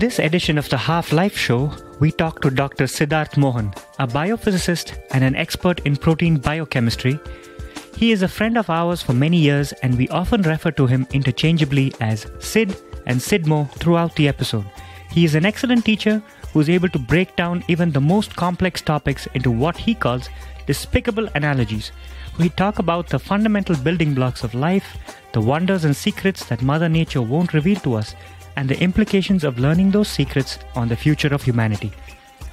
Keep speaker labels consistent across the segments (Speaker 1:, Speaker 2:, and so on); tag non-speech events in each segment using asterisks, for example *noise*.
Speaker 1: this edition of the Half Life Show, we talk to Dr. Sidharth Mohan, a biophysicist and an expert in protein biochemistry. He is a friend of ours for many years, and we often refer to him interchangeably as Sid and Sidmo throughout the episode. He is an excellent teacher who is able to break down even the most complex topics into what he calls despicable analogies. We talk about the fundamental building blocks of life, the wonders and secrets that Mother Nature won't reveal to us, and the implications of learning those secrets on the future of humanity.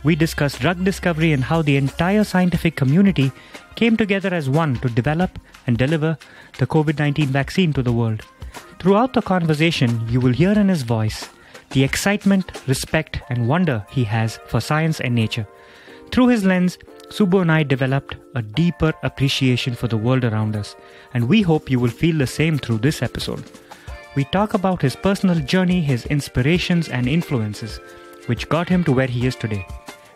Speaker 1: We discuss drug discovery and how the entire scientific community came together as one to develop and deliver the COVID 19 vaccine to the world. Throughout the conversation, you will hear in his voice the excitement, respect, and wonder he has for science and nature. Through his lens, Subu and I developed a deeper appreciation for the world around us, and we hope you will feel the same through this episode. We talk about his personal journey, his inspirations, and influences, which got him to where he is today.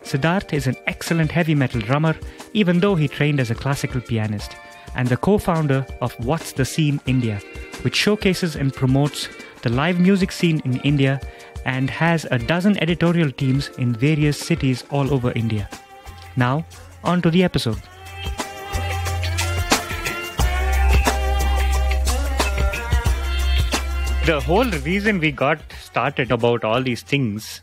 Speaker 1: Sidharth is an excellent heavy metal drummer, even though he trained as a classical pianist, and the co founder of What's the Scene India, which showcases and promotes the live music scene in India and has a dozen editorial teams in various cities all over India. Now, on to the episode. The whole reason we got started about all these things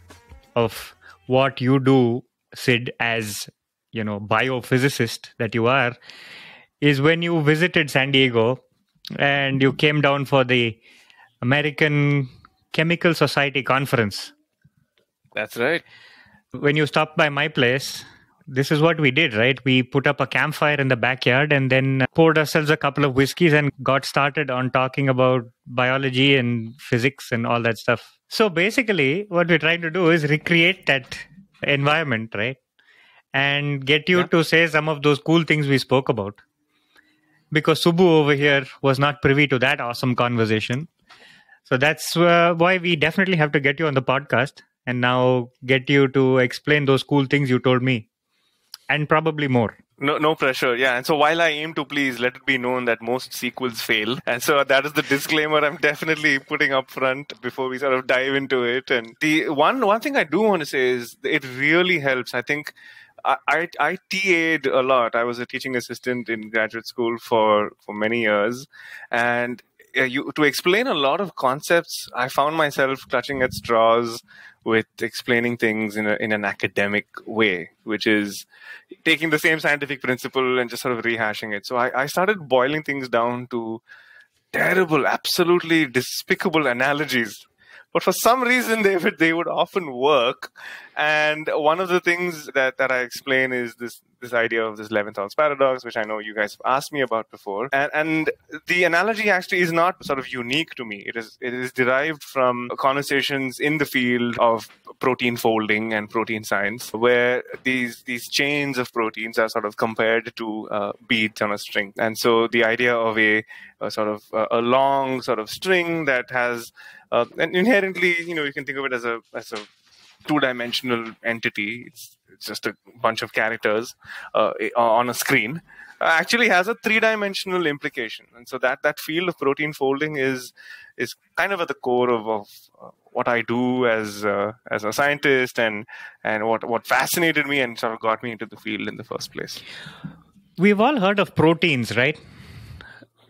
Speaker 1: of what you do, Sid, as you know, biophysicist that you are, is when you visited San Diego and you came down for the American Chemical Society conference.
Speaker 2: That's right.
Speaker 1: When you stopped by my place, this is what we did, right? We put up a campfire in the backyard and then poured ourselves a couple of whiskeys and got started on talking about biology and physics and all that stuff. So basically, what we're trying to do is recreate that environment, right? And get you yeah. to say some of those cool things we spoke about. Because Subu over here was not privy to that awesome conversation. So that's uh, why we definitely have to get you on the podcast and now get you to explain those cool things you told me and probably more.
Speaker 2: No, no pressure. Yeah. And so while I aim to please, let it be known that most sequels fail. And so that is the disclaimer I'm definitely putting up front before we sort of dive into it. And the one, one thing I do want to say is it really helps. I think I, I, I TA'd a lot. I was a teaching assistant in graduate school for, for many years. And uh, you, to explain a lot of concepts, I found myself clutching at straws with explaining things in, a, in an academic way, which is taking the same scientific principle and just sort of rehashing it. So I, I started boiling things down to terrible, absolutely despicable analogies but for some reason *laughs* they would they would often work. And one of the things that, that I explain is this this idea of this Levinthal's paradox, which I know you guys have asked me about before. And, and the analogy actually is not sort of unique to me. It is it is derived from conversations in the field of protein folding and protein science, where these these chains of proteins are sort of compared to uh, beads on a string. And so the idea of a, a sort of uh, a long sort of string that has uh, and inherently, you know, you can think of it as a as a two-dimensional entity. It's, it's just a bunch of characters uh, on a screen. Uh, actually has a three-dimensional implication, and so that that field of protein folding is is kind of at the core of, of uh, what I do as uh, as a scientist, and and what what fascinated me and sort of got me into the field in the first place.
Speaker 1: We've all heard of proteins, right?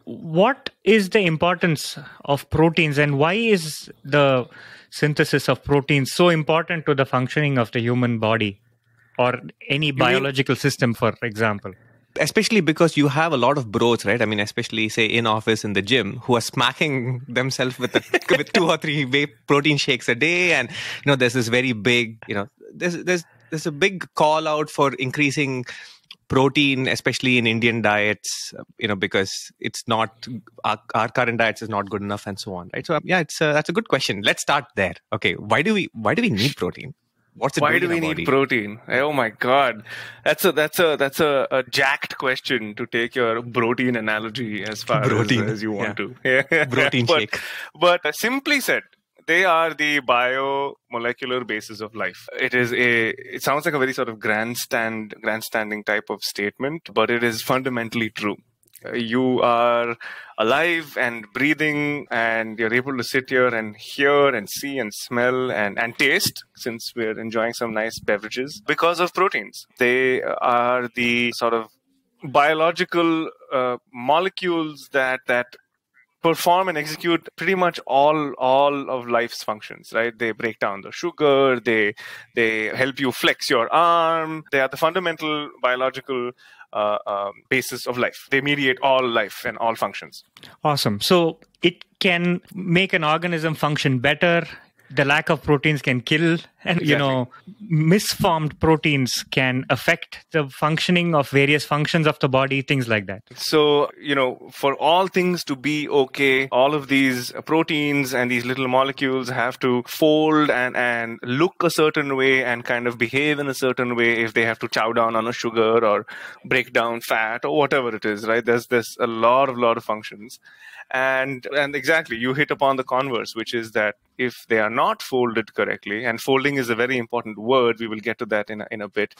Speaker 1: What is the importance of proteins and why is the synthesis of proteins so important to the functioning of the human body or any you biological mean, system for example?
Speaker 3: Especially because you have a lot of bros right? I mean especially say in office in the gym who are smacking *laughs* themselves with a, *laughs* with two or three protein shakes a day. And you know there's this very big you know there's there's there's a big call out for increasing protein, especially in Indian diets, you know, because it's not our, our current diets is not good enough, and so on, right? So yeah, it's uh, that's a good question. Let's start there. Okay, why do we why do we need protein?
Speaker 2: What's it Why do we need protein? Oh my god, that's a that's a that's a, a jacked question to take your protein analogy as far. As, as you want
Speaker 3: yeah. to. *laughs* protein
Speaker 2: but,
Speaker 3: shake.
Speaker 2: But uh, simply said, they are the biomolecular basis of life. It is a, it sounds like a very sort of grandstand, grandstanding type of statement, but it is fundamentally true. uh, you are alive and breathing and you're able to sit here and hear and see and smell and, and taste since we're enjoying some nice beverages because of proteins they are the sort of biological uh, molecules that that perform and execute pretty much all all of life's functions right? They break down the sugar they they help you flex your arm. They are the fundamental biological uh, um, basis of life. They mediate all life and all functions.
Speaker 1: Awesome. So it can make an organism function better the lack of proteins can kill and you know misformed proteins can affect the functioning of various functions of the body things like that.
Speaker 2: So you know for all things to be okay all of these proteins and these little molecules have to fold and and look a certain way and kind of behave in a certain way if they have to chow down on a sugar or break down fat or whatever it is right? There's there's a lot of lot of functions and and exactly you hit upon the converse which is that if they are not folded correctly and folding is a very important word we will get to that in a, in a bit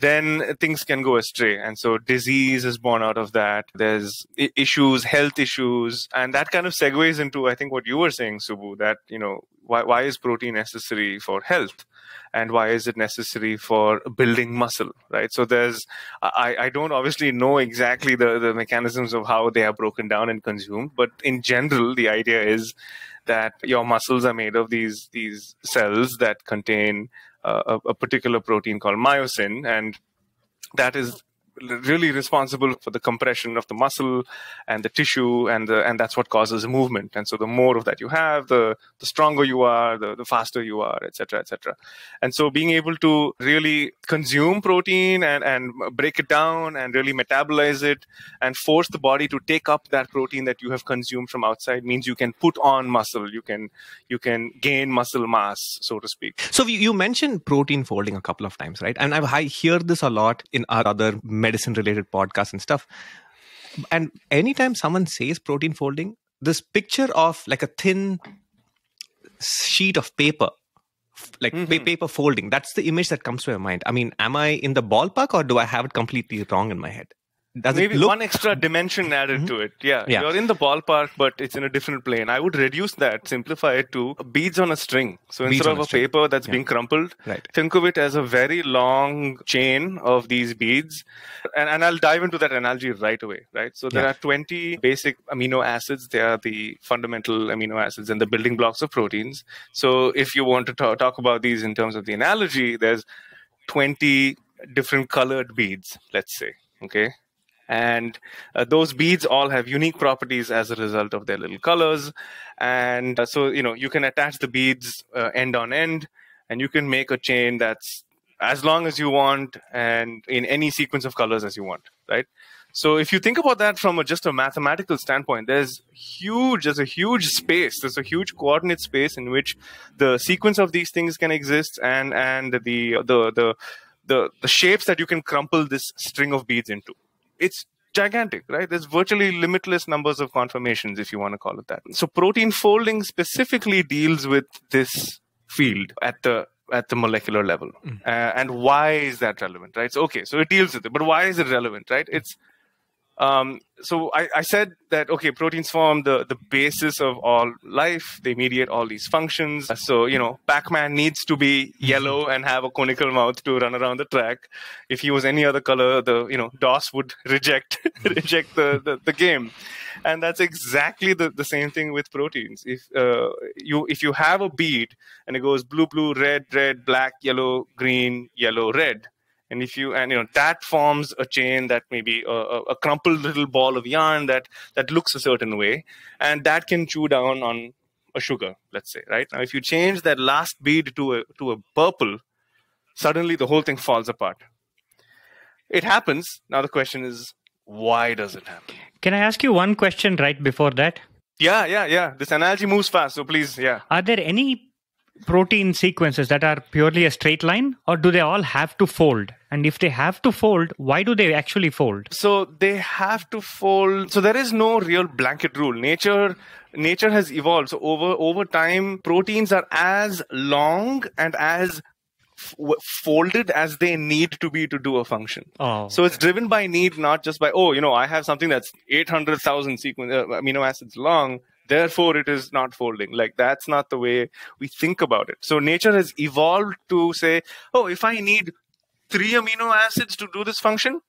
Speaker 2: then things can go astray. And so disease is born out of that. There's issues health issues and that kind of segues into i think what you were saying Subu that you know why, why is protein necessary for health and why is it necessary for building muscle right? So there's i, I don't obviously know exactly the, the mechanisms of how they are broken down and consumed but in general the idea is that your muscles are made of these these cells that contain uh, a, a particular protein called myosin and that is really responsible for the compression of the muscle and the tissue and the, and that's what causes movement. And so the more of that you have the the stronger you are the, the faster you are etc etc and so being able to really consume protein and and break it down and really metabolize it and force the body to take up that protein that you have consumed from outside means you can put on muscle. You can you can gain muscle mass so to speak.
Speaker 3: So you mentioned protein folding a couple of times right? And i hear this a lot in our other medicine related podcasts and stuff. And anytime someone says protein folding, this picture of like a thin sheet of paper like mm-hmm. paper folding that's the image that comes to my mind i mean am i in the ballpark or do i have it completely wrong in my head
Speaker 2: does Maybe one extra dimension added mm-hmm. to it. Yeah. yeah. You're in the ballpark, but it's in a different plane. I would reduce that, simplify it to beads on a string. So beads instead of a, paper that's yeah. being crumpled, right. think of it as a very long chain of these beads. And, and I'll dive into that analogy right away, right? So there yeah. are 20 basic amino acids. They are the fundamental amino acids and the building blocks of proteins. So if you want to talk, talk about these in terms of the analogy, there's 20 different colored beads, let's say. Okay and uh, those beads all have unique properties as a result of their little colors. And uh, so you know you can attach the beads uh, end on end and you can make a chain that's as long as you want and in any sequence of colors as you want right? So if you think about that from a, just a mathematical standpoint there's huge there's a huge space there's a huge coordinate space in which the sequence of these things can exist and and the the the the, the shapes that you can crumple this string of beads into it's gigantic, right? There's virtually limitless numbers of conformations, if you want to call it that. So protein folding specifically deals with this field at the at the molecular level. Mm. Uh, and why is that relevant, right? So okay, so it deals with it, but why is it relevant, right? It's um, so I, I, said that okay, proteins form the the basis of all life. They mediate all these functions. So you know, Pac-Man needs to be yellow and have a conical mouth to run around the track. If he was any other color, the you know DOS would reject *laughs* reject the, the, the game, and that's exactly the, the same thing with proteins. If uh, you if you have a bead and it goes blue blue red red black yellow green yellow red and if you and you know that forms a chain that may be a, a, crumpled little ball of yarn that that looks a certain way and that can chew down on a sugar let's say right? Now if you change that last bead to a to a purple suddenly the whole thing falls apart. It happens. Now the question is why does it happen?
Speaker 1: Can i ask you one question right before that?
Speaker 2: Yeah yeah yeah. This analogy moves fast so please yeah.
Speaker 1: Are there any protein sequences that are purely a straight line or do they all have to fold and if they have to fold why do they actually fold
Speaker 2: so they have to fold so there is no real blanket rule nature nature has evolved so over over time proteins are as long and as f- folded as they need to be to do a function.
Speaker 1: Oh.
Speaker 2: So it's driven by need, not just by, oh, you know, I have something that's 800,000 sequence, uh, amino acids long. Therefore, it is not folding. Like, that's not the way we think about it. So nature has evolved to say, oh, if I need three amino acids to do this function,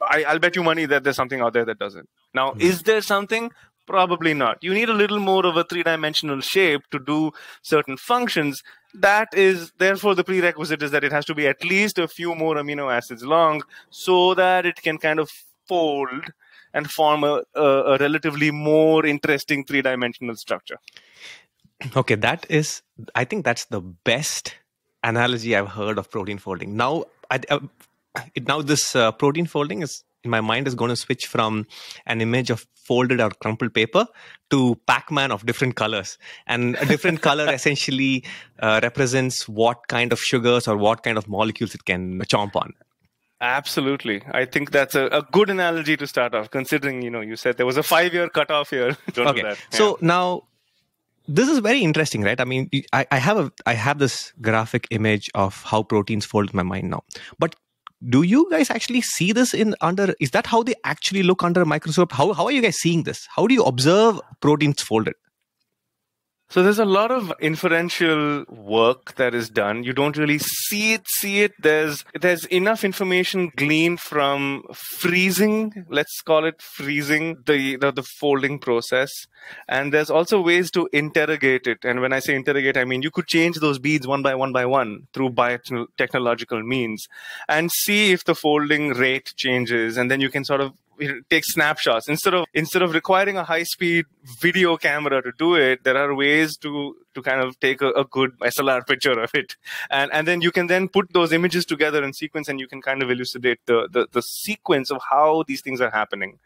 Speaker 2: I, will bet you money that there's something out there that doesn't. Now, mm-hmm. is there something? Probably not. You need a little more of a three dimensional shape to do certain functions. That is, therefore, the prerequisite is that it has to be at least a few more amino acids long so that it can kind of fold and form a, a, a relatively more interesting three dimensional structure.
Speaker 3: Okay, that is, I think that's the best analogy I've heard of protein folding. Now, I, uh, it, now this uh, protein folding is in my mind is going to switch from an image of folded or crumpled paper to Pac-Man of different colors, and a different *laughs* color essentially uh, represents what kind of sugars or what kind of molecules it can chomp on.
Speaker 2: Absolutely. I think that's a, a, good analogy to start off, considering, you know, you said there was a five year cutoff here. *laughs*
Speaker 3: okay. Yeah. So now this is very interesting, right? I mean, I, I have a I have this graphic image of how proteins fold in my mind now. But do you guys actually see this in under is that how they actually look under a microscope how, how are you guys seeing this how do you observe proteins folded
Speaker 2: so there's a lot of inferential work that is done. You don't really see it, see it. There's there's enough information gleaned from freezing, let's call it freezing the, the, the folding process. And there's also ways to interrogate it. And when I say interrogate, I mean you could change those beads one by one by one through biotechnological means and see if the folding rate changes. And then you can sort of take snapshots instead of instead of requiring a high speed video camera to do it there are ways to to kind of take a, a, good slr picture of it and and then you can then put those images together in sequence and you can kind of elucidate the the, the sequence of how these things are happening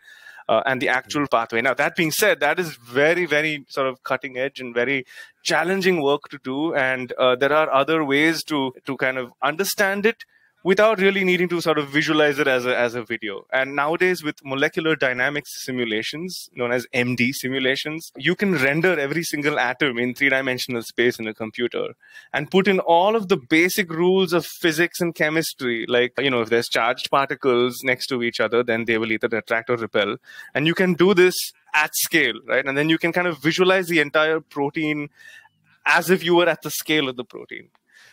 Speaker 2: uh, and the actual mm-hmm. pathway. Now, that being said, that is very, very sort of cutting edge and very challenging work to do. And uh, there are other ways to to kind of understand it without really needing to sort of visualize it as a, as a video. And nowadays, with molecular dynamics simulations, known as MD simulations, you can render every single atom in three dimensional space in a computer and put in all of the basic rules of physics and chemistry. Like, you know, if there's charged particles next to each other, then they will either attract or repel. And you can do this at scale, right? And then you can kind of visualize the entire protein as if you were at the scale of the protein.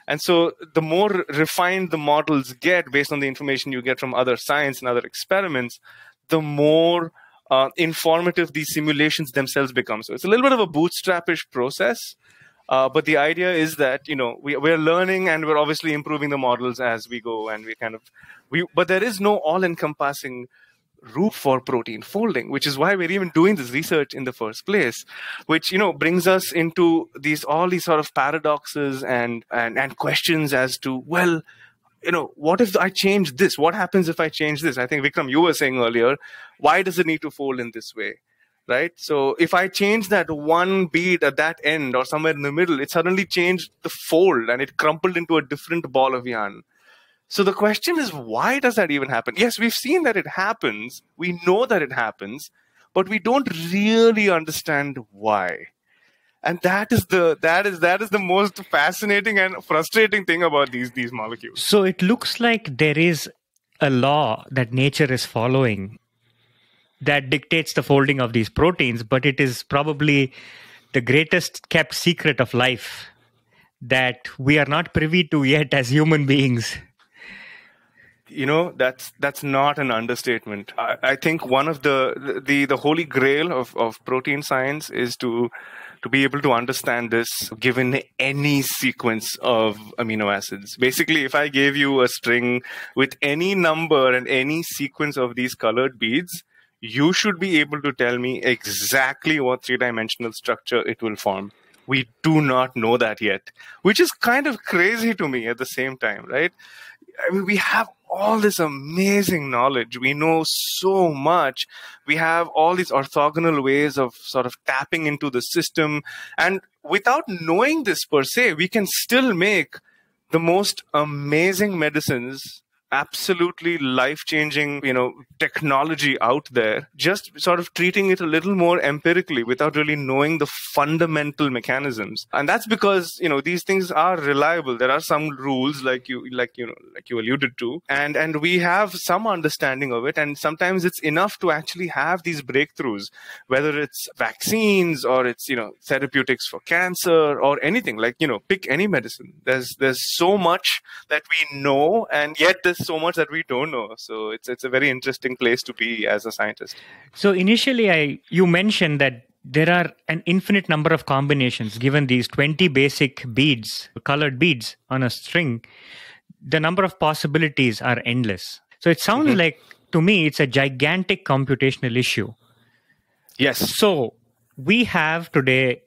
Speaker 2: And so the more refined the models get based on the information you get from other science and other experiments, the more uh, informative these simulations themselves become. So it's a little bit of a bootstrapish process. Uh, but the idea is that you know we, we're learning and we're obviously improving the models as we go and we kind of we but there is no all-encompassing route for protein folding, which is why we're even doing this research in the first place, which you know brings us into these all these sort of paradoxes and and, and questions as to well, you know, what if I change this? What happens if I change this? I think Vikram, you were saying earlier, why does it need to fold in this way? Right. So if I change that one bead at that end or somewhere in the middle, it suddenly changed the fold and it crumpled into a different ball of yarn so the question is, why does that even happen? Yes, we've seen that it happens. We know that it happens, but we don't really understand why. And that is the that is that is the most fascinating and frustrating thing about these these molecules.
Speaker 1: So it looks like there is a law that nature is following that dictates the folding of these proteins, but it is probably the greatest kept secret of life that we are not privy to yet as human beings
Speaker 2: you know that's that's not an understatement. I, I, think one of the the the holy grail of of protein science is to to be able to understand this given any sequence of amino acids. Basically if i gave you a string with any number and any sequence of these colored beads you should be able to tell me exactly what three dimensional structure it will form. We do not know that yet which is kind of crazy to me at the same time right? I mean, we have all this amazing knowledge. We know so much. We have all these orthogonal ways of sort of tapping into the system. And without knowing this per se, we can still make the most amazing medicines absolutely life-changing, you know, technology out there, just sort of treating it a little more empirically without really knowing the fundamental mechanisms. And that's because, you know, these things are reliable. There are some rules like you like you know like you alluded to. And and we have some understanding of it. And sometimes it's enough to actually have these breakthroughs, whether it's vaccines or it's, you know, therapeutics for cancer or anything. Like, you know, pick any medicine. There's there's so much that we know and yet there's so much that we don't know. So it's it's a very interesting place to be as a scientist.
Speaker 1: So initially, I you mentioned that there are an infinite number of combinations given these 20 basic beads, colored beads on a string. The number of possibilities are endless. So it sounds mm-hmm. like to me it's a gigantic computational issue.
Speaker 2: Yes.
Speaker 1: So we have today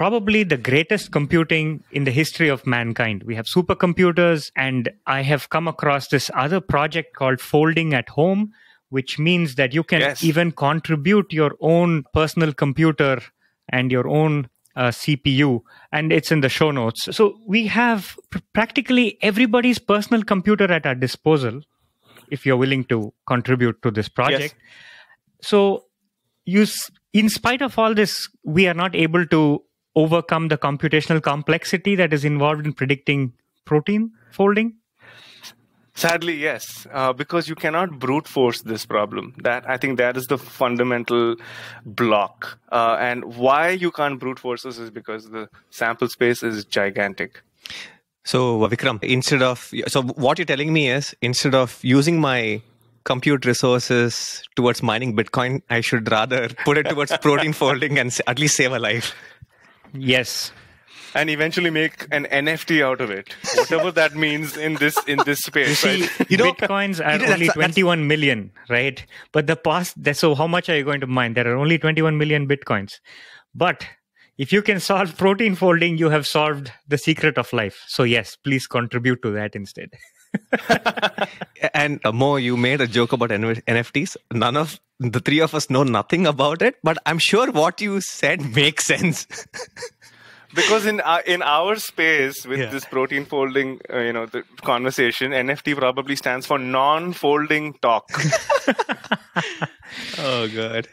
Speaker 1: probably the greatest computing in the history of mankind. We have supercomputers, and I have come across this other project called Folding at Home, which means that you can yes. even contribute your own personal computer and your own uh, CPU, and it's in the show notes. So we have pr- practically everybody's personal computer at our disposal if you're willing to contribute to this project. Yes. So you in spite of all this we are not able to overcome the computational complexity that is involved in predicting protein folding?
Speaker 2: Sadly, yes, uh, because you cannot brute force this problem. That I think that is the fundamental block. Uh, and why you can't brute force this is because the sample space is gigantic.
Speaker 3: So, Vikram, instead of so what you're telling me is instead of using my compute resources towards mining Bitcoin, I should rather put it towards *laughs* protein folding and at least save a life.
Speaker 1: Yes.
Speaker 2: And eventually make an NFT out of it, whatever that means in this in this space.
Speaker 1: You see, right? you know, bitcoins are only 21 million, right? But the past, so how much are you going to mine? There are only 21 million bitcoins. But if you can solve protein folding, you have solved the secret of life. So yes, please contribute to that instead. *laughs* *laughs*
Speaker 3: and uh, Mo, you made a joke about NFTs. None of the three of us know nothing about it, but I'm sure what you said *laughs* makes sense. *laughs*
Speaker 2: because in our, uh, in our space with yeah. this protein folding, uh, you know, the conversation, NFT probably stands for non-folding talk.
Speaker 3: oh god,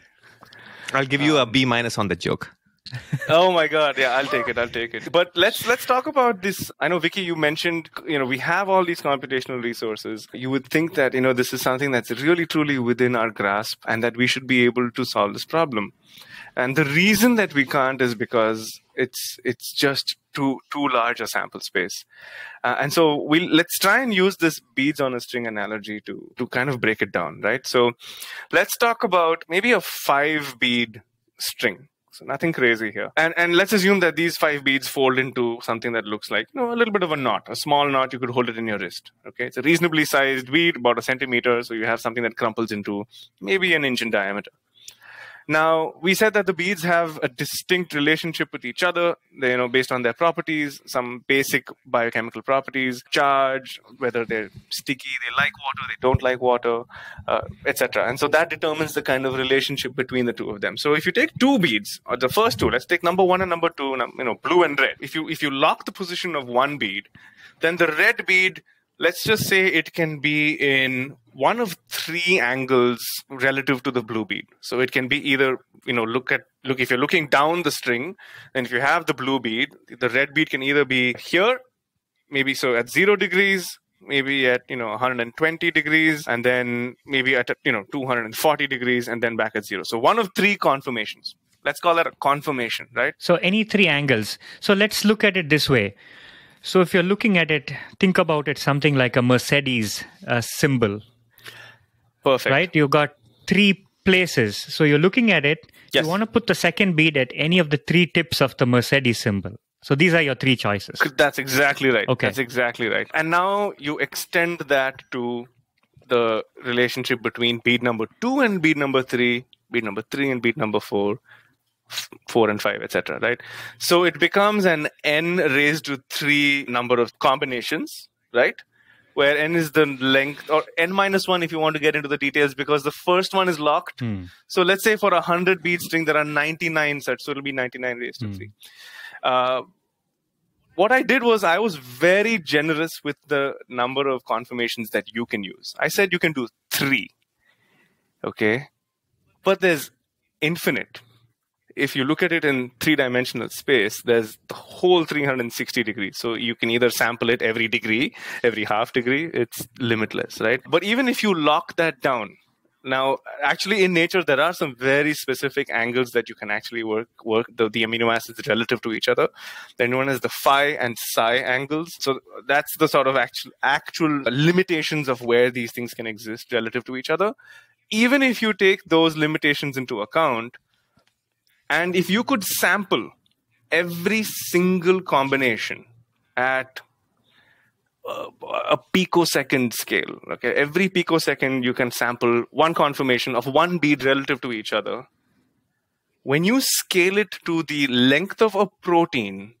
Speaker 3: I'll give you a B minus on the joke *laughs*
Speaker 2: oh my god. Yeah i'll take it. I'll take it. But let's let's talk about this. I know vicky you mentioned you know we have all these computational resources. You would think that you know this is something that's really truly within our grasp and that we should be able to solve this problem. And the reason that we can't is because it's it's just too too large a sample space. Uh, and so we we'll, let's try and use this beads on a string analogy to to kind of break it down right? So let's talk about maybe a five bead string so nothing crazy here. And and let's assume that these five beads fold into something that looks like you know, a little bit of a knot, a small knot. You could hold it in your wrist. Okay, it's a reasonably sized bead, about a centimeter. So you have something that crumples into maybe an inch in diameter. Now, we said that the beads have a distinct relationship with each other, they, you know, based on their properties, some basic biochemical properties, charge, whether they're sticky, they like water, they don't like water, uh, etc. And so that determines the kind of relationship between the two of them. So if you take two beads, or the first two, let's take number one and number two, you know, blue and red. If you if you lock the position of one bead, then the red bead let's just say it can be in one of three angles relative to the blue bead. So it can be either, you know, look at look if you're looking down the string, and if you have the blue bead, the red bead can either be here, maybe so at zero degrees, maybe at you know 120 degrees, and then maybe at you know 240 degrees, and then back at zero. So one of three conformations. Let's call that a conformation, right?
Speaker 1: So any three angles. So let's look at it this way. So if you're looking at it, think about it something like a Mercedes uh, symbol.
Speaker 2: Perfect.
Speaker 1: Right? You've got three places. So you're looking at it. Yes. You want to put the second bead at any of the three tips of the Mercedes symbol. So these are your three choices.
Speaker 2: That's exactly right. Okay. That's exactly right. And now you extend that to the relationship between bead number two and bead number three, bead number three and bead number four, four and five, etc. Right? So it becomes an n raised to three number of combinations, right? Where n is the length, or n minus one if you want to get into the details, because the first one is locked. Hmm. So let's say for a hundred bead string, there are 99 sets, so it'll be 99 raised to hmm. three. Uh, what I did was I was very generous with the number of conformations that you can use. I said you can do three. Okay. But there's infinite. If you look at it in three dimensional space, there's the whole 360 degrees. So you can either sample it every degree, every half degree, it's limitless, right? But even if you lock that down, now, actually, in nature, there are some very specific angles that you can actually work work the, the amino acids relative to each other. They're known as the phi and psi angles. So that's the sort of actual actual limitations of where these things can exist relative to each other. Even if you take those limitations into account, and if you could sample every single combination at uh, a picosecond scale. Okay, every picosecond you can sample one conformation of one bead relative to each other. When you scale it to the length of a protein,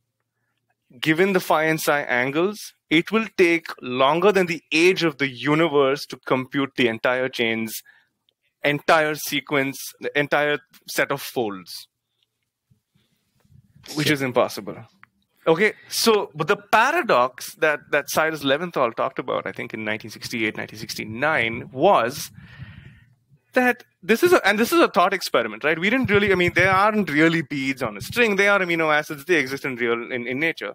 Speaker 2: given the phi and psi angles, it will take longer than the age of the universe to compute the entire chain's entire sequence, the entire set of folds, which is impossible. Okay, so but the paradox that that Cyrus Levinthal talked about, I think in 1968, 1969, was that this is a and this is a thought experiment, right? We didn't really, I mean, there aren't really beads on a string. They are amino acids. They exist in real in, in nature.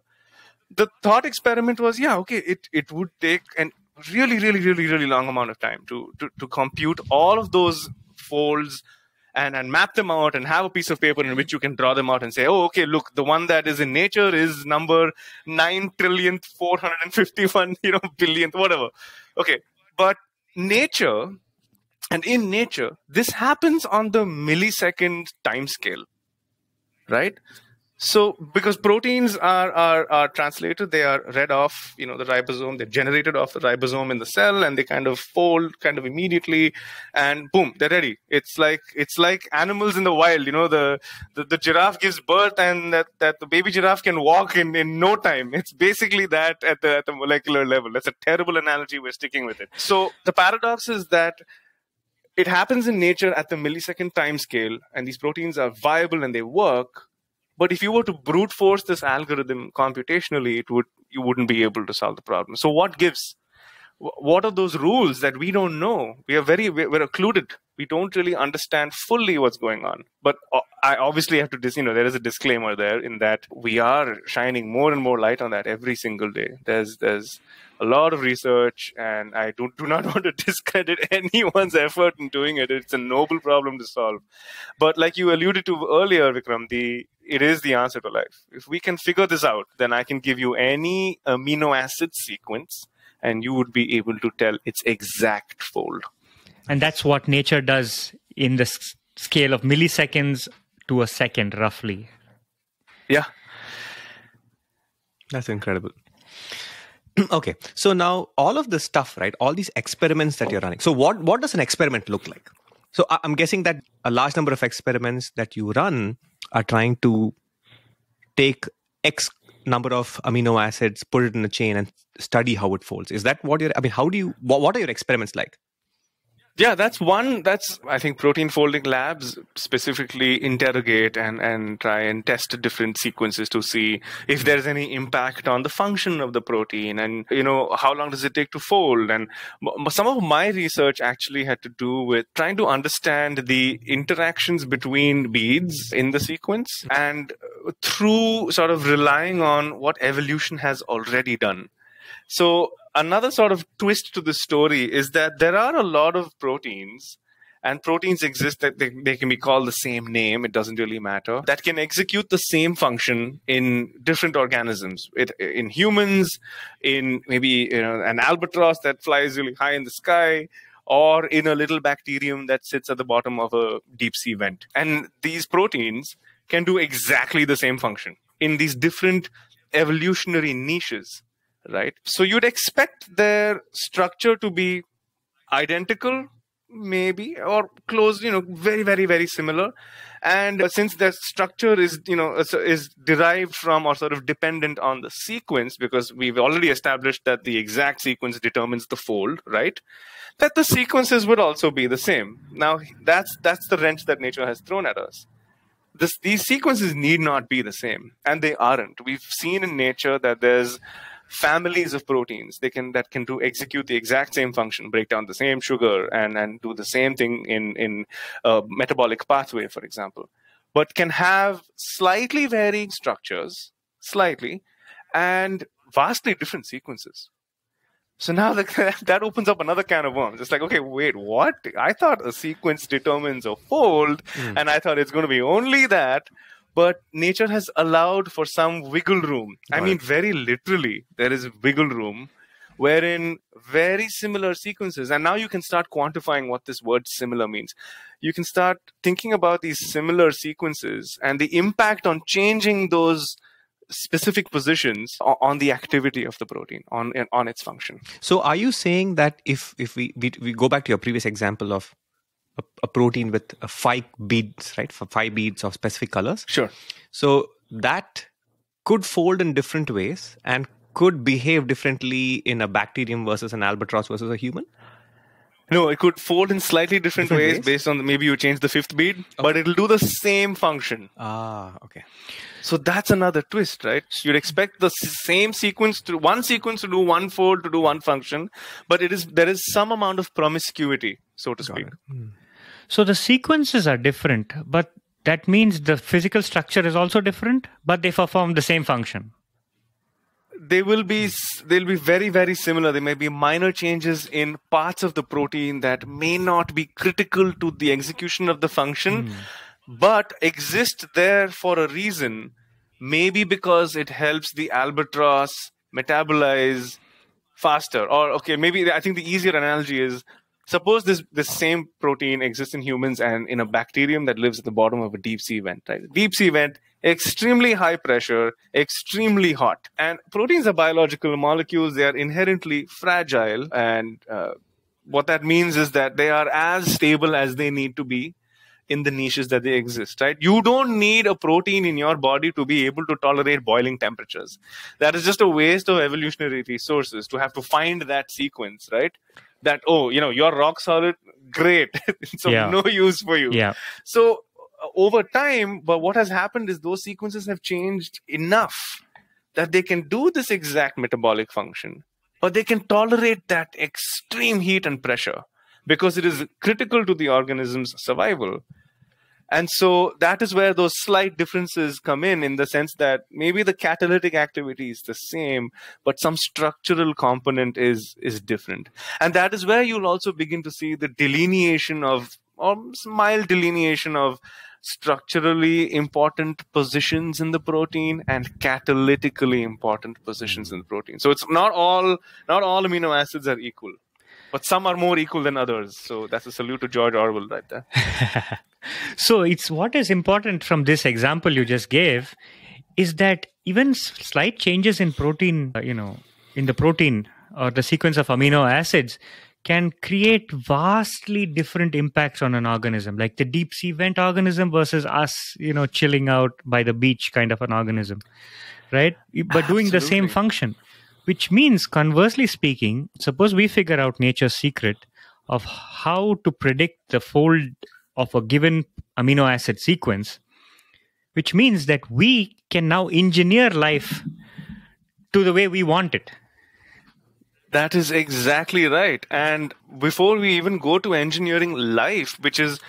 Speaker 2: The thought experiment was, yeah, okay, it it would take an really, really, really, really long amount of time to to, to compute all of those folds and, and map them out and have a piece of paper in which you can draw them out and say, oh, okay, look, the one that is in nature is number 9 trillionth, 451, *laughs* you know, billionth, whatever. Okay. But nature, and in nature, this happens on the millisecond time scale, right? So, because proteins are, are, are translated, they are read off, you know, the ribosome, they're generated off the ribosome in the cell and they kind of fold kind of immediately and boom, they're ready. It's like, it's like animals in the wild, you know, the, the, the giraffe gives birth and that, that the baby giraffe can walk in, in no time. It's basically that at the, at the molecular level. That's a terrible analogy. We're sticking with it. So the paradox is that it happens in nature at the millisecond time scale and these proteins are viable and they work but if you were to brute force this algorithm computationally, it would you wouldn't be able to solve the problem. So what gives? What are those rules that we don't know? We are very we're occluded. We don't really understand fully what's going on. But uh, I obviously have to, dis, you know, there is a disclaimer there in that we are shining more and more light on that every single day. There's there's a lot of research, and I do, do not *laughs* want to discredit *laughs* anyone's effort in doing it. It's a noble problem to solve. But like you alluded to earlier, Vikram, the it is the answer to life. If we can figure this out, then I can give you any amino acid sequence, and you would be able to tell its exact fold.
Speaker 1: And that's what nature does in the scale of milliseconds to a second, roughly.
Speaker 2: Yeah.
Speaker 3: That's incredible. *clears throat* okay so now all of this stuff right all these experiments that you're running so what what does an experiment look like so i'm guessing that a large number of experiments that you run are trying to take x number of amino acids put it in a chain and study how it folds is that what you're i mean how do you what, what are your experiments like
Speaker 2: yeah, that's one. That's I think protein folding labs specifically interrogate and and try and test different sequences to see if hmm. there's any impact on the function of the protein and you know how long does it take to fold. And some of my research actually had to do with trying to understand the interactions between beads in the sequence hmm. and through sort of relying on what evolution has already done. So another sort of twist to the story is that there are a lot of proteins and proteins exist that they, they, can be called the same name it doesn't really matter that can execute the same function in different organisms. It, in humans in maybe you know an albatross that flies really high in the sky or in a little bacterium that sits at the bottom of a deep sea vent. And these proteins can do exactly the same function in these different evolutionary niches right? So you'd expect their structure to be identical, maybe, or close, you know, very, very, very similar. And uh, since their structure is, you know, is derived from or sort of dependent on the sequence, because we've already established that the exact sequence determines the fold, right? That the sequences would also be the same. Now, that's that's the wrench that nature has thrown at us. this, these sequences need not be the same, and they aren't. We've seen in nature that there's families of proteins they can that can do execute the exact same function break down the same sugar and and do the same thing in in a metabolic pathway for example but can have slightly varying structures slightly and vastly different sequences so now the, *laughs* that opens up another can of worms. It's like, okay, wait, what? I thought a sequence determines a fold, mm. and I thought it's going to be only that but nature has allowed for some wiggle room. Right. I mean, very literally, there is wiggle room wherein very similar sequences, and now you can start quantifying what this word similar means. You can start thinking about these similar sequences and the impact on changing those specific positions on the activity of the protein on on its function
Speaker 3: so are you saying that if if we we, we go back to your previous example of a, a protein with five beads, right? For five beads of specific colors.
Speaker 2: Sure.
Speaker 3: So that could fold in different ways and could behave differently in a bacterium versus an albatross versus a human.
Speaker 2: No, it could fold in slightly different, different ways, ways, based on the, maybe you change the fifth bead, okay. but it'll do the same function.
Speaker 3: Ah, okay.
Speaker 2: So that's another twist, right? You'd expect the same sequence to one sequence to do one fold to do one function, but it is there is some amount of promiscuity, so to speak. Hmm.
Speaker 1: So the sequences are different, but that means the physical structure is also different, but they perform the same function.
Speaker 2: They will be they'll be very very similar. There may be minor changes in parts of the protein that may not be critical to the execution of the function, mm. but exist there for a reason. Maybe because it helps the albatross metabolize faster, or okay, maybe I think the easier analogy is suppose this this same protein exists in humans and in a bacterium that lives at the bottom of a deep sea vent right? Deep sea vent extremely high pressure extremely hot. And proteins are biological molecules. They are inherently fragile. And uh, what that means is that they are as stable as they need to be in the niches that they exist right? You don't need a protein in your body to be able to tolerate boiling temperatures. That is just a waste of evolutionary resources to have to find that sequence right that oh you know you're rock solid great. *laughs* So yeah. no use for you.
Speaker 1: Yeah.
Speaker 2: So uh, over time but what has happened is those sequences have changed enough that they can do this exact metabolic function but they can tolerate that extreme heat and pressure because it is critical to the organism's survival and so that is where those slight differences come in, in the sense that maybe the catalytic activity is the same, but some structural component is is different. And that is where you'll also begin to see the delineation of, or mild delineation of structurally important positions in the protein and catalytically important positions in the protein. So it's not all not all amino acids are equal, but some are more equal than others. So that's a salute to George Orwell right there. *laughs*
Speaker 1: so it's what is important from this example you just gave is that even slight changes in protein uh, you know in the protein or the sequence of amino acids can create vastly different impacts on an organism like the deep sea vent organism versus us you know chilling out by the beach kind of an organism right but doing the same function which means conversely speaking suppose we figure out nature's secret of how to predict the fold of a given amino acid sequence, which means that we can now engineer life to the way we want it.
Speaker 2: That is exactly right. And before we even go to engineering life, which is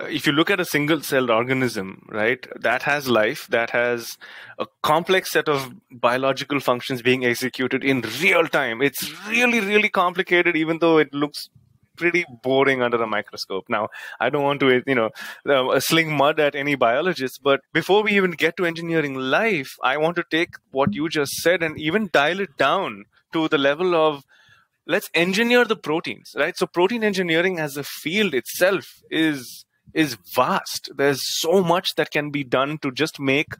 Speaker 2: if you look at a single celled organism, right, that has life, that has a complex set of biological functions being executed in real time. It's really, really complicated, even though it looks pretty boring under a microscope. Now, I don't want to, you know, uh, sling mud at any biologist, but before we even get to engineering life, I want to take what you just said and even dial it down to the level of let's engineer the proteins, right? So protein engineering as a field itself is is vast. There's so much that can be done to just make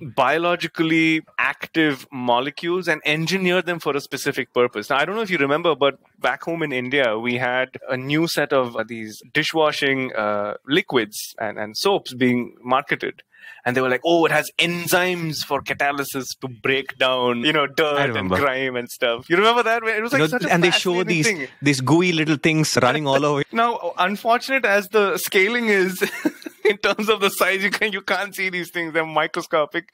Speaker 2: biologically active molecules and engineer them for a specific purpose. Now, I don't know if you remember, but back home in India, we had a new set of these dishwashing uh, liquids and, and soaps being marketed. And they were like, oh, it has enzymes for catalysis to break down, you know, dirt and grime and stuff. You remember that? It was like you know,
Speaker 3: and they show these
Speaker 2: thing.
Speaker 3: these gooey little things running all over.
Speaker 2: Now, unfortunate as the scaling is, *laughs* in terms of the size. You can you can't see these things; they're microscopic.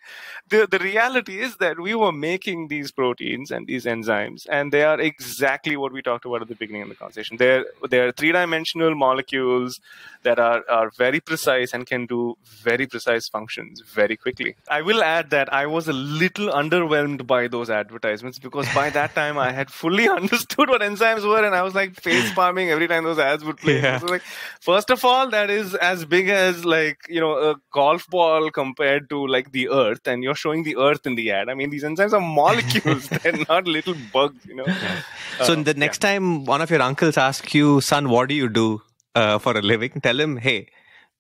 Speaker 2: The the reality is that we were making these proteins and these enzymes, and they are exactly what we talked about at the beginning of the conversation. They're they're three dimensional molecules that are are very precise and can do very precise functions very quickly. I will add that I was a little underwhelmed by those advertisements because by that *laughs* time I had fully *laughs* understood what enzymes were, and I was like face palming every time those ads would play.
Speaker 3: Yeah.
Speaker 2: So like, first of all, that is as big as like you know a golf ball compared to like the Earth, and you're showing the Earth in the ad. I mean, these enzymes are molecules; *laughs* they're not little bugs, you know.
Speaker 3: So
Speaker 2: Uh,
Speaker 3: the next time one of your uncles asks you, son, what do you do uh, for a living? Tell him, hey,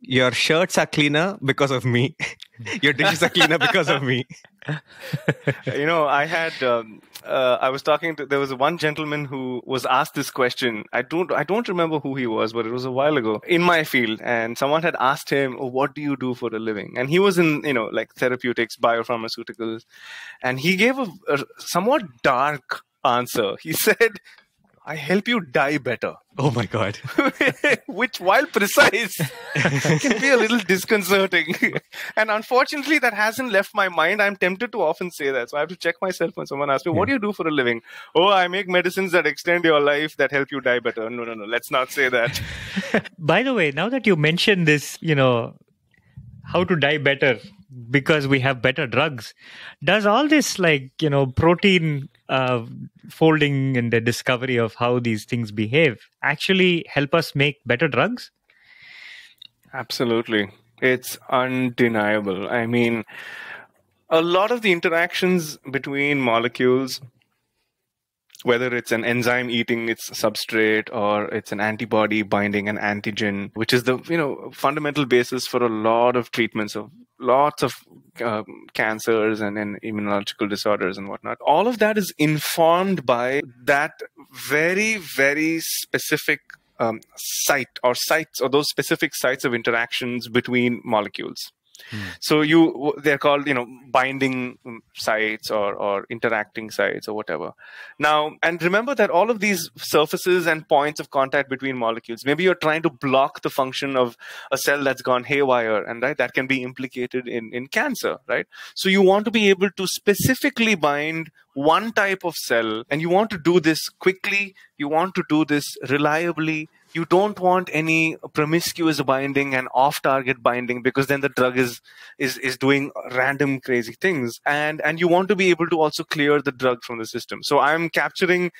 Speaker 3: your shirts are cleaner because of me. *laughs* your dishes are cleaner because of me. *laughs*
Speaker 2: you know, I had um, uh, I was talking to there was one gentleman who was asked this question. I don't I don't remember who he was, but it was a while ago in my field, and someone had asked him, oh, "What do you do for a living?" And he was in you know like therapeutics, biopharmaceuticals, and he gave a, a somewhat dark answer. He *laughs* said. I help you die better.
Speaker 3: Oh my God. *laughs*
Speaker 2: which while precise can be a little disconcerting. *laughs* And unfortunately that hasn't left my mind. I'm tempted to often say that. So i have to check myself when someone asks me what do you do for a living? Oh i make medicines that extend your life that help you die better. No no no. Let's not say that. *laughs*
Speaker 1: By the way, now that you mentioned this, you know, how to die better because we have better drugs, does all this, like, you know, protein uh, folding and the discovery of how these things behave actually help us make better drugs?
Speaker 2: Absolutely. It's undeniable. I mean, a lot of the interactions between molecules, whether it's an enzyme eating its substrate or it's an antibody binding an antigen, which is the you know fundamental basis for a lot of treatments of lots of um, cancers and, and immunological disorders and whatnot. All of that is informed by that very very specific um, site or sites or those specific sites of interactions between molecules. So you they're called you know binding um, sites or or interacting sites or whatever. Now and remember that all of these surfaces and points of contact between molecules. Maybe you're trying to block the function of a cell that's gone haywire, and right that can be implicated in in cancer, right? So you want to be able to specifically bind one type of cell, and you want to do this quickly. You want to do this reliably you don't want any promiscuous binding and off-target binding because then the drug is is is doing random crazy things. And and you want to be able to also clear the drug from the system. So i'm capturing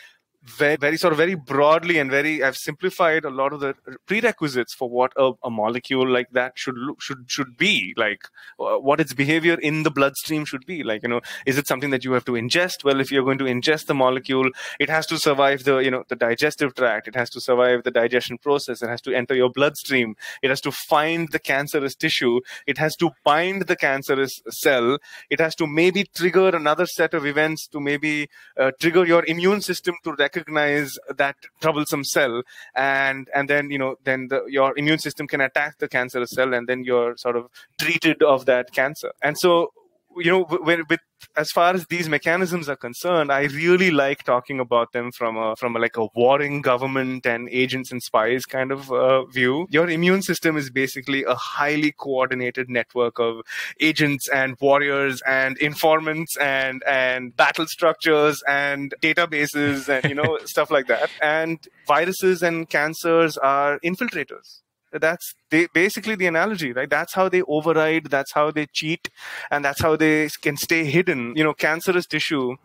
Speaker 2: very, very sort of very broadly and very I've simplified a lot of the prerequisites for what a, a molecule like that should look, should should be. Like uh, what its behavior in the bloodstream should be. Like you know is it something that you have to ingest? Well if you're going to ingest the molecule it has to survive the you know the digestive tract. It has to survive the digestion process. It has to enter your bloodstream. It has to find the cancerous tissue. It has to bind the cancerous cell. It has to maybe trigger another set of events to maybe uh, trigger your immune system to recognize that troublesome cell and and then you know then the, your immune system can attack the cancerous cell and then you're sort of treated of that cancer. And so you know when, with as far as these mechanisms are concerned i really like talking about them from a from a, like a warring government and agents and spies kind of uh, view. Your immune system is basically a highly coordinated network of agents and warriors and informants and and battle structures and databases and you know *laughs* stuff like that. And viruses and cancers are infiltrators that's they, basically the analogy right? That's how they override that's how they cheat and that's how they can stay hidden. You know cancerous tissue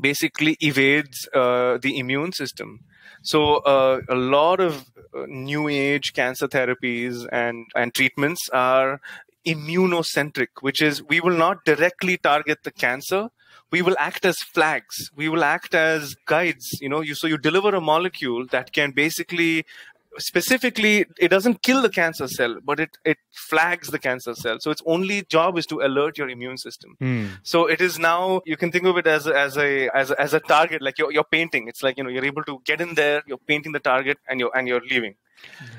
Speaker 2: basically evades uh, the immune system. So uh, a lot of uh, new age cancer therapies and and treatments are immunocentric which is we will not directly target the cancer. We will act as flags. We will act as guides. You know you so you deliver a molecule that can basically specifically it doesn't kill the cancer cell but it it flags the cancer cell. So its only job is to alert your immune system. Hmm. So it is now you can think of it as a, as a as a, as a target like you're, you're painting. It's like you know you're able to get in there you're painting the target and you're and you're leaving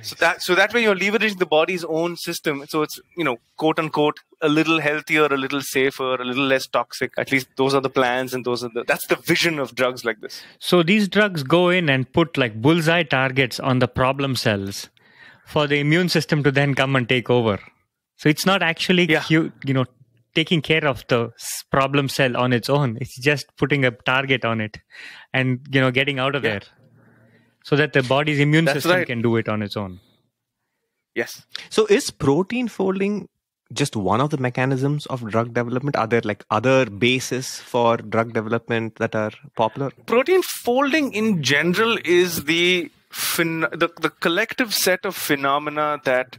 Speaker 2: so that so that way you're leveraging the body's own system so it's you know quote unquote a little healthier a little safer a little less toxic at least those are the plans and those are the that's the vision of drugs like this
Speaker 1: So these drugs go in and put like bullseye targets on the problem cells for the immune system to then come and take over. So it's not actually
Speaker 2: Yeah.
Speaker 1: you, you know taking care of the problem cell on its own. It's just putting a target on it and you know getting out of
Speaker 2: Yeah.
Speaker 1: there, so that the body's immune
Speaker 2: That's
Speaker 1: system
Speaker 2: right.
Speaker 1: can do it on its own.
Speaker 2: Yes.
Speaker 3: So is protein folding just one of the mechanisms of drug development? Are there like other bases for drug development that are popular?
Speaker 2: protein folding in general is the phen- the, the collective set of phenomena that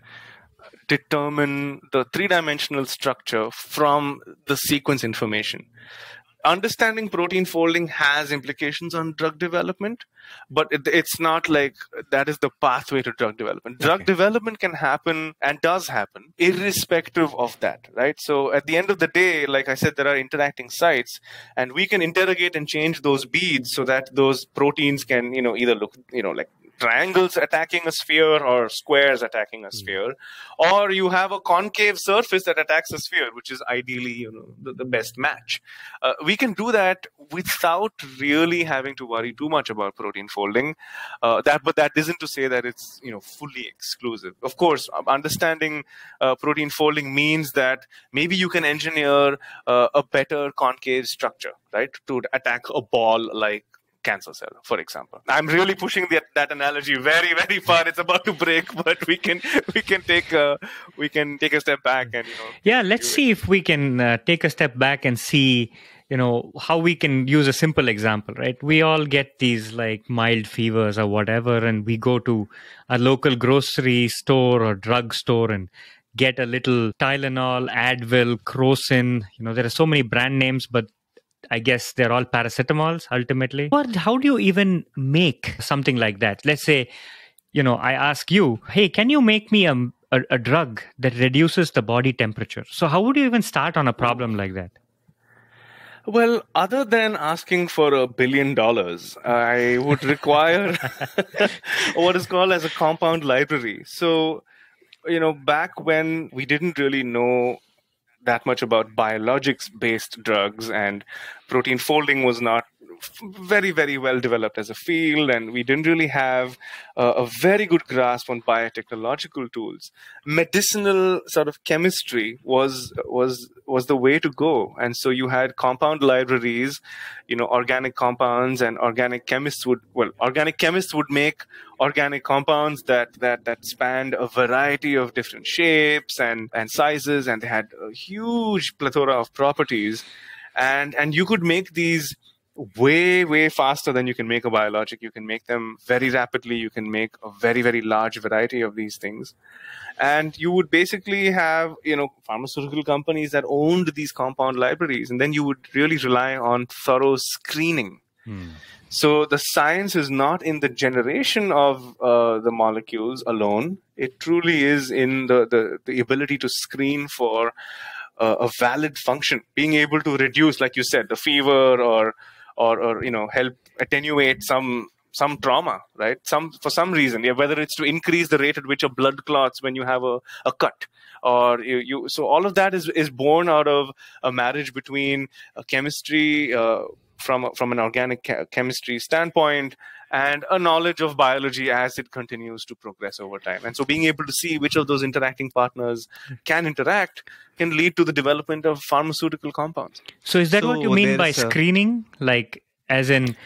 Speaker 2: determine the three-dimensional structure from the sequence information understanding protein folding has implications on drug development but it, it's not like that is the pathway to drug development drug
Speaker 3: Okay.
Speaker 2: development can happen and does happen irrespective of that right so at the end of the day like i said there are interacting sites and we can interrogate and change those beads so that those proteins can you know either look you know like triangles attacking a sphere or squares attacking a sphere or you have a concave surface that attacks a sphere which is ideally you know the, the best match. Uh, we can do that without really having to worry too much about protein folding. Uh, that but that isn't to say that it's you know fully exclusive. Of course um, understanding uh, protein folding means that maybe you can engineer uh, a better concave structure right to attack a ball like cancer cell for example i'm really pushing that, that analogy very very far it's about to break *laughs* but we can we can take a we can take a step back and you know
Speaker 1: Yeah, let's see if we can uh, take a step back and see, you know, how we can use a simple example, right? We all get these like mild fevers or whatever, and we go to a local grocery store or drug store and get a little Tylenol, Advil, Crocin. You know, there are so many brand names, but I guess they're all paracetamols ultimately. But how do you even make something like that? Let's say, you know, I ask you, hey, can you make me a, a, a drug that reduces the body temperature? So, how would you even start on a problem like that?
Speaker 2: Well, other than asking for a billion dollars, I would require *laughs* what is called as a compound library. So, you know, back when we didn't really know that much about biologics based drugs and protein folding was not very very well developed as a field and we didn't really have uh, a very good grasp on biotechnological tools. Medicinal sort of chemistry was was was the way to go. And so you had compound libraries you know organic compounds and organic chemists would well organic chemists would make organic compounds that that that spanned a variety of different shapes and and sizes and they had a huge plethora of properties. And and you could make these way way faster than you can make a biologic. You can make them very rapidly. You can make a very very large variety of these things. And you would basically have you know pharmaceutical companies that owned these compound libraries. And then you would really rely on thorough screening. So the science is not in the generation of uh, the molecules alone. It truly is in the, the, the ability to screen for uh, a valid function, being able to reduce, like you said, the fever or or, or you know help attenuate some some trauma, right? Some for some reason, yeah, whether it's to increase the rate at which a blood clots when you have a, a cut, or you, you so all of that is is born out of a marriage between uh, chemistry. Uh, from from an organic chemistry standpoint and a knowledge of biology as it continues to progress over time and so being able to see which of those interacting partners can interact can lead to the development of pharmaceutical compounds
Speaker 1: So, is that what you mean by
Speaker 3: there's a-
Speaker 1: screening? Like, as in,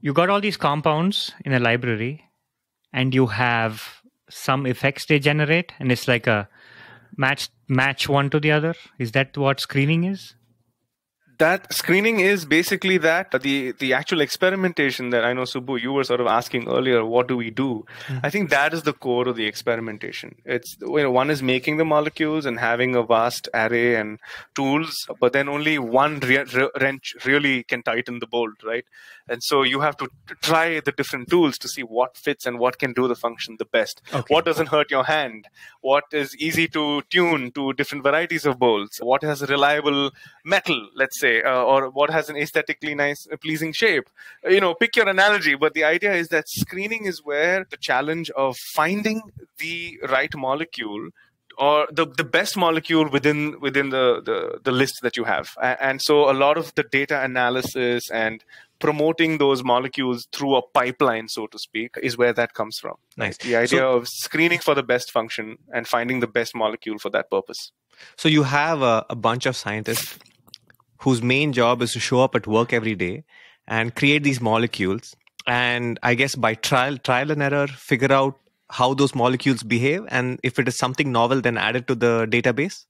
Speaker 1: you got all these compounds in a library and you have some effects they generate, and it's like a match match one to the other. Is that what screening is?
Speaker 2: That screening is basically that the the actual experimentation that I know Subu you were sort of asking earlier what do we do? Hmm. I think that is the core of the experimentation. It's you know one is making the molecules and having a vast array and tools but then only one re- re- wrench really can tighten the bolt right? And so you have to t- try the different tools to see what fits and what can do the function the best.
Speaker 1: Okay.
Speaker 2: what doesn't hurt your hand? What is easy to tune to different varieties of bolts? what has reliable metal let's say uh, or what has an aesthetically nice uh, pleasing shape Uh, you know pick your analogy but the idea is that screening is where the challenge of finding the right molecule or the, the best molecule within within the, the, the list that you have. And, and so a lot of the data analysis and promoting those molecules through a pipeline, so to speak, is where that comes from.
Speaker 3: Nice.
Speaker 2: The idea
Speaker 3: So-
Speaker 2: of screening for the best function and finding the best molecule for that purpose.
Speaker 3: So you have a, a bunch of scientists whose main job is to show up at work every day and create these molecules, and I guess by trial trial and error, figure out how those molecules behave, and if it is something novel, then add it to the database.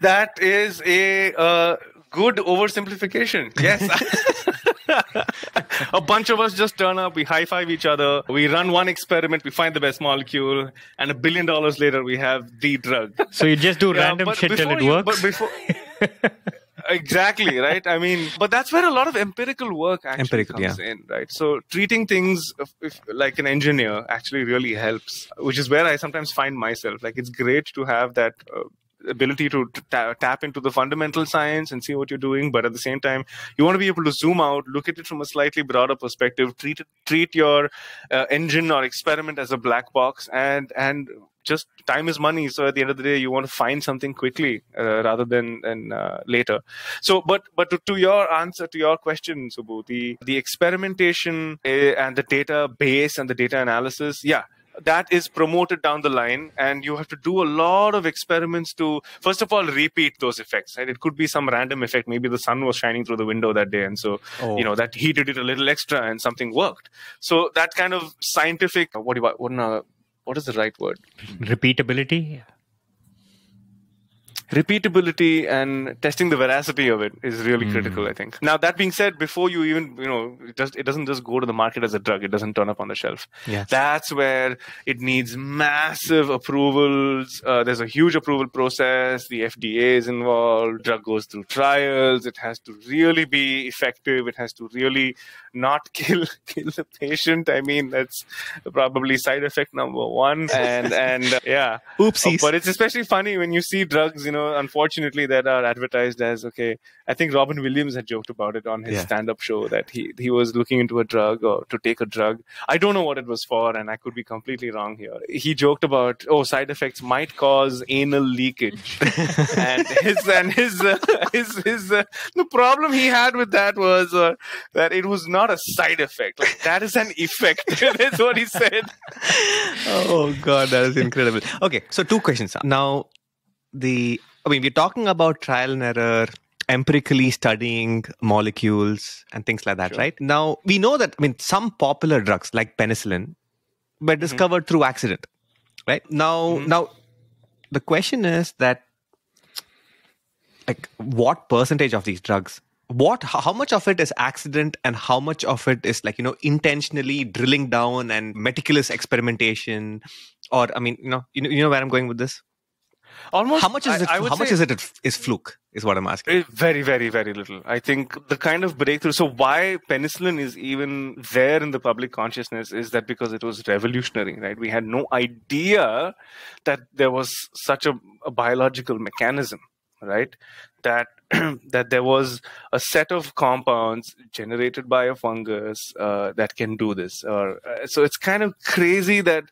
Speaker 2: That is a uh, good oversimplification. Yes. *laughs* *laughs* a bunch of us just turn up, we high five each other, we run one experiment, we find the best molecule, and a billion dollars later, we have the drug.
Speaker 1: So you just do
Speaker 2: Yeah,
Speaker 1: random shit till it
Speaker 2: you-
Speaker 1: works.
Speaker 2: But before, *laughs* exactly right. I mean, but that's where a lot of empirical work actually
Speaker 3: Empirical,
Speaker 2: comes in, right? So treating things if, if, like an engineer actually really helps, which is where I sometimes find myself. Like it's great to have that. Uh, ability to ta- tap into the fundamental science and see what you're doing but at the same time you want to be able to zoom out look at it from a slightly broader perspective treat it, treat your uh, engine or experiment as a black box and and just time is money so at the end of the day you want to find something quickly uh, rather than than uh, later. So but but to, to your answer to your question Subu the the experimentation uh, and the data base and the data analysis yeah that is promoted down the line and you have to do a lot of experiments to first of all repeat those effects right? It could be some random effect. Maybe the sun was shining through the window that day and so
Speaker 3: Oh.
Speaker 2: you know that heated it a little extra and something worked. So that kind of scientific what do you what, uh, what is the right word?
Speaker 1: Repeatability.
Speaker 2: repeatability and testing the veracity of it is really critical i think. Now that being said before you even you know it, just, it doesn't just go to the market as a drug. It doesn't turn up on the shelf.
Speaker 3: Yes.
Speaker 2: that's where it needs massive approvals. Uh, there's a huge approval process. The fda is involved. Drug goes through trials. It has to really be effective. It has to really not *laughs* kill kill the patient i mean that's probably side effect number one and and uh, yeah
Speaker 3: Oopsies.
Speaker 2: but it's especially funny when you see drugs, you know, unfortunately, that are advertised as okay. I think Robin Williams had joked about it on his
Speaker 3: Yeah.
Speaker 2: stand-up show that he he was looking into a drug or to take a drug. I don't know what it was for, and I could be completely wrong here. He joked about oh, side effects might cause anal leakage, *laughs* and his and his uh, his his uh, the problem he had with that was uh, that it was not a side effect. Like that is an effect. *laughs* That's what he said.
Speaker 3: oh god that is incredible okay so two questions now the i mean we're talking about trial and error empirically studying molecules and things like that
Speaker 2: Sure.
Speaker 3: right now we know that i mean some popular drugs like penicillin were discovered through accident right now
Speaker 2: Mhm.
Speaker 3: now the question is that like what percentage of these drugs what how much of it is accident and how much of it is like you know intentionally drilling down and meticulous experimentation or i mean you know you know, you know where i'm going with this
Speaker 2: Almost.
Speaker 3: how much is
Speaker 2: I-
Speaker 3: it
Speaker 2: I
Speaker 3: how much is it is fluke is what i'm asking
Speaker 2: Eh, Very, very, very little. I think the kind of breakthrough. So, why penicillin is even there in the public consciousness is that because it was revolutionary, right? We had no idea that there was such a, a biological mechanism, right? That *clears throat* that there was a set of compounds generated by a fungus uh, that can do this. Or uh, so it's kind of crazy that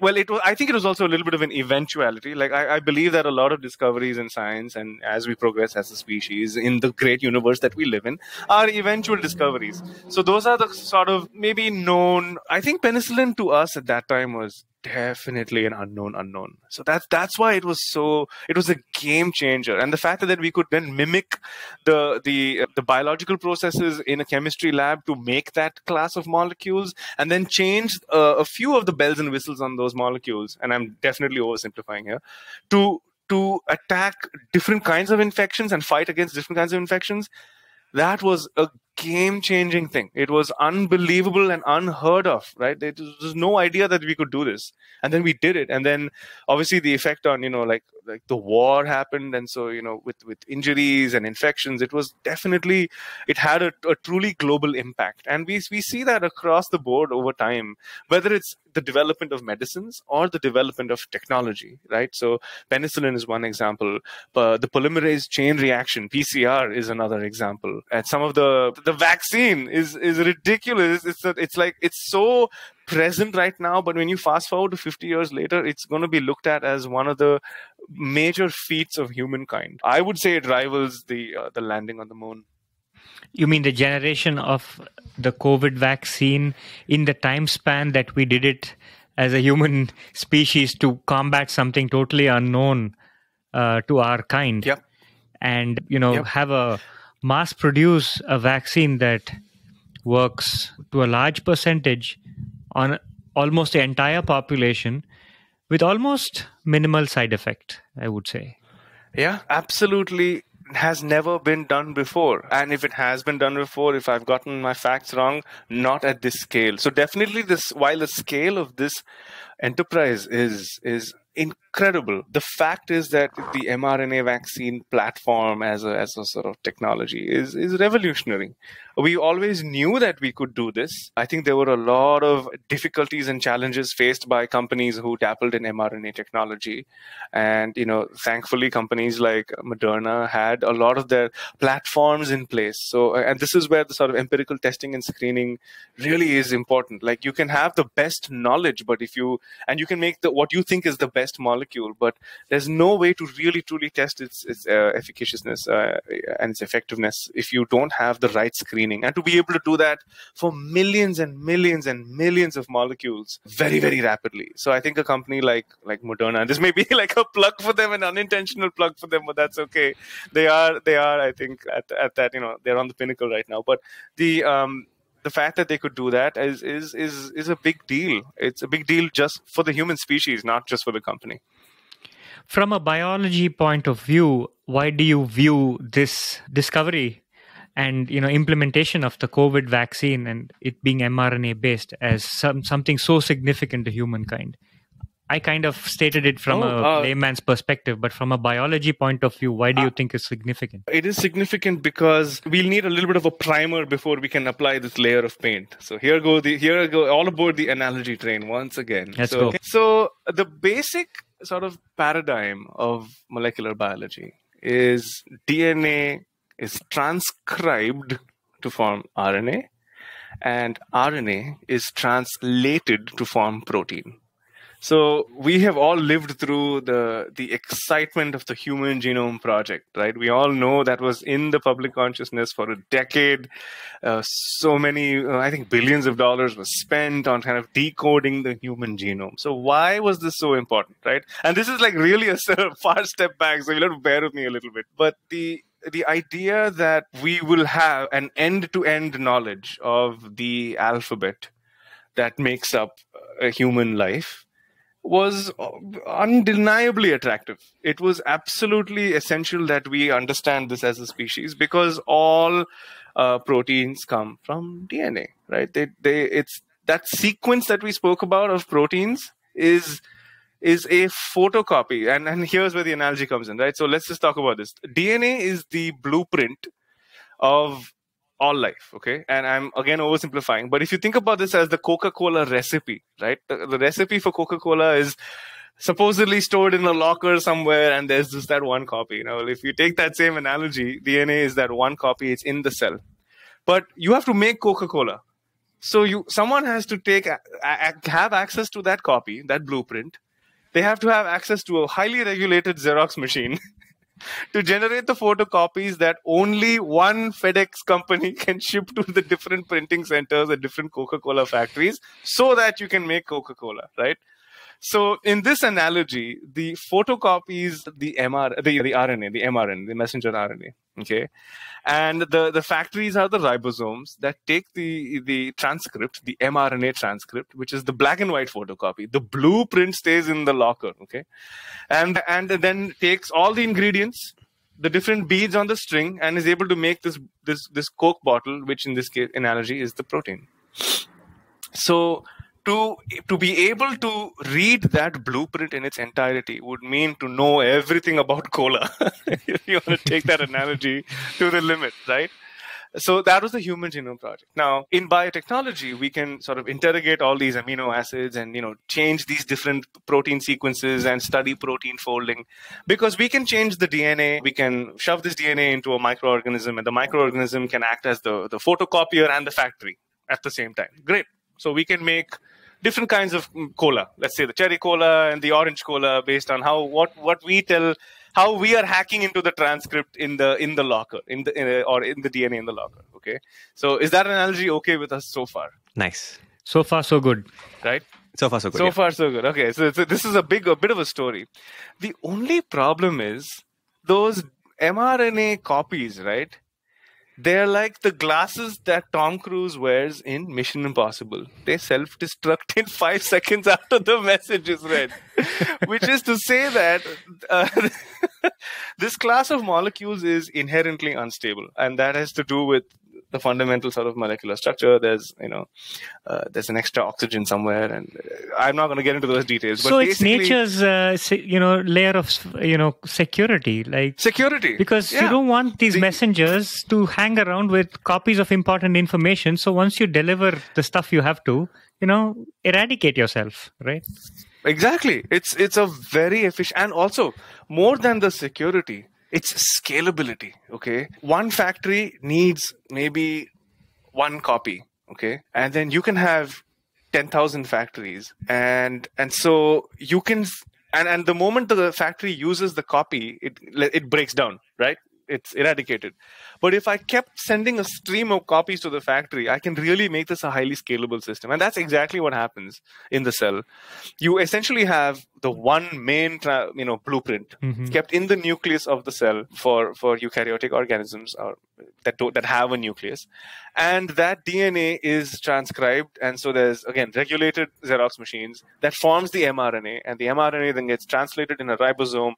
Speaker 2: well it was i think it was also a little bit of an eventuality like I, I believe that a lot of discoveries in science and as we progress as a species in the great universe that we live in are eventual discoveries so those are the sort of maybe known i think penicillin to us at that time was definitely an unknown unknown. So that's that's why it was so it was a game changer. And the fact that we could then mimic the the the biological processes in a chemistry lab to make that class of molecules and then change uh, a few of the bells and whistles on those molecules and i'm definitely oversimplifying here to to attack different kinds of infections and fight against different kinds of infections that was a game changing thing. It was unbelievable and unheard of right? There was there's no idea that we could do this. And then we did it. And then obviously the effect on you know like like the war happened. And so you know with with injuries and infections it was definitely it had a, a truly global impact. And we we see that across the board over time whether it's the development of medicines or the development of technology right? So penicillin is one example. But the polymerase chain reaction pcr is another example. And some of the the vaccine is is ridiculous. It's a, it's like it's so present right now, but when you fast forward to 50 years later, it's going to be looked at as one of the major feats of humankind. I would say it rivals the uh, the landing on the moon.
Speaker 1: You mean the generation of the COVID vaccine in the time span that we did it as a human *laughs* species to combat something totally unknown uh, to our kind?
Speaker 2: Yep.
Speaker 1: And, you know,
Speaker 2: Yep.
Speaker 1: have a mass produce a vaccine that works to a large percentage on almost the entire population with almost minimal side effect, I would say.
Speaker 2: Yeah, absolutely has never been done before. And if it has been done before, if I've gotten my facts wrong, not at this scale. So definitely this while the scale of this enterprise is is incredible. The fact is that the mRNA vaccine platform as a as a sort of technology is is revolutionary. We always knew that we could do this. I think there were a lot of difficulties and challenges faced by companies who dabbled in mRNA technology. And you know, thankfully companies like Moderna had a lot of their platforms in place. So and this is where the sort of empirical testing and screening really is important. Like you can have the best knowledge, but if you and you can make the what you think is the best molecule, but there's no way to really truly test its, its uh, efficaciousness uh, and its effectiveness if you don't have the right screening. And to be able to do that for millions and millions and millions of molecules very very rapidly. So I think a company like like Moderna, this may be *laughs* like a plug for them, an unintentional plug for them, but that's okay. They are they are I think at at that you know they're on the pinnacle right now. But the um the fact that they could do that is is is is a big deal. It's a big deal just for the human species, not just for the company.
Speaker 1: From a biology point of view, why do you view this discovery and you know implementation of the COVID vaccine and it being mRNA based as some, something so significant to humankind? I kind of stated it from
Speaker 2: Oh,
Speaker 1: a
Speaker 2: uh,
Speaker 1: layman's perspective, but from a biology point of view, why do you think it's significant?
Speaker 2: It is significant because we'll need a little bit of a primer before we can apply this layer of paint. So here go the here go all aboard the analogy train once again.
Speaker 1: Let's
Speaker 2: so,
Speaker 1: go.
Speaker 2: So the basic sort of paradigm of molecular biology is DNA is transcribed to form RNA and RNA is translated to form protein. So we have all lived through the the excitement of the Human Genome Project, right? We all know that was in the public consciousness for a decade. Uh, so many, uh, I think, billions of dollars was spent on kind of decoding the human genome. So why was this so important, right? And this is like really a *laughs* far step back, so you'll have to bear with me a little bit. But the the idea that we will have an end-to-end knowledge of the alphabet that makes up a human life was undeniably attractive. It was absolutely essential that we understand this as a species because all uh, proteins come from DNA, right? They, they, it's that sequence that we spoke about of proteins is is a photocopy, and and here's where the analogy comes in, right? So let's just talk about this. DNA is the blueprint of all life okay? And i'm again oversimplifying but if you think about this as the coca-cola recipe right? The, the recipe for coca-cola is supposedly stored in a locker somewhere and there's just that one copy you know? If you take that same analogy dna is that one copy it's in the cell. But you have to make coca-cola. So you someone has to take have access to that copy that blueprint. They have to have access to a highly regulated xerox machine *laughs* to generate the photocopies that only one FedEx company *laughs* can ship to the different printing centers and different Coca-Cola factories so that you can make Coca-Cola, right? So in this analogy, the photocopies the MR, the, the RNA, the mRNA, the messenger RNA, okay, and the the factories are the ribosomes that take the the transcript, the mRNA transcript, which is the black and white photocopy. The blueprint stays in the locker, okay, and and then takes all the ingredients, the different beads on the string, and is able to make this this this Coke bottle, which in this case analogy is the protein. So to to be able to read that blueprint in its entirety would mean to know everything about cola *laughs* if you want to take that analogy to the limit right So that was the Human Genome Project. Now, in biotechnology, we can sort of interrogate all these amino acids and you know change these different protein sequences and study protein folding because we can change the DNA. We can shove this DNA into a microorganism, and the microorganism can act as the the photocopier and the factory at the same time. Great. So we can make different kinds of mm, cola. Let's say the cherry cola and the orange cola, based on how what what we tell how we are hacking into the transcript in the in the locker in the in a, or in the DNA in the locker. Okay, so is that analogy okay with us so far?
Speaker 3: Nice.
Speaker 1: So far, so good.
Speaker 2: Right.
Speaker 3: So far, so good.
Speaker 2: So
Speaker 3: yeah.
Speaker 2: far, so good. Okay, so, so this is a big, a bit of a story. The only problem is those mRNA copies, right? They're like the glasses that Tom Cruise wears in Mission Impossible. They self destruct in *laughs* five seconds after the message is read. *laughs* Which is to say that uh, *laughs* this class of molecules is inherently unstable. And that has to do with the fundamental sort of molecular structure. There's, you know, uh, there's an extra oxygen somewhere, and uh, I'm not going to get into those details. But
Speaker 1: so it's nature's, uh, you know, layer of, you know, security. Like
Speaker 2: security
Speaker 1: because
Speaker 2: Yeah.
Speaker 1: you don't want these
Speaker 2: The-
Speaker 1: messengers to hang around with copies of important information. So once you deliver the stuff you have to, you know, eradicate yourself, right?
Speaker 2: Exactly. It's it's a very efficient and also more than the security, it's scalability. Okay. One factory needs maybe one copy. Okay. And then you can have ten thousand factories. And and so you can and, and the moment the factory uses the copy, it it breaks down, right? It's eradicated. But if I kept sending a stream of copies to the factory, I can really make this a highly scalable system. And that's exactly what happens in the cell. You essentially have the one main tra- you know blueprint
Speaker 1: Mhm.
Speaker 2: kept in the nucleus of the cell for for eukaryotic organisms or that do, that have a nucleus. And that dna is transcribed. And so there's again regulated xerox machines that forms the mrna. And the mrna then gets translated in a ribosome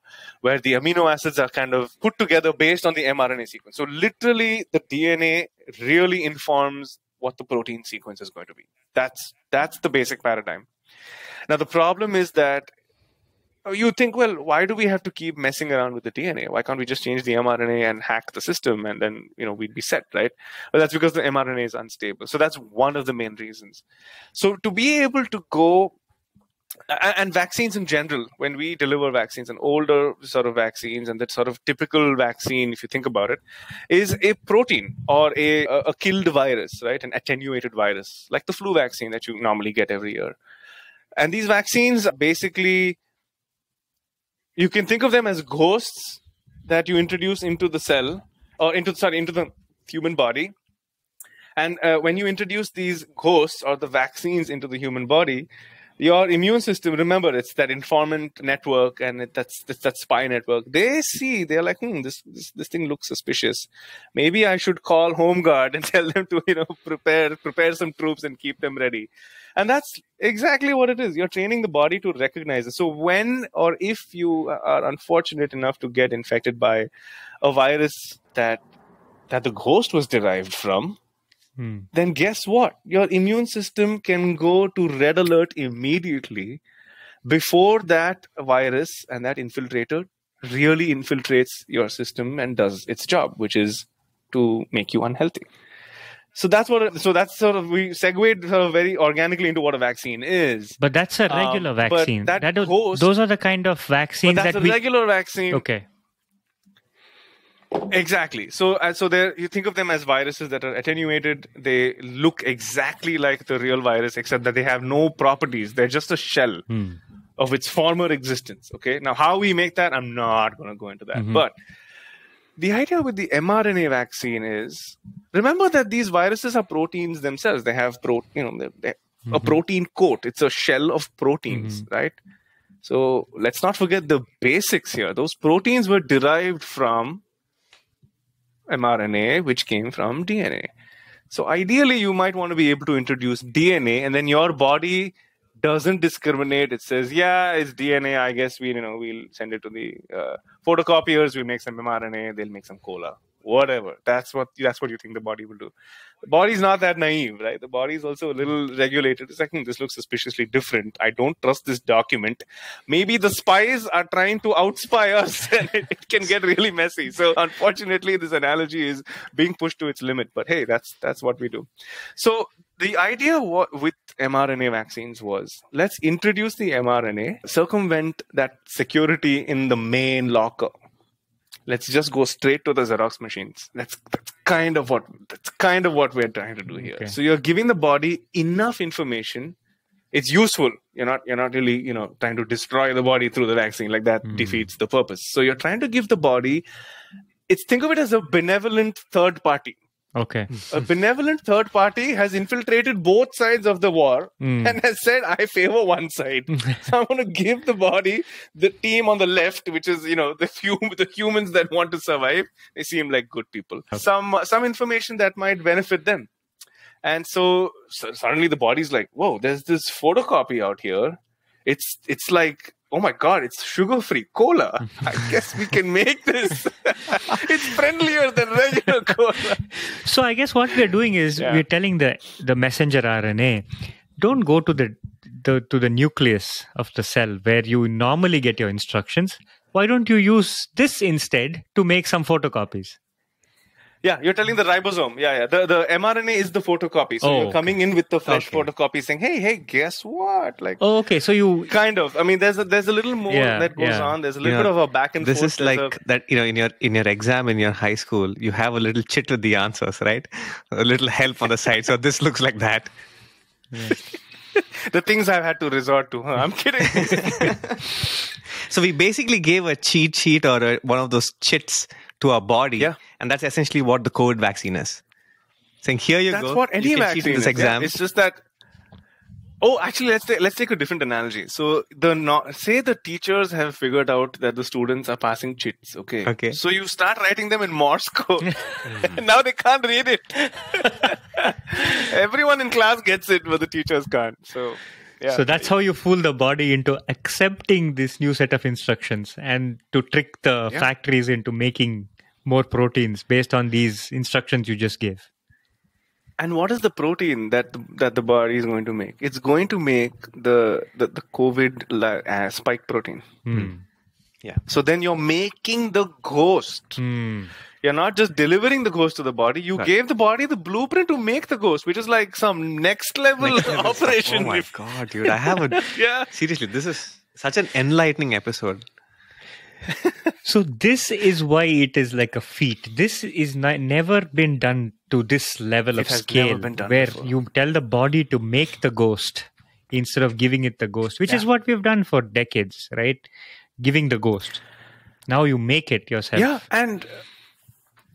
Speaker 2: where the amino acids are kind of put together based on the mrna sequence. So literally the dna really informs what the protein sequence is going to be. That's that's the basic paradigm. Now the problem is that Oh, you think, well, why do we have to keep messing around with the DNA? Why can't we just change the mRNA and hack the system and then, you know, we'd be set, right? Well, that's because the mRNA is unstable. So that's one of the main reasons. So to be able to go and vaccines in general, when we deliver vaccines, and older sort of vaccines, and that sort of typical vaccine, if you think about it, is a protein or a, a a killed virus, right? An attenuated virus, like the flu vaccine that you normally get every year. And these vaccines basically you can think of them as ghosts that you introduce into the cell or into sorry into the human body. And uh, when you introduce these ghosts or the vaccines into the human body your immune system remember it's that informant network and it, that's, that's that spy network. They see they're like hmm this, this this thing looks suspicious. Maybe i should call home guard and *laughs* tell them to you know prepare prepare some troops and keep them ready and that's exactly what it is you're training the body to recognize it so when or if you are unfortunate enough to get infected by a virus that that the ghost was derived from
Speaker 1: Hmm.
Speaker 2: then guess what? Your immune system can go to red alert immediately before that virus and that infiltrator really infiltrates your system and does its job, which is to make you unhealthy. So that's what. So that's sort of we segued sort of very organically into what a vaccine is.
Speaker 1: But that's a
Speaker 2: Um,
Speaker 1: regular
Speaker 2: but
Speaker 1: vaccine.
Speaker 2: that
Speaker 1: is-
Speaker 2: host-
Speaker 1: those are the kind of
Speaker 2: But
Speaker 1: vaccines
Speaker 2: that's
Speaker 1: that
Speaker 2: a
Speaker 1: we.
Speaker 2: regular vaccine.
Speaker 1: okay.
Speaker 2: Exactly. So, uh, so there you think of them as viruses that are attenuated. They look exactly like the real virus, except that they have no properties. They're just a shell
Speaker 1: Hmm.
Speaker 2: of its former existence. Okay. Now, how we make that, I'm not going to go into that.
Speaker 1: Mhm.
Speaker 2: But the idea with the mRNA vaccine is remember that these viruses are proteins themselves. They have pro, you know, they, they, a protein coat. It's a shell of proteins, right? So let's not forget the basics here. Those proteins were derived from mRNA, which came from DNA. So ideally, you might want to be able to introduce DNA, and then your body doesn't discriminate. It says, "Yeah, it's DNA. I guess we, you know, we'll send it to the uh, photocopiers. We'll make some mRNA. They'll make some cola, whatever. That's what that's what you think the body will do. The body's not that naive, right? The body's also a little regulated. It's like, hmm, this looks suspiciously different. I don't trust this document. Maybe the spies are trying to outspy us *laughs* and it, it can get really messy. So unfortunately, this analogy is being pushed to its limit. But hey, that's that's what we do. So the idea with mRNA vaccines was let's introduce the mRNA, circumvent that security in the main locker. Let's just go straight to the Xerox machines. That's, that's kind of what that's kind of what we're trying to do here. Okay. So you're giving the body enough information. It's useful. You're not you're not really you know trying to destroy the body through the vaccine like that mm. defeats the purpose. So you're trying to give the body. It's think of it as a benevolent third party
Speaker 1: Okay. *laughs*
Speaker 2: A benevolent third party has infiltrated both sides of the war mm. and has said, I favor one side. *laughs* so I'm going to give the body, the team on the left, which is, you know, the, hum- *laughs* the humans that want to survive. They seem like good people. Okay. Some, some information that might benefit them. And so, so suddenly the body's like, whoa, there's this photocopy out here. It's, it's like oh my god, it's sugar free cola. *laughs* I guess we can make this. *laughs* it's friendlier than regular cola.
Speaker 1: So I guess what we're doing is yeah. we're telling the the messenger RNA, don't go to the, the to the nucleus of the cell where you normally get your instructions. Why don't you use this instead to make some photocopies?
Speaker 2: Yeah, you're telling the ribosome. Yeah, yeah. The the mRNA is the photocopy. So oh, you're coming in with the fresh okay. photocopy, saying, "Hey, hey, guess what?" Like,
Speaker 1: oh, okay. So you
Speaker 2: kind of. I mean, there's a there's a little more yeah, that goes yeah. on. There's a little you bit of a back and
Speaker 3: this
Speaker 2: forth.
Speaker 3: This is like a... that. You know, in your in your exam in your high school, you have a little chit with the answers, right? A little help on the side. So this looks like that.
Speaker 2: Yeah. *laughs* the things I've had to resort to. Huh? I'm kidding. *laughs*
Speaker 3: so we basically gave a cheat sheet or a, one of those chits to our body.
Speaker 2: Yeah.
Speaker 3: And that's essentially what the COVID vaccine is. Saying, here you
Speaker 2: that's
Speaker 3: go.
Speaker 2: That's what any vaccine
Speaker 3: this
Speaker 2: is.
Speaker 3: exam.
Speaker 2: Yeah. It's just that. Oh, actually, let's take, let's take a different analogy. So the no, say the teachers have figured out that the students are passing chits. Okay.
Speaker 3: Okay.
Speaker 2: So you start writing them in Morse code. *laughs* *laughs* now they can't read it. *laughs* Everyone in class gets it, but the teachers can't. So
Speaker 1: yeah. So that's how you fool the body into accepting this new set of instructions and to trick the yeah. factories into making more proteins based on these instructions you just gave.
Speaker 2: And what is the protein that the, that the body is going to make? It's going to make the the, the COVID uh, spike protein.
Speaker 1: Mm.
Speaker 2: Yeah. So then you're making the ghost.
Speaker 1: Mm.
Speaker 2: You're not just delivering the ghost to the body. You right. gave the body the blueprint to make the ghost, which is like some next level next operation.
Speaker 3: Oh my god, dude! I haven't. *laughs*
Speaker 2: yeah.
Speaker 3: Seriously, this is such an enlightening episode. *laughs*
Speaker 1: so this is why it is like a feat. This is not, never been done to this level
Speaker 2: it
Speaker 1: of scale, where
Speaker 2: before.
Speaker 1: you tell the body to make the ghost instead of giving it the ghost, which yeah. is what we've done for decades, right? Giving the ghost. Now you make it yourself.
Speaker 2: Yeah, and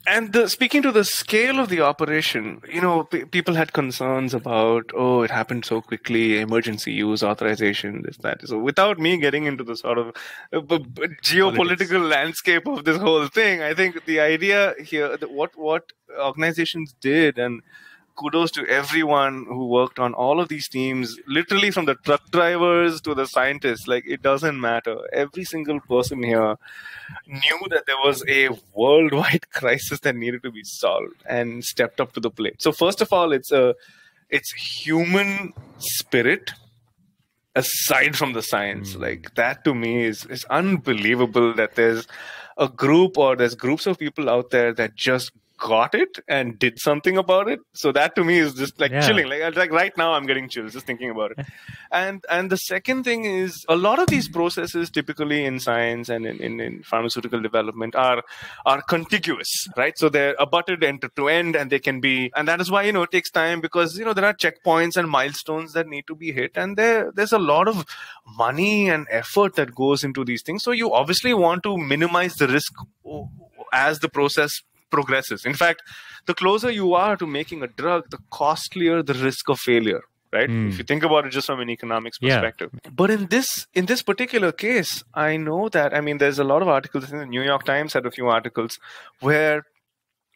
Speaker 2: and the, speaking to the scale of the operation, you know, p- people had concerns about, oh, it happened so quickly, emergency use authorization, this, that. So, without me getting into the sort of uh, b- b- geopolitical Politics. landscape of this whole thing, I think the idea here, what what organizations did, and kudos to everyone who worked on all of these teams, literally from the truck drivers to the scientists. Like, it doesn't matter. Every single person here knew that there was a worldwide *laughs* crisis that needed to be solved and stepped up to the plate. So, first of all, it's a it's human spirit aside from the science mm. like that to me is is unbelievable that there's a group or there's groups of people out there that just got it and did something about it. So that to me is just like yeah. chilling. Like like right now I'm getting chills just thinking about it. *laughs* and and the second thing is a lot of these processes typically in science and in, in, in pharmaceutical development are are contiguous, right? So they're abutted end to end and they can be and that is why you know it takes time because you know there are checkpoints and milestones that need to be hit and there there's a lot of money and effort that goes into these things. So you obviously want to minimize the risk as the process progresses. In fact, the closer you are to making a drug, the costlier the risk of failure right mm. if you think about it just from an economics perspective yeah. but in this in this particular case i know that i mean there's a lot of articles in the new york times had a few articles where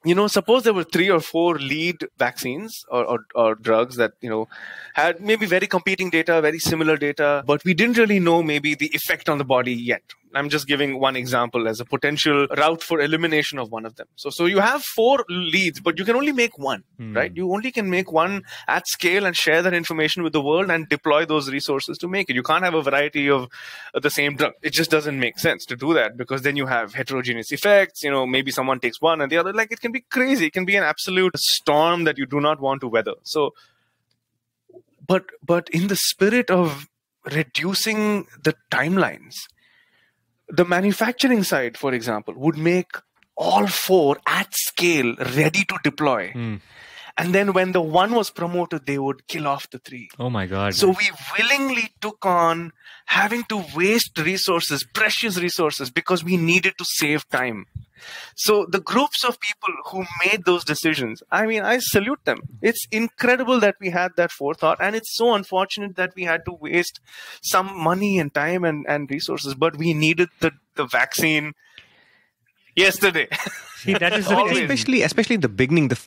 Speaker 2: you know suppose there were three or four lead vaccines or, or, or, drugs that you know had maybe very competing data very similar data but we didn't really know maybe the effect on the body yet I'm just giving one example as a potential route for elimination of one of them. So, so you have four leads, but you can only make one,
Speaker 1: Hmm.
Speaker 2: right? You only can make one at scale and share that information with the world and deploy those resources to make it. You can't have a variety of uh, the same drug. It just doesn't make sense to do that because then you have heterogeneous effects. You know, maybe someone takes one and the other. Like it can be crazy. It can be an absolute storm that you do not want to weather. So, but but in the spirit of reducing the timelines the manufacturing side for example would make all four at scale ready to deploy
Speaker 1: Hmm.
Speaker 2: and then when the one was promoted they would kill off the three
Speaker 1: Oh my God.
Speaker 2: so we willingly took on having to waste resources precious resources because we needed to save time so the groups of people who made those decisions, I mean, I salute them. It's incredible that we had that forethought, and it's so unfortunate that we had to waste some money and time and, and resources, but we needed the, the vaccine yesterday. *laughs*
Speaker 1: See, that is the
Speaker 2: Always.
Speaker 1: thing.
Speaker 3: especially especially in the beginning the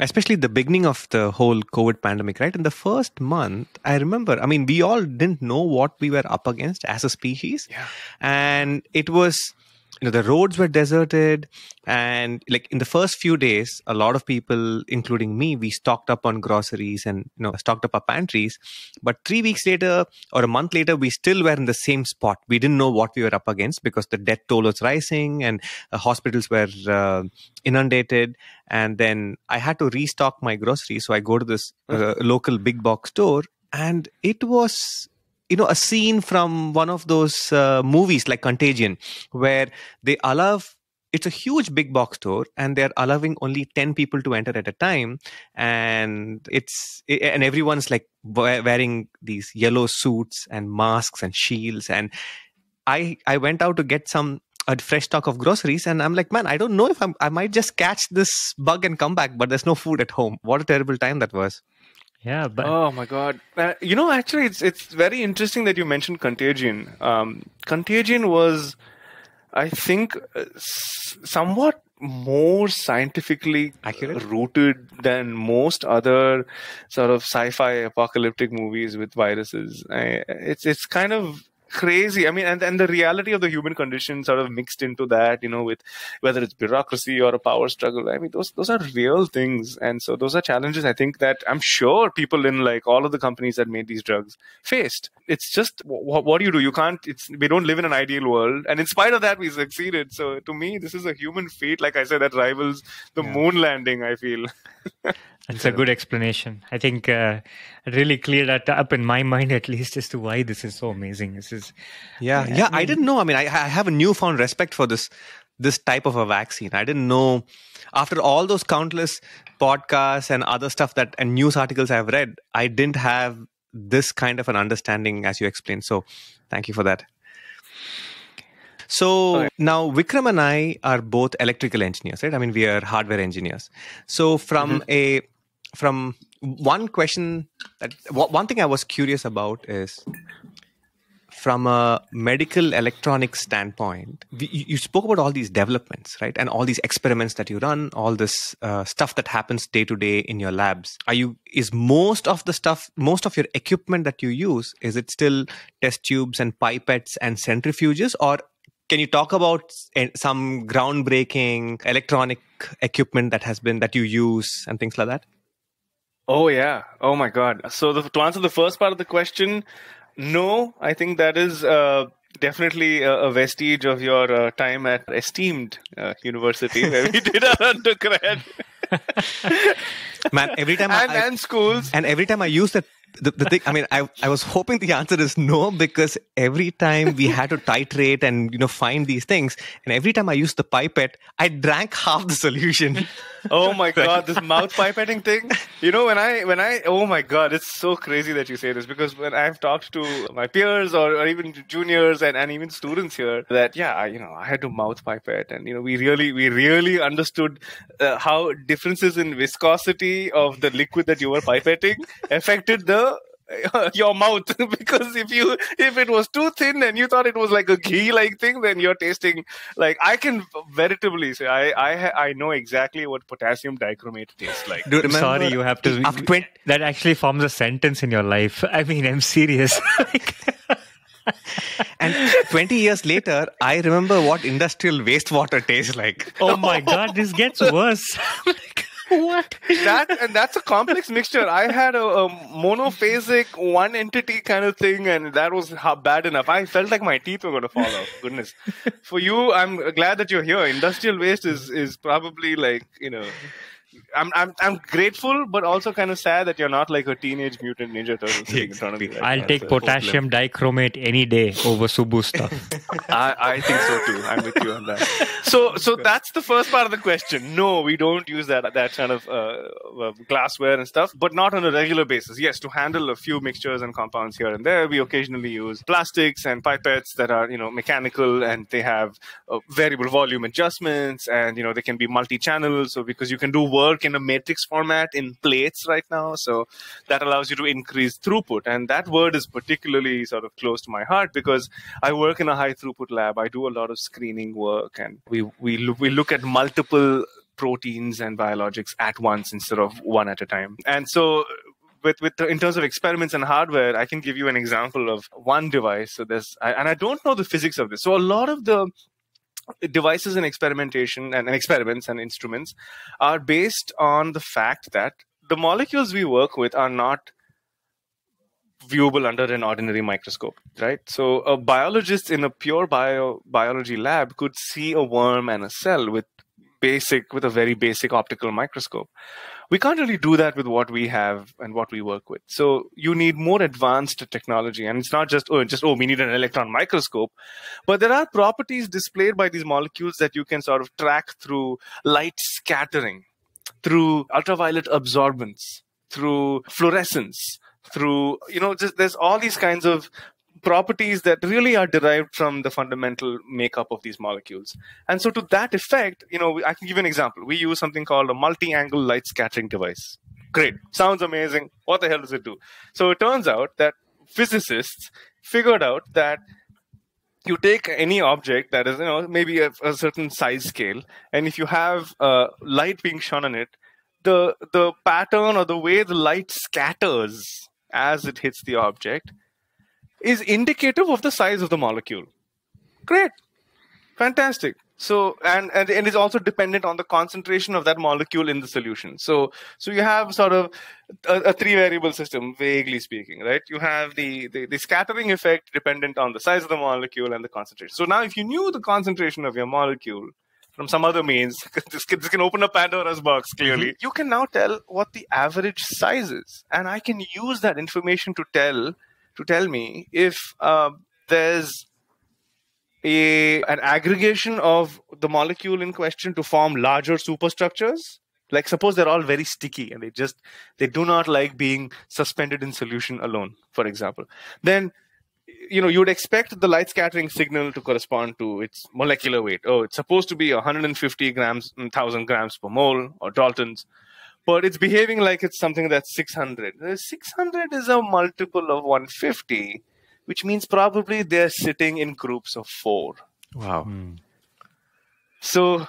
Speaker 3: especially the beginning of the whole covid pandemic right in the first month i remember i mean we all didn't know what we were up against as a species
Speaker 2: Yeah.
Speaker 3: and it was you know the roads were deserted and like in the first few days a lot of people including me we stocked up on groceries and you know stocked up our pantries. But 3 weeks later or a month later we still were in the same spot. We didn't know what we were up against because the death toll was rising and uh, hospitals were uh, inundated. And then i had to restock my groceries. So i go to this uh, local big box store and it was you know a scene from one of those uh, movies like contagion where they allow it's a huge big box store and they're allowing only 10 people to enter at a time. And it's and everyone's like wearing these yellow suits and masks and shields. And i i went out to get some a fresh stock of groceries and i'm like man i don't know if I'm, i might just catch this bug and come back but there's no food at home. What a terrible time that was
Speaker 1: Yeah, but
Speaker 2: Oh my god! Uh, you know, actually, it's it's very interesting that you mentioned Contagion. Um, Contagion was, I think, uh, s- somewhat more scientifically
Speaker 3: Accurate?
Speaker 2: rooted than most other sort of sci-fi apocalyptic movies with viruses. I, it's it's kind of crazy. I mean, and and the reality of the human condition sort of mixed into that. You know, with whether it's bureaucracy or a power struggle. I mean, those those are real things, and so those are challenges. I think that I'm sure people in like all of the companies that made these drugs faced. It's just what, what do you do? You can't. It's we don't live in an ideal world, and in spite of that, we succeeded. So to me, this is a human feat. Like I said, that rivals the
Speaker 3: Yeah.
Speaker 2: moon landing. I feel. *laughs*
Speaker 1: That's a good explanation. I think uh, it really cleared that up in my *laughs* mind, at least, as to why this is so amazing. This is
Speaker 3: Yeah,
Speaker 1: Yeah,
Speaker 3: yeah.
Speaker 1: I
Speaker 3: I, didn't know. I mean, I, I have a newfound respect for this this type of a vaccine. I didn't know after all those countless podcasts and other stuff that and news articles I've read, I didn't have this kind of an understanding as you explained. So, thank you for that. So now Vikram and I are both electrical engineers, right? I mean, we are hardware engineers. So from a from one question that one thing I was curious about is from a medical electronics standpoint, we, you spoke about all these developments, right? And all these experiments that you run, all this uh, stuff that happens day to day in your labs. Are you, is most of the stuff, most of your equipment that you use, is it still test tubes and pipettes and centrifuges? Or can you talk about some groundbreaking electronic equipment that has been, that you use and things like that?
Speaker 2: Oh yeah. Oh my God. So the, to answer the first part of the question, no, I think that is uh, definitely a, a vestige of your uh, time at esteemed uh, university *laughs* where we did our undergrad *laughs*
Speaker 3: Man, every time
Speaker 2: and,
Speaker 3: I,
Speaker 2: and schools.
Speaker 3: And every time I use that, the, the thing, I mean, I, I was hoping the answer is no because every time we had to titrate and, you know, find these things. And every time I used the pipette, I drank half the solution.
Speaker 2: Oh my god, this mouth pipetting thing. You know, when I when I oh my god, it's so crazy that you say this because when I've talked to my peers or, or even juniors and, and even students here that yeah, I, you know, I had to mouth pipette and you know, we really we really understood uh, how differences in viscosity of the liquid that you were pipetting *laughs* affected the *laughs* your mouth *laughs* because if you if it was too thin and you thought it was like a ghee like thing then you're tasting like i can veritably say i i i know exactly what potassium dichromate tastes like
Speaker 3: Do you
Speaker 1: I'm
Speaker 3: remember
Speaker 1: sorry, you have to.
Speaker 3: After 20,
Speaker 1: that actually forms a sentence in your life. *laughs* I mean, I'm serious. Like-
Speaker 3: and 20 years later, I remember what industrial wastewater tastes like.
Speaker 1: Oh my god, this gets worse. Oh what?
Speaker 2: that and that's a complex mixture. I had a, a, monophasic one entity kind of thing, and that was bad enough. I felt like my teeth were going to fall off. Goodness, for you, I'm glad that you're here. Industrial waste is is probably like you know I'm I'm I'm grateful, but also kind of sad that you're not like a teenage mutant ninja turtle sitting in front of me. Right
Speaker 1: I'll take potassium dichromate any day over Subu stuff. *laughs*
Speaker 2: I, I think so too. I'm with you on that. *laughs* So so that's the first part of the question. No, we don't use that that kind of uh, uh, glassware and stuff, but not on a regular basis. Yes, to handle a few mixtures and compounds here and there, we occasionally use plastics and pipettes that are you know mechanical and they have uh, variable volume adjustments and you know they can be multi-channel. So because you can do work in a matrix format in plates right now. So that allows you to increase throughput. And that word is particularly sort of close to my heart because I work in a high throughput lab. I do a lot of screening work and we, we, we look at multiple proteins and biologics at once instead of one at a time. And so with with in terms of experiments and hardware, I can give you an example of one device. So there's and I don't know the physics of this. So a lot of the devices and experimentation and, and experiments and instruments are based on the fact that the molecules we work with are not viewable under an ordinary microscope, right? So a biologist in a pure bio biology lab could see a worm and a cell with basic with a very basic optical microscope we can't really do that with what we have and what we work with. So you need more advanced technology. And it's not just, oh, just, oh, we need an electron microscope. But there are properties displayed by these molecules that you can sort of track through light scattering, through ultraviolet absorbance, through fluorescence, through, you know, just there's all these kinds of properties that really are derived from the fundamental makeup of these molecules. And so, to that effect, you know, I can give you an example. We use something called a multi-angle light scattering device. Great, sounds amazing. What the hell does it do? So it turns out that physicists figured out that you take any object that is, you know, maybe a, a certain size scale, and if you have uh, light being shone on it, the the pattern or the way the light scatters as it hits the object is indicative of the size of the molecule. Great. Fantastic. So and, and and is also dependent on the concentration of that molecule in the solution. So so you have sort of a, a three variable system, vaguely speaking, right? You have the, the the scattering effect dependent on the size of the molecule and the concentration. So now if you knew the concentration of your molecule from some other means, *laughs* this can, this can open a Pandora's box clearly. Mm-hmm. You can now tell what the average size is, and I can use that information to tell to tell me if uh, there's a an aggregation of the molecule in question to form larger superstructures? Like suppose they're all very sticky and they just they do not like being suspended in solution alone for example. Then you know you would expect the light scattering signal to correspond to its molecular weight. Oh it's supposed to be 150 grams 1000 grams per mole or daltons but it's behaving like it's something that's 600. 600 is a multiple of 150, which means probably they're sitting in groups of four.
Speaker 3: Wow. Hmm.
Speaker 2: So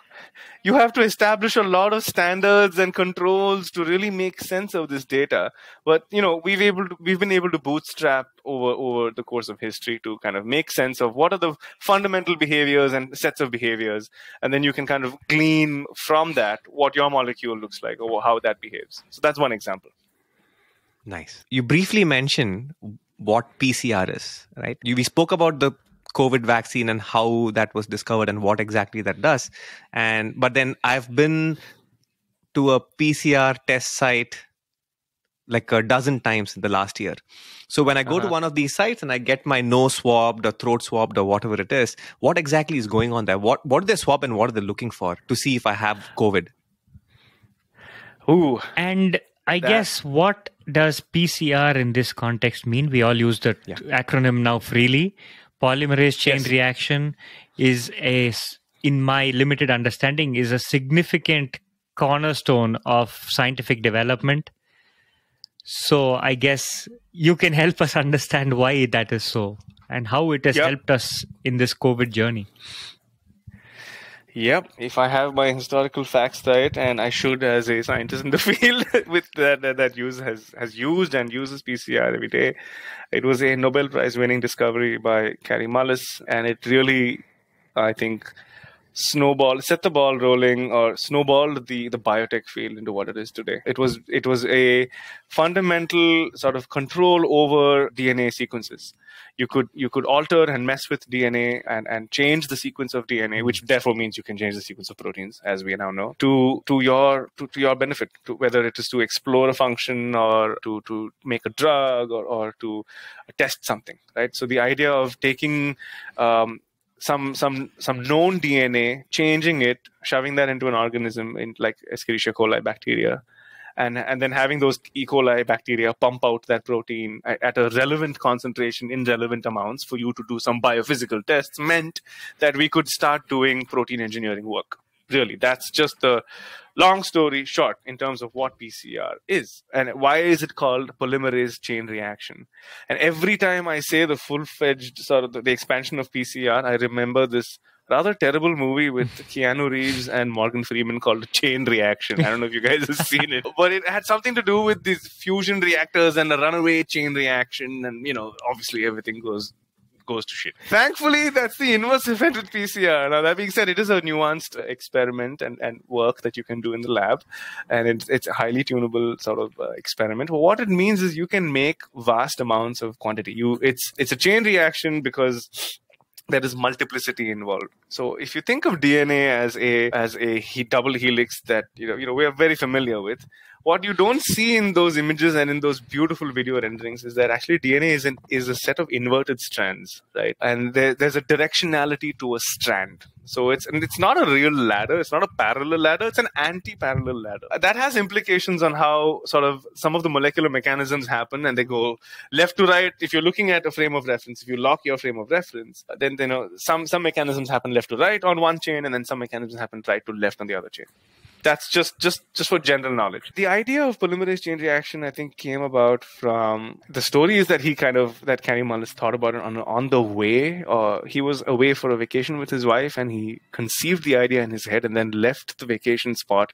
Speaker 2: you have to establish a lot of standards and controls to really make sense of this data. But you know, we've able to, we've been able to bootstrap over over the course of history to kind of make sense of what are the fundamental behaviors and sets of behaviors, and then you can kind of glean from that what your molecule looks like or how that behaves. So that's one example.
Speaker 3: Nice. You briefly mentioned what PCR is, right? we spoke about the COVID vaccine and how that was discovered and what exactly that does. And but then I've been to a PCR test site like a dozen times in the last year. So when I go uh-huh. to one of these sites and I get my nose swabbed or throat swabbed or whatever it is, what exactly is going on there? What what do they swab and what are they looking for to see if I have COVID?
Speaker 1: Ooh. And I that. guess what does PCR in this context mean? We all use the yeah. acronym now freely polymerase chain yes. reaction is a in my limited understanding is a significant cornerstone of scientific development so i guess you can help us *laughs* understand why that is so and how it has yep. helped us in this covid journey
Speaker 2: Yep, if I have my historical facts right, and I should as a scientist in the *laughs* field *laughs* with that that, that use has has used and uses PCR every day, it was a Nobel Prize winning discovery by Kary Mullis, and it really, I think, snowball set the ball rolling or snowballed the the biotech field into what it is today. It was it was a fundamental sort of control over dna sequences. You could you could alter and mess with dna and and change the sequence of dna which therefore means you can change the sequence of proteins as we now know to to your to, to your benefit to whether it is to explore a function or to to make a drug or, or to test something right? So the idea of taking um, some some some known DNA, changing it, shoving that into an organism in like Escherichia coli bacteria, and and then having those E. coli bacteria pump out that protein at, at a relevant concentration in relevant amounts for you to do some biophysical tests meant that we could start doing protein engineering work really that's just the long story short in terms of what pcr is and why is it called polymerase chain reaction and every time i say the full-fledged sort of the, the expansion of pcr i remember this rather terrible movie with *laughs* Keanu Reeves and Morgan Freeman called Chain Reaction. I don't know if you guys have seen it, *laughs* but it had something to do with these fusion reactors and a runaway chain reaction. And, you know, obviously everything goes goes to shit. Thankfully, that's the inverse effect with PCR. Now, that being said, it is a nuanced experiment and, and work that you can do in the lab, and it's, it's a highly tunable sort of uh, experiment. But what it means is you can make vast amounts of quantity. You, it's it's a chain reaction because there is multiplicity involved. So if you think of DNA as a as a he, double helix that you know you know we are very familiar with, what you don't see in those images and in those beautiful video renderings is that actually DNA is an, is a set of inverted strands, right? And there, there's a directionality to a strand. So it's and it's not a real ladder. It's not a parallel ladder. It's an anti-parallel ladder. That has implications on how sort of some of the molecular mechanisms happen, and they go left to right. If you're looking at a frame of reference, if you lock your frame of reference, then you know some some mechanisms happen left to right on one chain, and then some mechanisms happen right to left on the other chain that's just just just for general knowledge. The idea of polymerase chain reaction i think came about from the stories that he kind of that Kary Mullis thought about it on on the way uh, he was away for a vacation with his wife and he conceived the idea in his head and then left the vacation spot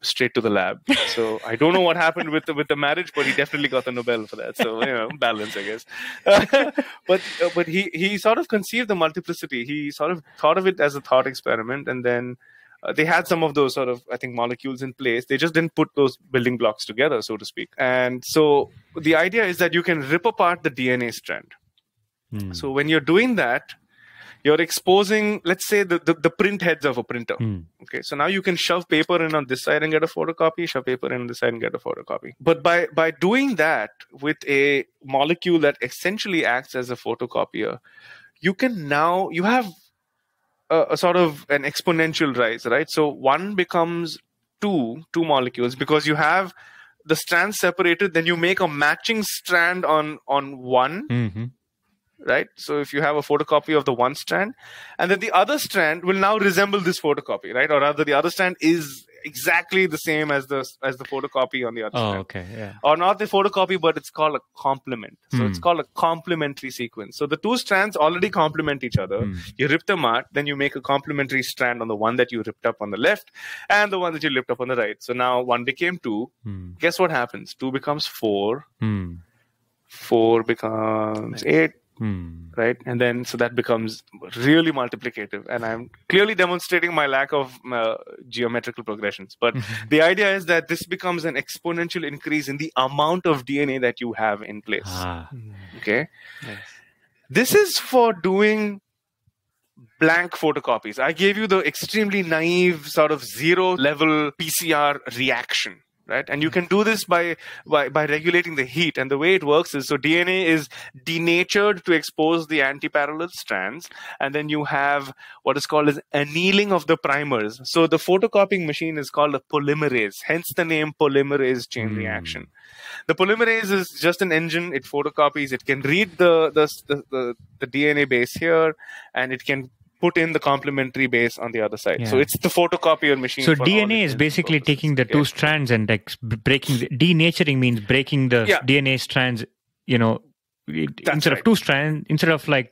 Speaker 2: straight to the lab. *laughs* So i don't know what happened with the with the marriage but he definitely got the nobel for that. So you know balance i guess. *laughs* But uh, but he he sort of conceived the multiplicity. He sort of thought of it as a thought experiment and then uh, they had some of those sort of i think molecules in place. They just didn't put those building blocks together so to speak. And so the idea is that you can rip apart the dna strand. Mm. so when you're doing that you're exposing let's say the, the, the print heads of a printer. Mm. okay so now you can shove paper in on this side and get a photocopy shove paper in on this side and get a photocopy. But by by doing that with a molecule that essentially acts as a photocopier you can now you have a, a sort of an exponential rise, right? So one becomes two, two molecules because you have the strands separated, then you make a matching strand on on one. Mm-hmm right? So if you have a photocopy of the one strand, and then the other strand will now resemble this photocopy, right? Or rather, the other strand is exactly the same as the as the photocopy on the other.
Speaker 1: Oh, okay, yeah.
Speaker 2: Or not the photocopy, but it's called a complement. So mm. it's called a complementary sequence. So the two strands already complement each other. Mm. You rip them out, then you make a complementary strand on the one that you ripped up on the left, and the one that you ripped up on the right. So now one became two. Mm. Guess what happens? Two becomes four. Hmm. Four becomes eight Hmm. Right. And then, so that becomes really multiplicative. And I'm clearly demonstrating my lack of uh, geometrical progressions. But *laughs* the idea is that this becomes an exponential increase in the amount of DNA that you have in place. Ah. Okay. Yes. This is for doing blank photocopies. I gave you the extremely naive sort of zero level PCR reaction right? And you can do this by, by by regulating the heat. And the way it works is so dna is denatured to expose the anti-parallel strands. And then you have what is called as annealing of the primers. So the photocopying machine is called a polymerase hence the name polymerase chain mm. reaction. The polymerase is just an engine. It photocopies. It can read the the, the the, the dna base here and it can put in the complementary base on the other side. Yeah. So it's the photocopier machine.
Speaker 1: So DNA is basically purposes. taking the two yeah. strands and like breaking denaturing means breaking the yeah. DNA strands. You know, That's instead right. of two strands, instead of like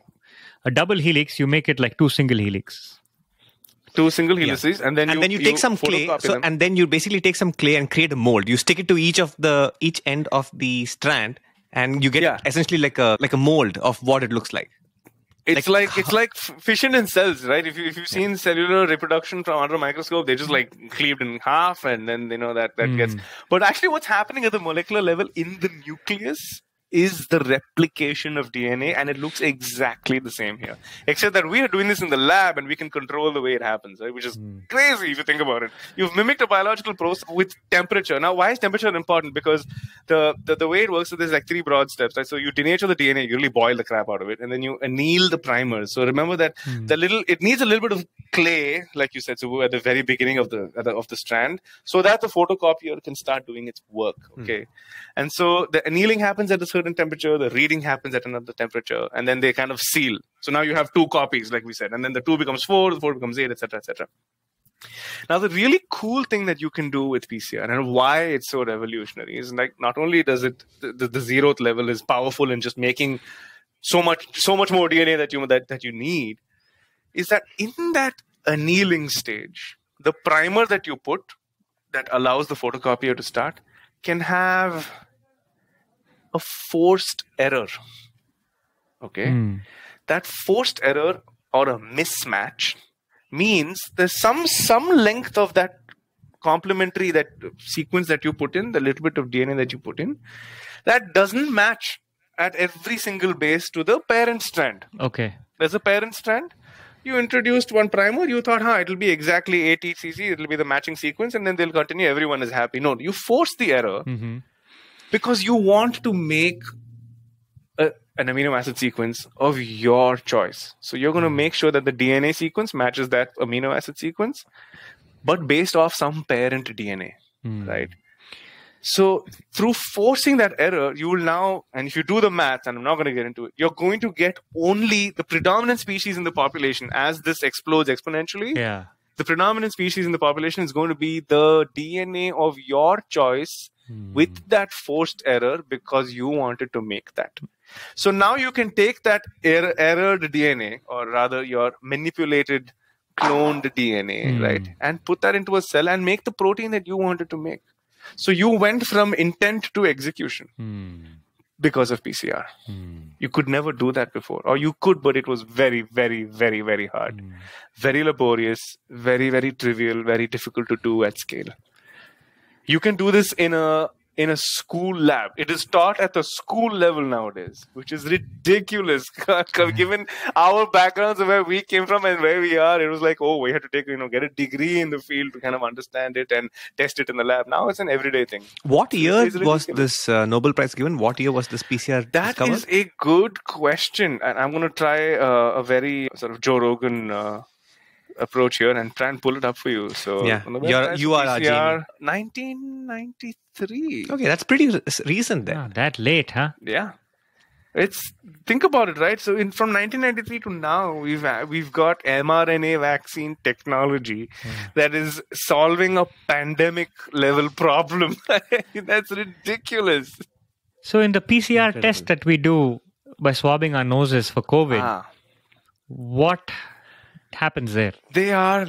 Speaker 1: a double helix, you make it like two single helix.
Speaker 2: two single helices, and then
Speaker 3: and
Speaker 2: you,
Speaker 3: then you take some clay so
Speaker 2: them.
Speaker 3: and then you basically take some clay and create a mold you stick it to each of the each end of the strand and you get
Speaker 2: Yeah.
Speaker 3: essentially like a like a mold of what it looks like
Speaker 2: It's like, it's like fission in cells, right? If you if you've seen cellular reproduction from under a microscope, they're just like cleaved in half, and then you know that that gets. Hmm. But actually, what's happening at the molecular level in the nucleus is the replication of DNA, and it looks exactly the same here, except that we are doing this in the lab, and we can control the way it happens, right? Which is hmm. crazy if you think about it. You've mimicked a biological process with temperature. Now, why is temperature important? Because the the, the way it works is there's like three broad steps, right? So you denature the DNA, you really boil the crap out of it, and then you anneal the primers. So remember that hmm. the little it needs a little bit of clay, like you said, so at the very beginning of the, the of the strand, so that the photocopier can start doing its work. Hmm. Okay, and so the annealing happens at a certain temperature, the reading happens at another temperature, and then they kind of seal. So now you have two copies, like we said, and then the two becomes four, the four becomes eight, etc., etc. Now, the really cool thing that you can do with PCR and why it's so revolutionary is like not only does it the, the, the zeroth level is powerful in just making so much so much more DNA that you that, that you need, is that in that annealing stage, the primer that you put that allows the photocopier to start can have a forced error. Okay hmm. that forced error or a mismatch means there's some some length of that complementary that sequence that you put in the little bit of dna that you put in that doesn't match at every single base to the parent strand
Speaker 1: Okay.
Speaker 2: there's a parent strand you introduced one primer. You thought huh it'll be exactly 8 tcc it'll be the matching sequence and then they'll continue. Everyone is happy. No you force the error
Speaker 1: hmm
Speaker 2: because you want to make a, an amino acid sequence of your choice. So you're going to make sure that the DNA sequence matches that amino acid sequence, but based off some parent DNA, right? So through forcing that error, you will now, and if you do the math, and I'm not going to get into it, you're going to get only the predominant species in the population as this explodes exponentially
Speaker 1: Yeah.
Speaker 2: the predominant species in the population is going to be the DNA of your choice hmm. with that forced error because you wanted to make that. So now you can take that error, errored DNA, or rather your manipulated, cloned DNA, hmm. right, and put that into a cell and make the protein that you wanted to make. So you went from intent to execution hmm. because of PCR. Hmm. You could never do that before, or you could, but it was very, very, very, very hard, hmm. very laborious, very, very trivial, very difficult to do at scale. You can do this in a in a school lab. It is taught at the school level nowadays, which is ridiculous. *laughs* Given our backgrounds where we came from and where we are, it was like, oh, we had to take, you know, get a degree in the field to kind of understand it and test it in the lab. Now it's an everyday thing.
Speaker 3: What year was this uh, Nobel Prize given? What year was this PCR
Speaker 2: That
Speaker 3: discovered?
Speaker 2: is a good question. And I'm going to try uh, a very sort of Joe Rogan. Uh, approach here and try and pull it up for you. So
Speaker 3: yeah, you are you
Speaker 2: are 1993 three.
Speaker 3: Okay, that's pretty recent then.
Speaker 1: Ah, that late, huh?
Speaker 2: Yeah. It's think about it, right? So, in from 1993 to now, we've uh, we've got mRNA vaccine technology yeah. that is solving a pandemic level problem. *laughs* that's ridiculous.
Speaker 1: So, in the PCR Incredible. test that we do by swabbing our noses for COVID,
Speaker 2: ah.
Speaker 1: what happens there?
Speaker 2: They are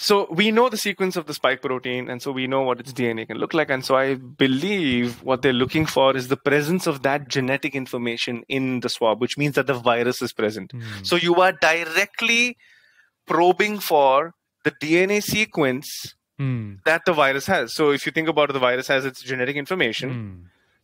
Speaker 2: so we know the sequence of the spike protein and so we know what its dna can look like and so i believe what they're looking for is the presence of that genetic information in the swab which means that the virus is present so you are directly probing for the dna sequence
Speaker 1: Hmm.
Speaker 2: that the virus has so if you think about it the virus has its genetic information
Speaker 1: Hmm.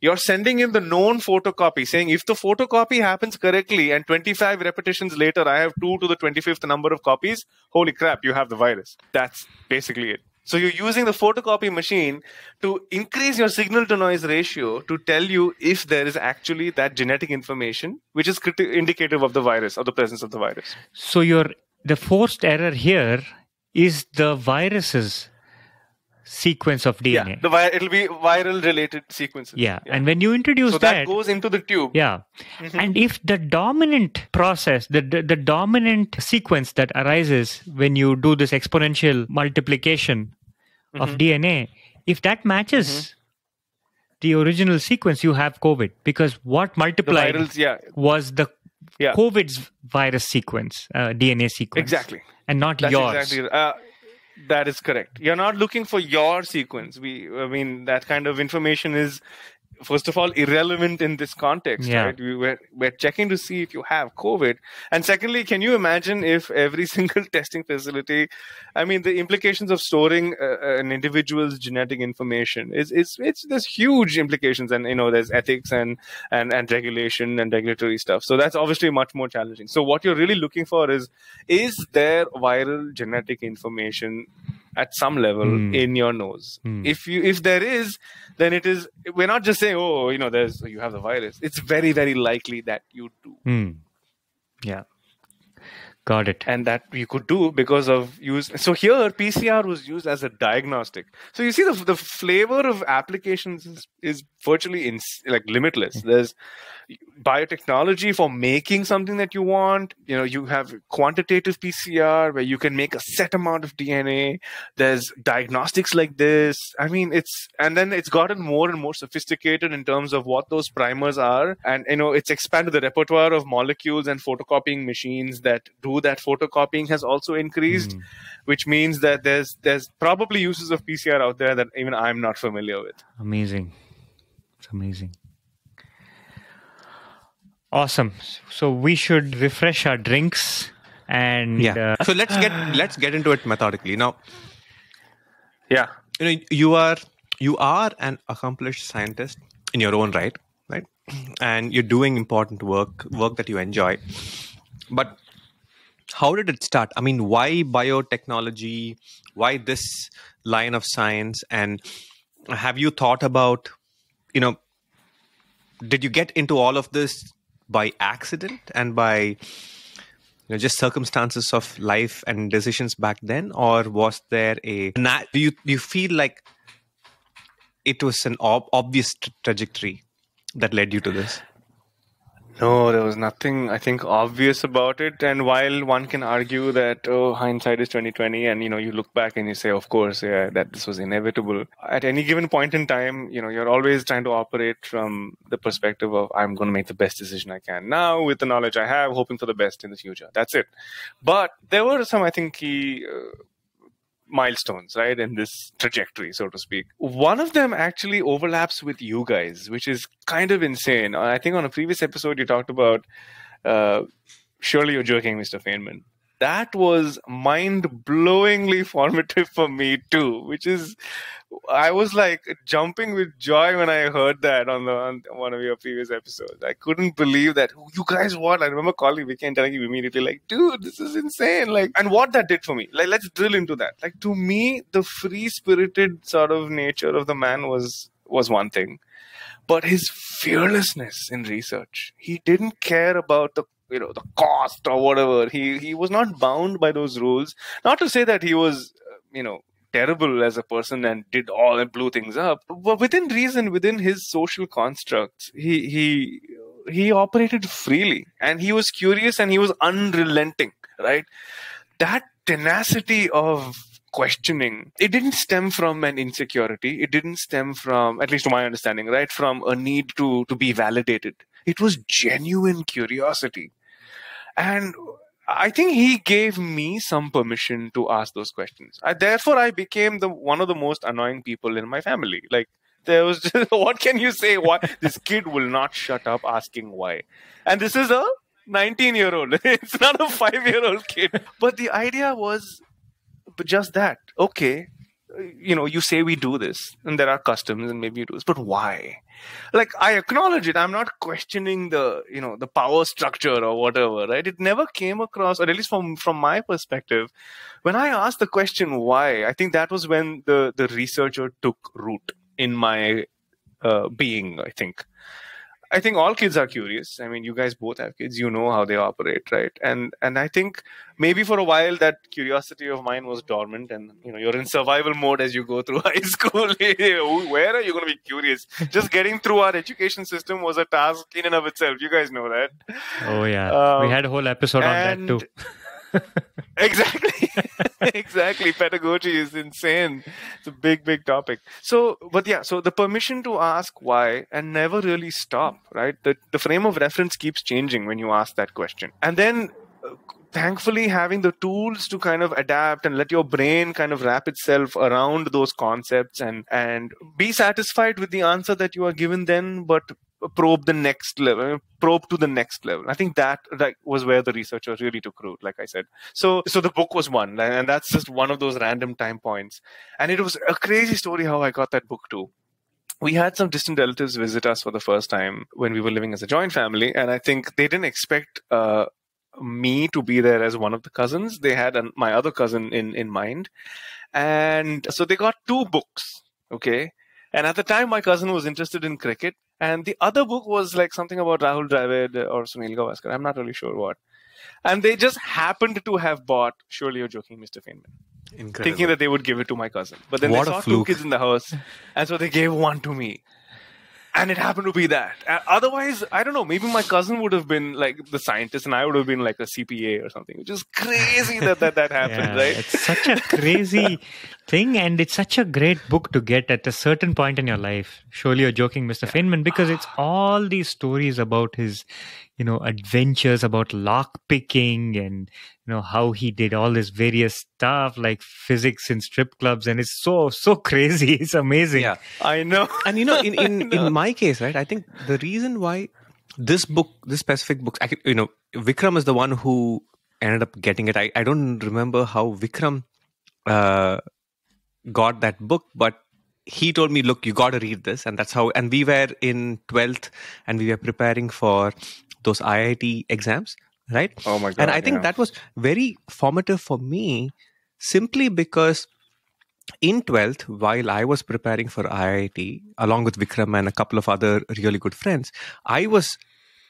Speaker 2: You're sending in the known photocopy saying if the photocopy happens correctly and 25 repetitions later i have 2 to the 25th number of copies holy crap you have the virus. That's basically it. So you're using the photocopy machine to increase your signal to noise ratio to tell you if there is actually that genetic information which is criti- indicative of the virus or the presence of the virus.
Speaker 1: So your the forced error here is the virus's sequence of DNA.
Speaker 2: yeah the vi- it'll be viral related sequences
Speaker 1: Yeah. And when you introduce
Speaker 2: so that goes into the tube
Speaker 1: Yeah.
Speaker 2: Mm-hmm.
Speaker 1: And if the dominant process, the, the, the dominant sequence that arises when you do this exponential multiplication of
Speaker 2: Mm-hmm.
Speaker 1: DNA, if that matches the original sequence, you have COVID. Because what multiplied
Speaker 2: virals yeah
Speaker 1: was the
Speaker 2: Yeah.
Speaker 1: COVID's virus sequence, uh, DNA sequence.
Speaker 2: Exactly.
Speaker 1: And not
Speaker 2: That's
Speaker 1: yours.
Speaker 2: exactly. Uh, that is correct. You're not looking for your sequence. We, I mean, that kind of information is, first of all, irrelevant in this context,
Speaker 1: Yeah.
Speaker 2: right? We were, we're checking to see if you have COVID. And secondly, can you imagine if every *laughs* single testing facility, I mean, the implications of storing uh, an individual's genetic information is, is, it's, there's huge implications and, you know, there's ethics and, and, and regulation and regulatory stuff. So that's obviously much more challenging. So what you're really looking for is, is there viral genetic information at some level
Speaker 1: Hmm.
Speaker 2: in your nose?
Speaker 1: Hmm.
Speaker 2: If you, if there is, then it is, we're not just saying, oh, you know, there's, you have the virus. It's very, very likely that you do.
Speaker 1: Hmm. Yeah. Got it.
Speaker 2: and that you could do because of use so here pcr was used as a diagnostic so you see the, the flavor of applications is, is virtually in like limitless there's biotechnology for making something that you want you know you have quantitative pcr where you can make a set amount of dna there's diagnostics like this i mean it's and then it's gotten more and more sophisticated in terms of what those primers are and you know it's expanded the repertoire of molecules and photocopying machines that do that photocopying has also increased
Speaker 1: Hmm.
Speaker 2: which means that there's there's probably uses of pcr out there that even i'm not familiar with
Speaker 1: Amazing. It's amazing. Awesome. So we should refresh our drinks and
Speaker 3: Yeah.
Speaker 1: uh,
Speaker 3: so let's get let's get into it methodically. Now,
Speaker 2: yeah
Speaker 3: you know, you are you are an accomplished scientist in your own right, right? And you're doing important work, work that you enjoy. But how did it start? I mean, why biotechnology? Why this line of science? And have you thought about, you know, did you get into all of this by accident and by you know just circumstances of life and decisions back then? Or was there a do you do you feel like it was an ob- obvious tra- trajectory that led you to this
Speaker 2: No, there was nothing I think obvious about it. And while one can argue that oh, hindsight is twenty twenty, and you know you look back and you say, of course, yeah, that this was inevitable. At any given point in time, you know you're always trying to operate from the perspective of I'm going to make the best decision I can now with the knowledge I have, hoping for the best in the future. That's it. But there were some I think key. Uh, milestones, right, in this trajectory, so to speak. One of them actually overlaps with you guys, which is kind of insane. I think on a previous episode you talked about. Uh, surely you're joking, Mr. Feynman. That was mind-blowingly formative for me too, which is I was like jumping with joy when I heard that on the on one of your previous episodes. I couldn't believe that "Oh, you guys what. I remember calling Vicky and telling you immediately, like, dude, this is insane. Like, and what that did for me. Like, let's drill into that. Like, to me, the free-spirited sort of nature of the man was was one thing, but his fearlessness in research. He didn't care about the you know the cost or whatever. He he was not bound by those rules. Not to say that he was you know terrible as a person and did all and blew things up but within reason within his social constructs he he he operated freely. And he was curious and he was unrelenting right? That tenacity of questioning it didn't stem from an insecurity. It didn't stem from at least to my understanding right from a need to to be validated. It was genuine curiosity and I think he gave me some permission to ask those questions. I, therefore, I became the one of the most annoying people in my family. Like there was, just, *laughs* what can you say? Why this kid will not shut up asking why? And this is a 19 year old. *laughs* it's not a five year old kid. But the idea was just that. Okay, you know, you say we do this, and there are customs, and maybe you do this, but why? Like I acknowledge it. I'm not questioning the, you know, the power structure or whatever, right? It never came across, or at least from from my perspective, when I asked the question why, I think that was when the the researcher took root in my uh, being. I think. I think all kids are curious. I mean, you guys both have kids. You know how they operate, right? And and I think maybe for a while that curiosity of mine was dormant, and you know you're in survival mode as you go through *laughs* high school. *laughs* Where are you going to be curious? Just getting through our education system was a task in and of itself. You guys know that.
Speaker 1: oh yeah,
Speaker 2: Um,
Speaker 1: we had a whole episode on that too.
Speaker 2: Exactly. *laughs* Exactly. Pedagogy is insane. It's a big big topic. So but yeah so the permission to ask why and never really stop right? The, the frame of reference keeps changing when you ask that question. And then uh, thankfully having the tools to kind of adapt and let your brain kind of wrap itself around those concepts and and be satisfied with the answer that you are given then but probe the next level probe to the next level. I think that that was where the researcher really took root like i said. So so the book was one and that's just one of those random time points. And it was a crazy story how i got that book too. We had some distant relatives visit us for the first time when we were living as a joint family and i think they didn't expect uh, me to be there as one of the cousins. They had an, my other cousin in in mind. And so they got two books okay? And at the time, my cousin was interested in cricket, and the other book was like something about Rahul Dravid or Sunil Gavaskar. I'm not really sure what. And they just happened to have bought Surely You're Joking, Mr. Feynman. Incredible. Thinking that they would give it to my cousin. But then what they saw two kids in the house, and so they gave one to me and it happened to be that. Otherwise, I don't know. Maybe my cousin would have been like the scientist, and I would have been like a CPA or something. Which is crazy that that, that happened, yeah, right?
Speaker 1: It's such a crazy *laughs* thing, and it's such a great book to get at a certain point in your life. Surely you're joking, Mr. Feynman, because it's all these stories about his, you know, adventures about lock picking and you know how he did all this various stuff like physics in strip clubs and it's so so *laughs* crazy. It's amazing.
Speaker 3: Yeah.
Speaker 2: I know.
Speaker 3: And you know in in, *laughs* know. in my case right i think the reason why this book this specific book you know vikram is the one who ended up getting it. I, I don't remember how vikram uh, got that book but he told me look you got to read this and that's how and we were in 12th and we were preparing for those iit exams right?
Speaker 2: Oh my god!
Speaker 3: And I think
Speaker 2: yeah.
Speaker 3: that was very formative for me, simply because in 12th, while I was preparing for IIT, along with Vikram and a couple of other really good friends, I was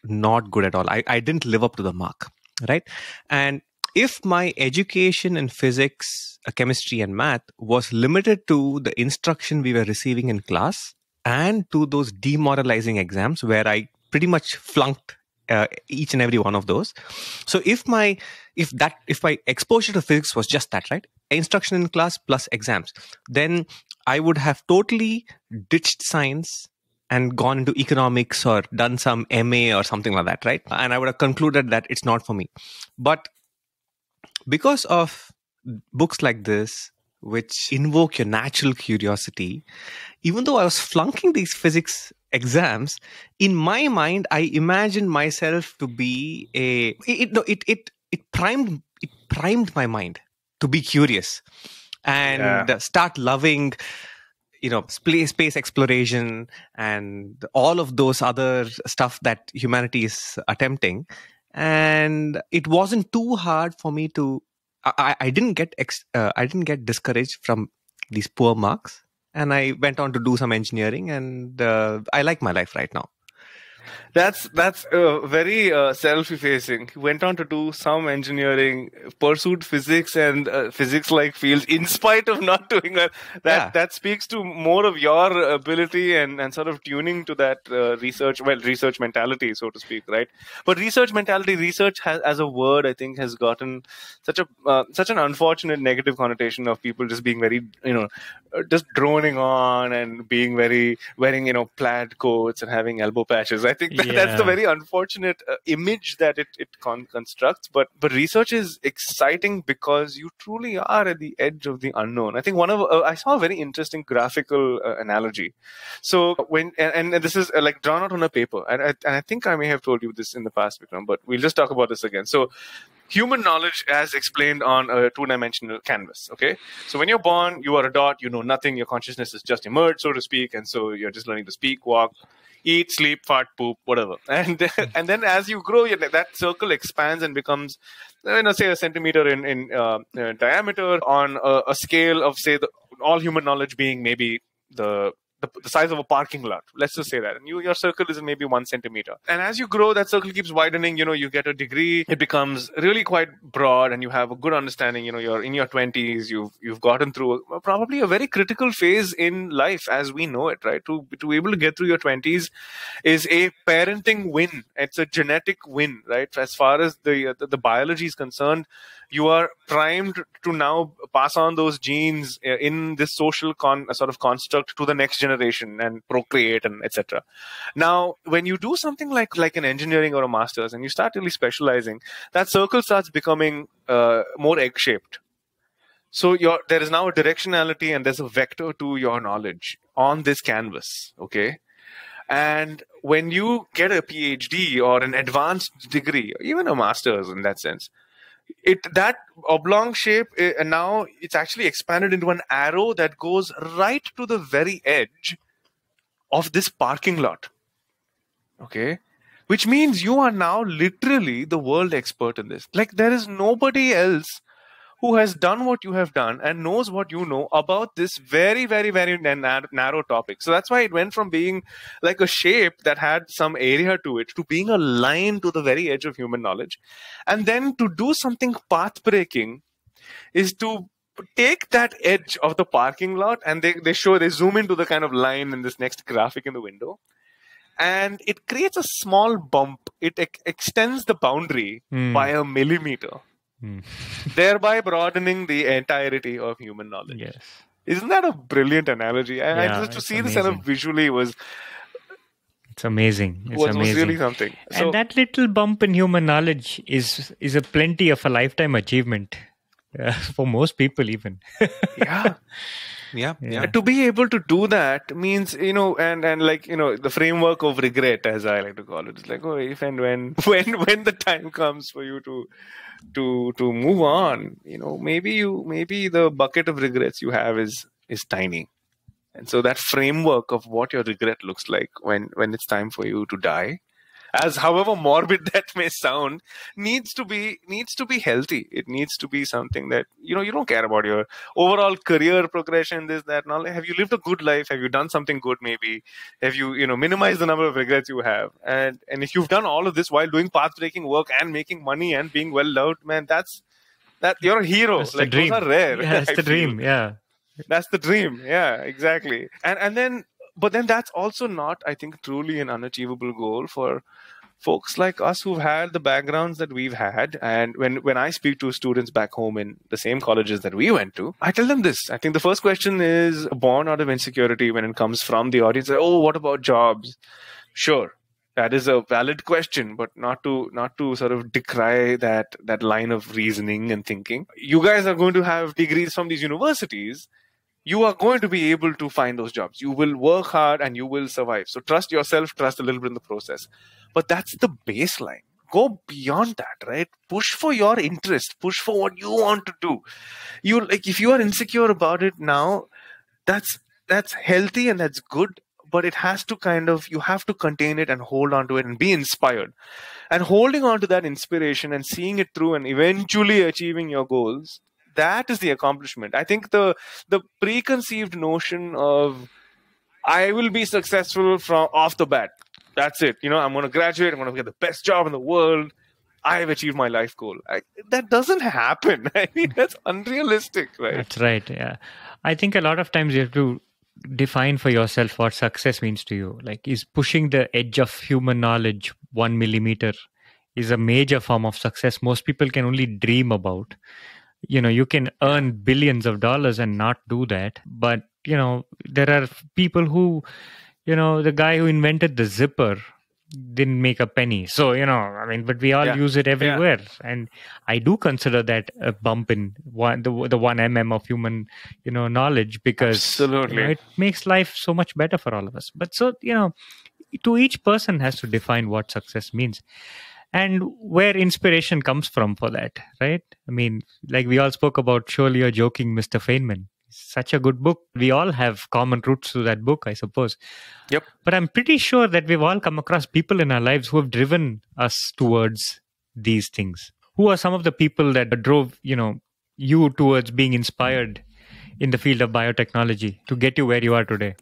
Speaker 3: not good at all. I, I didn't live up to the mark, right? And if my education in physics, uh, chemistry, and math was limited to the instruction we were receiving in class and to those demoralizing exams where I pretty much flunked uh, each and every one of those. So if my if that if my exposure to physics was just that right instruction in class plus exams then i would have totally ditched science and gone into economics or done some ma or something like that right? And i would have concluded that it's not for me. But because of books like this which invoke your natural curiosity even though i was flunking these physics exams in my mind i imagined myself to be a it no it it it primed it primed my mind to be curious and yeah. start loving you know space space exploration and all of those other stuff that humanity is attempting and it wasn't too hard for me to i, I didn't get ex, uh, i didn't get discouraged from these poor marks and I went on to do some engineering, and uh, I like my life right now.
Speaker 2: That's that's uh, very uh, self-effacing. He went on to do some engineering, pursued physics and uh, physics-like fields, in spite of not *laughs* doing that. That yeah. that speaks to more of your ability and, and sort of tuning to that uh, research, well, research mentality, so to speak, right? But research mentality, research has, as a word, I think, has gotten such a uh, such an unfortunate negative connotation of people just being very, you know, uh, just droning on and being very wearing, you know, plaid coats and having elbow patches. I *laughs* think *laughs* that, yeah. that's the very unfortunate uh, image that it, it con- constructs. But but research is exciting because you truly are at the edge of the unknown. I think one of uh, I saw a very interesting graphical uh, analogy. So when and, and this is uh, like drawn out on a paper, and I, and I think I may have told you this in the past, Vikram, but we'll just talk about this again. So human knowledge as explained on a two-dimensional canvas okay so when you're born you are a dot you know nothing your consciousness has just emerged so to speak and so you're just learning to speak walk eat, sleep, fart, poop, whatever. *laughs* And and then as you grow, that circle expands and becomes, you know, say a centimeter in in uh, diameter on a, a, scale of say the, all human knowledge being maybe the the, the size of a parking lot. Let's just say that. And you, your circle is maybe one centimeter. And as you grow, that circle keeps widening. You know, you get a degree. It becomes really quite broad, and you have a good understanding. You know, you're in your twenties. You've you've gotten through a, probably a very critical phase in life as we know it. Right? To to be able to get through your twenties is a parenting win. It's a genetic win, right? As far as the the, the biology is concerned, you are primed to now pass on those genes uh, in this social con- sort of construct to the next generation and procreate and etc. Now, when you do something like like an engineering or a master's and you start really specializing, that circle starts becoming uh, more egg shaped. So your, there is now a directionality and there's a vector to your knowledge on this canvas. Okay. And when you get a PhD or an advanced degree, even a master's in that sense, it that oblong shape uh, now it's actually expanded into an arrow that goes right to the very edge of this parking lot. Okay? Which means you are now literally the world expert in this. Like there is nobody else who has done what you have done and knows what you know about this very, very, very narrow topic. So that's why it went from being like a shape that had some area to it to being a line to the very edge of human knowledge. And then to do something path breaking is to take that edge of the parking lot and they, they show, they zoom into the kind of line in this next graphic in the window and it creates a small bump. It ex- extends the boundary mm. by a millimeter. Hmm. *laughs* thereby broadening the entirety of human knowledge.
Speaker 1: Yes.
Speaker 2: Isn't that a brilliant analogy? And yeah, just to see amazing. this kind of visually was
Speaker 1: it's amazing. It's
Speaker 2: was,
Speaker 1: amazing.
Speaker 2: was really something.
Speaker 1: So, and that little bump in human knowledge is is a plenty of a lifetime achievement uh, *laughs* for most people, even. *laughs*
Speaker 2: yeah.
Speaker 3: Yeah, yeah.
Speaker 2: To be able to do that means, you know, and and like you know, the framework of regret, as I like to call it, is like, oh, if and when *laughs* when when the time comes for you to to to move on you know maybe you maybe the bucket of regrets you have is is tiny and so that framework of what your regret looks like when when it's time for you to die as however morbid *laughs* that may sound needs to be needs to be healthy. It needs to be something that you know you don't care about your overall career progression this that and have you lived a good life? Have you done something good maybe? Have you you know minimized the number of regrets you have? And and if you've done all of this while doing path breaking work and making money and being well loved man that's that you're a hero.
Speaker 1: That's
Speaker 2: like
Speaker 1: the dream.
Speaker 2: those are rare.
Speaker 1: Yeah, that's *laughs* the dream yeah.
Speaker 2: That's the dream yeah exactly. And and then but then that's also not i think truly an unachievable goal for folks like us who've had the backgrounds that we've had. And when when i speak to students back home in the same colleges that we went to i tell them this. I think the first question is born out of insecurity when it comes from the audience. Oh what about jobs? Sure that is a valid question but not to not to sort of decry that that line of reasoning and thinking. You guys are going to have degrees from these universities you are going to be able to find those jobs. You will work hard and you will survive. So trust yourself, trust a little bit in the process. But that's the baseline. Go beyond that, right? Push for your interest, push for what you want to do. You like if you are insecure about it now, that's that's healthy and that's good, but it has to kind of you have to contain it and hold on to it and be inspired. And holding on to that inspiration and seeing it through and eventually achieving your goals that is the accomplishment. I think the the preconceived notion of I will be successful from off the bat. That's it. You know, I'm going to graduate. I'm going to get the best job in the world. I have achieved my life goal. I, that doesn't happen. *laughs* I mean, that's unrealistic, right?
Speaker 1: That's right. Yeah, I think a lot of times you have to define for yourself what success means to you. Like, is pushing the edge of human knowledge one millimeter is a major form of success. Most people can only dream about you know you can earn billions of dollars and not do that but you know there are people who you know the guy who invented the zipper didn't make a penny so you know i mean but we all yeah. use it everywhere yeah. and i do consider that a bump in one the, the 1 mm of human you know knowledge because
Speaker 2: Absolutely.
Speaker 1: You know, it makes life so much better for all of us but so you know to each person has to define what success means and where inspiration comes from for that, right? I mean, like we all spoke about Surely You're Joking, Mr. Feynman. Such a good book. We all have common roots to that book, I suppose.
Speaker 2: Yep.
Speaker 1: But I'm pretty sure that we've all come across people in our lives who have driven us towards these things. Who are some of the people that drove, you know, you towards being inspired in the field of biotechnology to get you where you are today?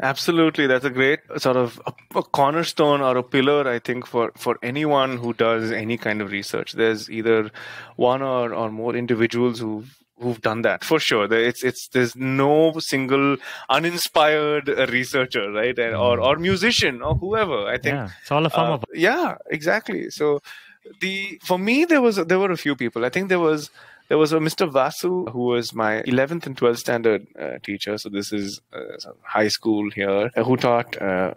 Speaker 2: Absolutely, that's a great sort of a, a, cornerstone or a pillar, I think, for for anyone who does any kind of research. There's either one or, or more individuals who who've done that for sure. It's it's there's no single uninspired researcher, right, and, or or musician or whoever. I think
Speaker 1: yeah, it's all a form uh, of
Speaker 2: yeah, exactly. So the for me there was there were a few people. I think there was there was a Mr. Vasu who was my 11th and 12th standard uh, teacher. So this is uh, high school here, uh, who taught uh,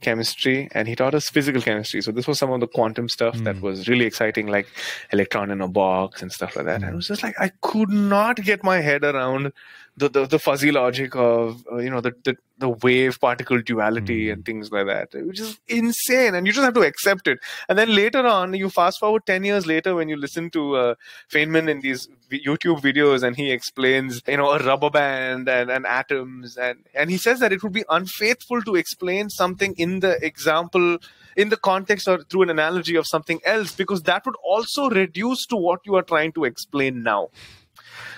Speaker 2: chemistry and he taught us physical chemistry. So this was some of the quantum stuff mm. that hmm. was really exciting, like electron in a box and stuff like that. Mm. And it was just like I could not get my head around the the, the fuzzy logic of uh, you know the, the, the wave particle duality mm. and things like that which is insane and you just have to accept it and then later on you fast forward 10 years later when you listen to uh, feynman in these youtube videos and he explains you know a rubber band and, and atoms and and he says that it would be unfaithful to explain something in the example in the context or through an analogy of something else because that would also reduce to what you are trying to explain now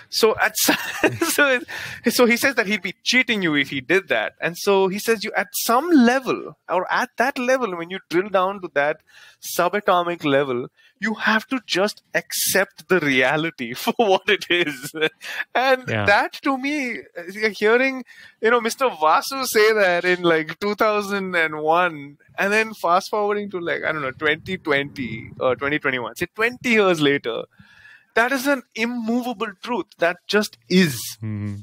Speaker 2: so at *laughs* so, so he says that he'd be cheating you if he did that. And so he says you at some level or at that level when you drill down to that subatomic level, you have to just accept the reality *laughs* for what it is. And yeah. that to me, uh, hearing, you know, Mr. Vasu say that in like 2001 and then fast forwarding to like, I don't know, 2020 or uh, 2021, say 20 years later, that is an immovable truth that just is. Mm-hmm.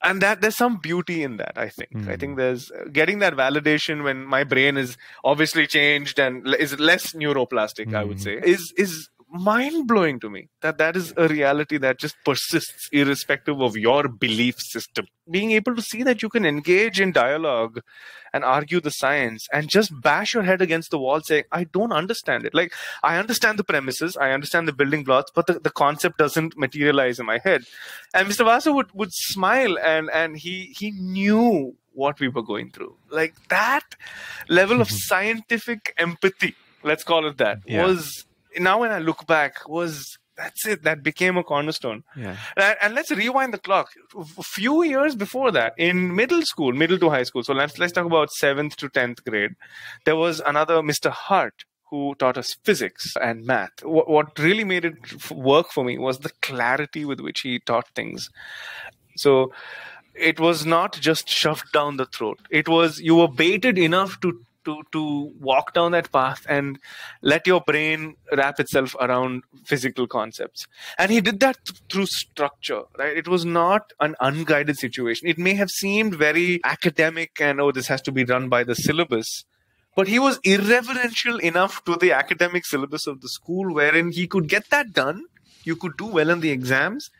Speaker 2: And that there's some beauty in that, I think. Mm-hmm. I think there's uh, getting that validation when my brain is obviously changed and is less neuroplastic, mm-hmm. I would mm-hmm. say, is is mind blowing to me that that is a reality that just persists irrespective of your belief system. Being able to see that you can engage in dialogue and argue the science and just bash your head against the wall saying, I don't understand it. Like, I understand the premises, I understand the building blocks, but the, the concept doesn't materialize in my head. And Mr. Vasu would, would smile and, and he, he knew what we were going through. Like that level of mm-hmm. scientific empathy, let's call it that, yeah. was now when I look back, was that's it. That became a cornerstone. Yeah. And, and, let's rewind the clock. A few years before that, in middle school, middle to high school. So let's let's talk about seventh to tenth grade. There was another Mr. Hart who taught us physics and math. What, what really made it work for me was the clarity with which he taught things. So it was not just shoved down the throat. It was you were baited enough to to to walk down that path and let your brain wrap itself around physical concepts. And he did that th- through structure right? It was not an unguided situation. It may have seemed very academic and oh this has to be done by the syllabus but he was irreverential enough to the academic syllabus of the school wherein he could get that done. You could do well in the exams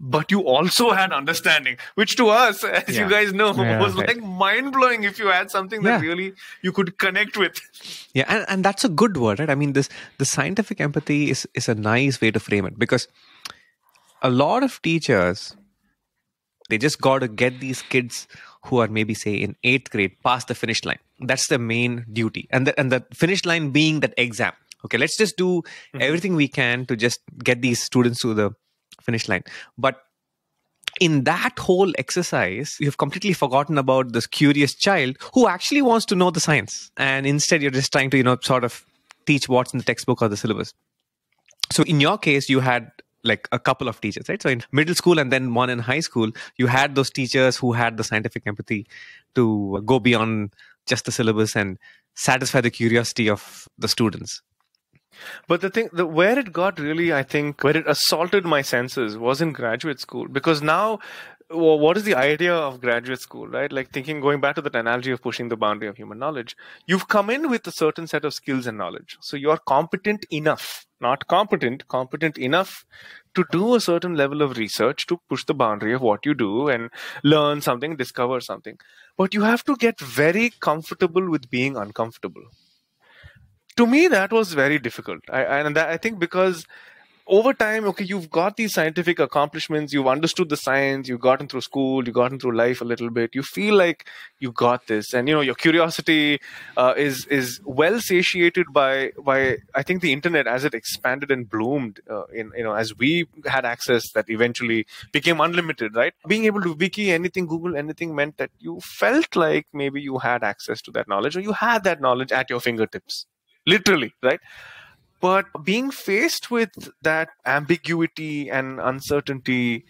Speaker 2: but you also had understanding, which to us, as yeah. you guys know, yeah, was right. like mind blowing if you had something that yeah. really you could connect with. *laughs*
Speaker 3: Yeah, and, and that's a good word, right? I mean, this the scientific empathy is is a nice way to frame it because a lot of teachers they just got to get these kids who are maybe say in eighth grade past the finish line. That's the main duty, and the and the finish line being that exam. Okay, let's just do mm-hmm. everything we can to just get these students to the finish line. But in that whole exercise, you've completely forgotten about this curious child who actually wants to know the science. And instead, you're just trying to, you know, sort of teach what's in the textbook or the syllabus. So in your case, you had like a couple of teachers, right? So in middle school and then one in high school, you had those teachers who had the scientific empathy to go beyond just the syllabus and satisfy the curiosity of the students.
Speaker 2: But the thing, the, where it got really, I think, where it assaulted my senses was in graduate school because now well, what is the idea of graduate school, right? Like thinking, going back to that analogy of pushing the boundary of human knowledge, you've come in with a certain set of skills and knowledge. So you're competent enough, not competent, competent enough to do a certain level of research to push the boundary of what you do and learn something, discover something. But you have to get very comfortable with being uncomfortable to me that was very difficult I, and that, i think because over time, okay, you've got these scientific accomplishments, you've understood the science, you've gotten through school, you've gotten through life a little bit. You feel like you got this, and you know your curiosity uh, is is well satiated by by I think the internet as it expanded and bloomed. Uh, in you know as we had access that eventually became unlimited, right? Being able to wiki anything, Google anything meant that you felt like maybe you had access to that knowledge or you had that knowledge at your fingertips, literally, right? But being faced with that ambiguity and uncertainty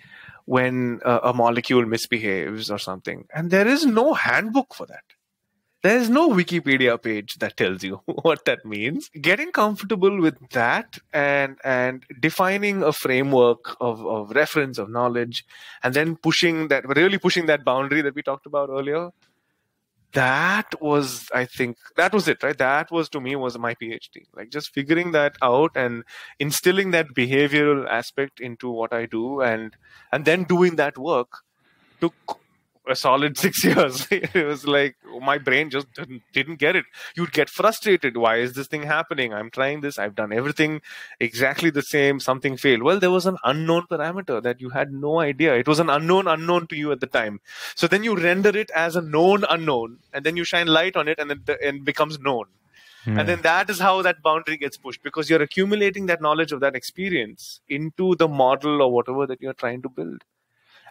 Speaker 2: when a, molecule misbehaves or something, and there is no handbook for that. There is no Wikipedia page that tells you *laughs* what that means. Getting comfortable with that and and defining a framework of, of reference of knowledge, and then pushing that really pushing that boundary that we talked about earlier that was i think that was it right? That was to me was my phd like just figuring that out and instilling that behavioral aspect into what i do and and then doing that work took a solid six *laughs* years. it was like oh, my brain just didn't, didn't get it. You'd get frustrated. Why is this thing happening? I'm trying this. I've done everything exactly the same. Something failed. Well, there was an unknown parameter that you had no idea. It was an unknown unknown to you at the time. So then you render it as a known unknown, and then you shine light on it, and it, and becomes known. And hmm. then that is how that boundary gets pushed because you're accumulating that knowledge of that experience into the model or whatever that you're trying to build.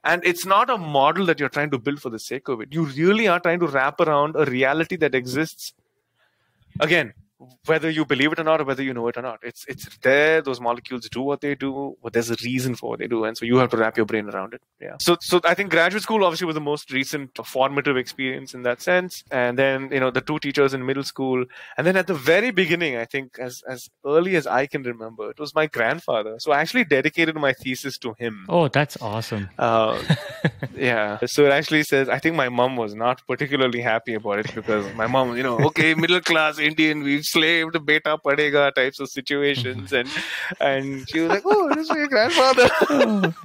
Speaker 2: And it's not a model that you're trying to build for the sake of it. You really are trying to wrap around a reality that exists. Again, whether you believe it or not, or whether you know it or not. It's it's there. Those molecules do what they do, but there's a reason for what they do, and so you have to wrap your brain around it. Yeah. So so I think graduate school obviously was the most recent formative experience in that sense, and then you know the two teachers in middle school, and then at the very beginning, I think as as early as I can remember, it was my grandfather. So I actually dedicated my thesis to him.
Speaker 1: Oh, that's awesome.
Speaker 2: Uh, *laughs* yeah. So it actually says I think my mom was not particularly happy about it because my mom, you know, okay, middle class Indian, we've enslaved beta padega types of situations and and she was like oh this is your grandfather. *laughs*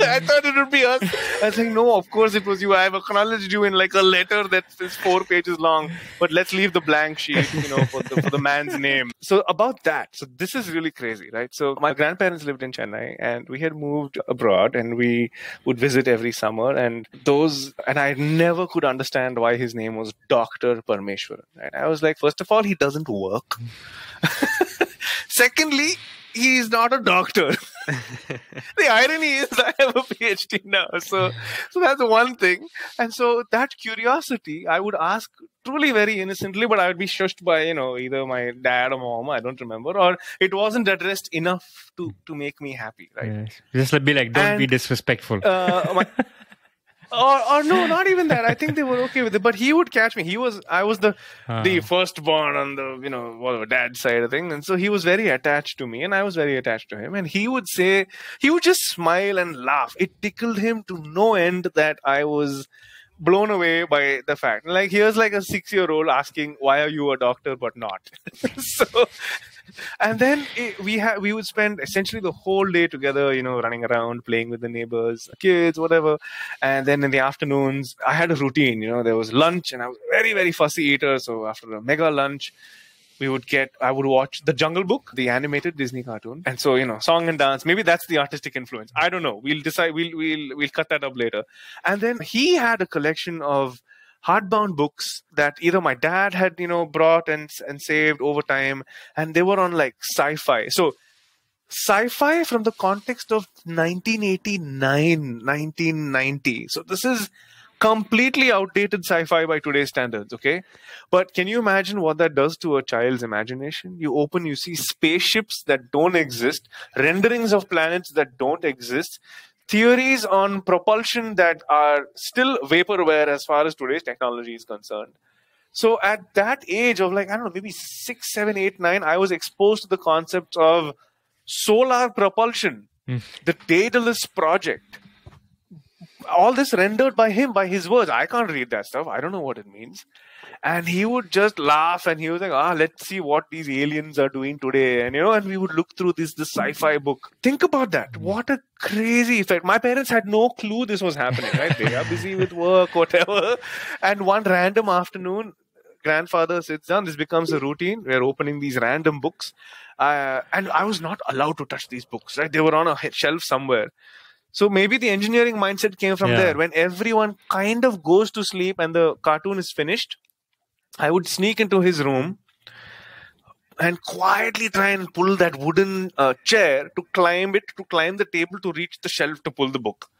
Speaker 2: I thought it would be us. I was like no of course it was you. I have acknowledged you in like a letter that is four pages long but let's leave the blank sheet you know for the, for the man's name. So about that so this is really crazy right? So my grandparents lived in chennai and we had moved abroad and we would visit every summer and those and i never could understand why his name was dr parmeshwaran and i was like first of all he doesn't work *laughs* Secondly, he is not a doctor. *laughs* the irony is I have a PhD now. So so that's one thing. And so that curiosity I would ask truly very innocently, but I would be shushed by, you know, either my dad or mom, I don't remember, or it wasn't addressed enough to to make me happy, right?
Speaker 1: Yes. Just be like, don't and, be disrespectful.
Speaker 2: Uh, my, *laughs* or, or no, not even that. I think they were okay with it. But he would catch me. He was I was the uh. the firstborn on the you know whatever dad side of things, and so he was very attached to me, and I was very attached to him. And he would say he would just smile and laugh. It tickled him to no end that I was blown away by the fact. Like here's like a six year old asking, "Why are you a doctor but not?" *laughs* so and then it, we had we would spend essentially the whole day together you know running around playing with the neighbors kids whatever. And then in the afternoons i had a routine you know there was lunch and i was very very fussy eater. So after a mega lunch we would get i would watch the jungle book the animated disney cartoon. And so you know song and dance maybe that's the artistic influence. I don't know. We'll decide we'll we'll we'll cut that up later. And then he had a collection of hardbound books that either my dad had you know brought and and saved over time and they were on like sci-fi. So sci-fi from the context of 1989 1990 so this is completely outdated sci-fi by today's standards okay? But can you imagine what that does to a child's imagination? You open you see spaceships that don't exist renderings of planets that don't exist theories on propulsion that are still vaporware as far as today's technology is concerned. So at that age of like, I don't know, maybe six, seven, eight, nine, I was exposed to the concept of solar propulsion, mm. the Daedalus project. All this rendered by him, by his words. I can't read that stuff. I don't know what it means and he would just laugh and he was like ah let's see what these aliens are doing today and you know and we would look through this this sci-fi book think about that what a crazy effect my parents had no clue this was happening right they are busy with work *laughs* whatever and one random afternoon grandfather sits down, this becomes a routine. We're opening these random books. Uh, and I was not allowed to touch these books, right? They were on a shelf somewhere. So maybe the engineering mindset came from
Speaker 1: Yeah.
Speaker 2: there. When everyone kind of goes to sleep and the cartoon is finished, I would sneak into his room and quietly try and pull that wooden uh, chair to climb it, to climb the table to reach the shelf to pull the book.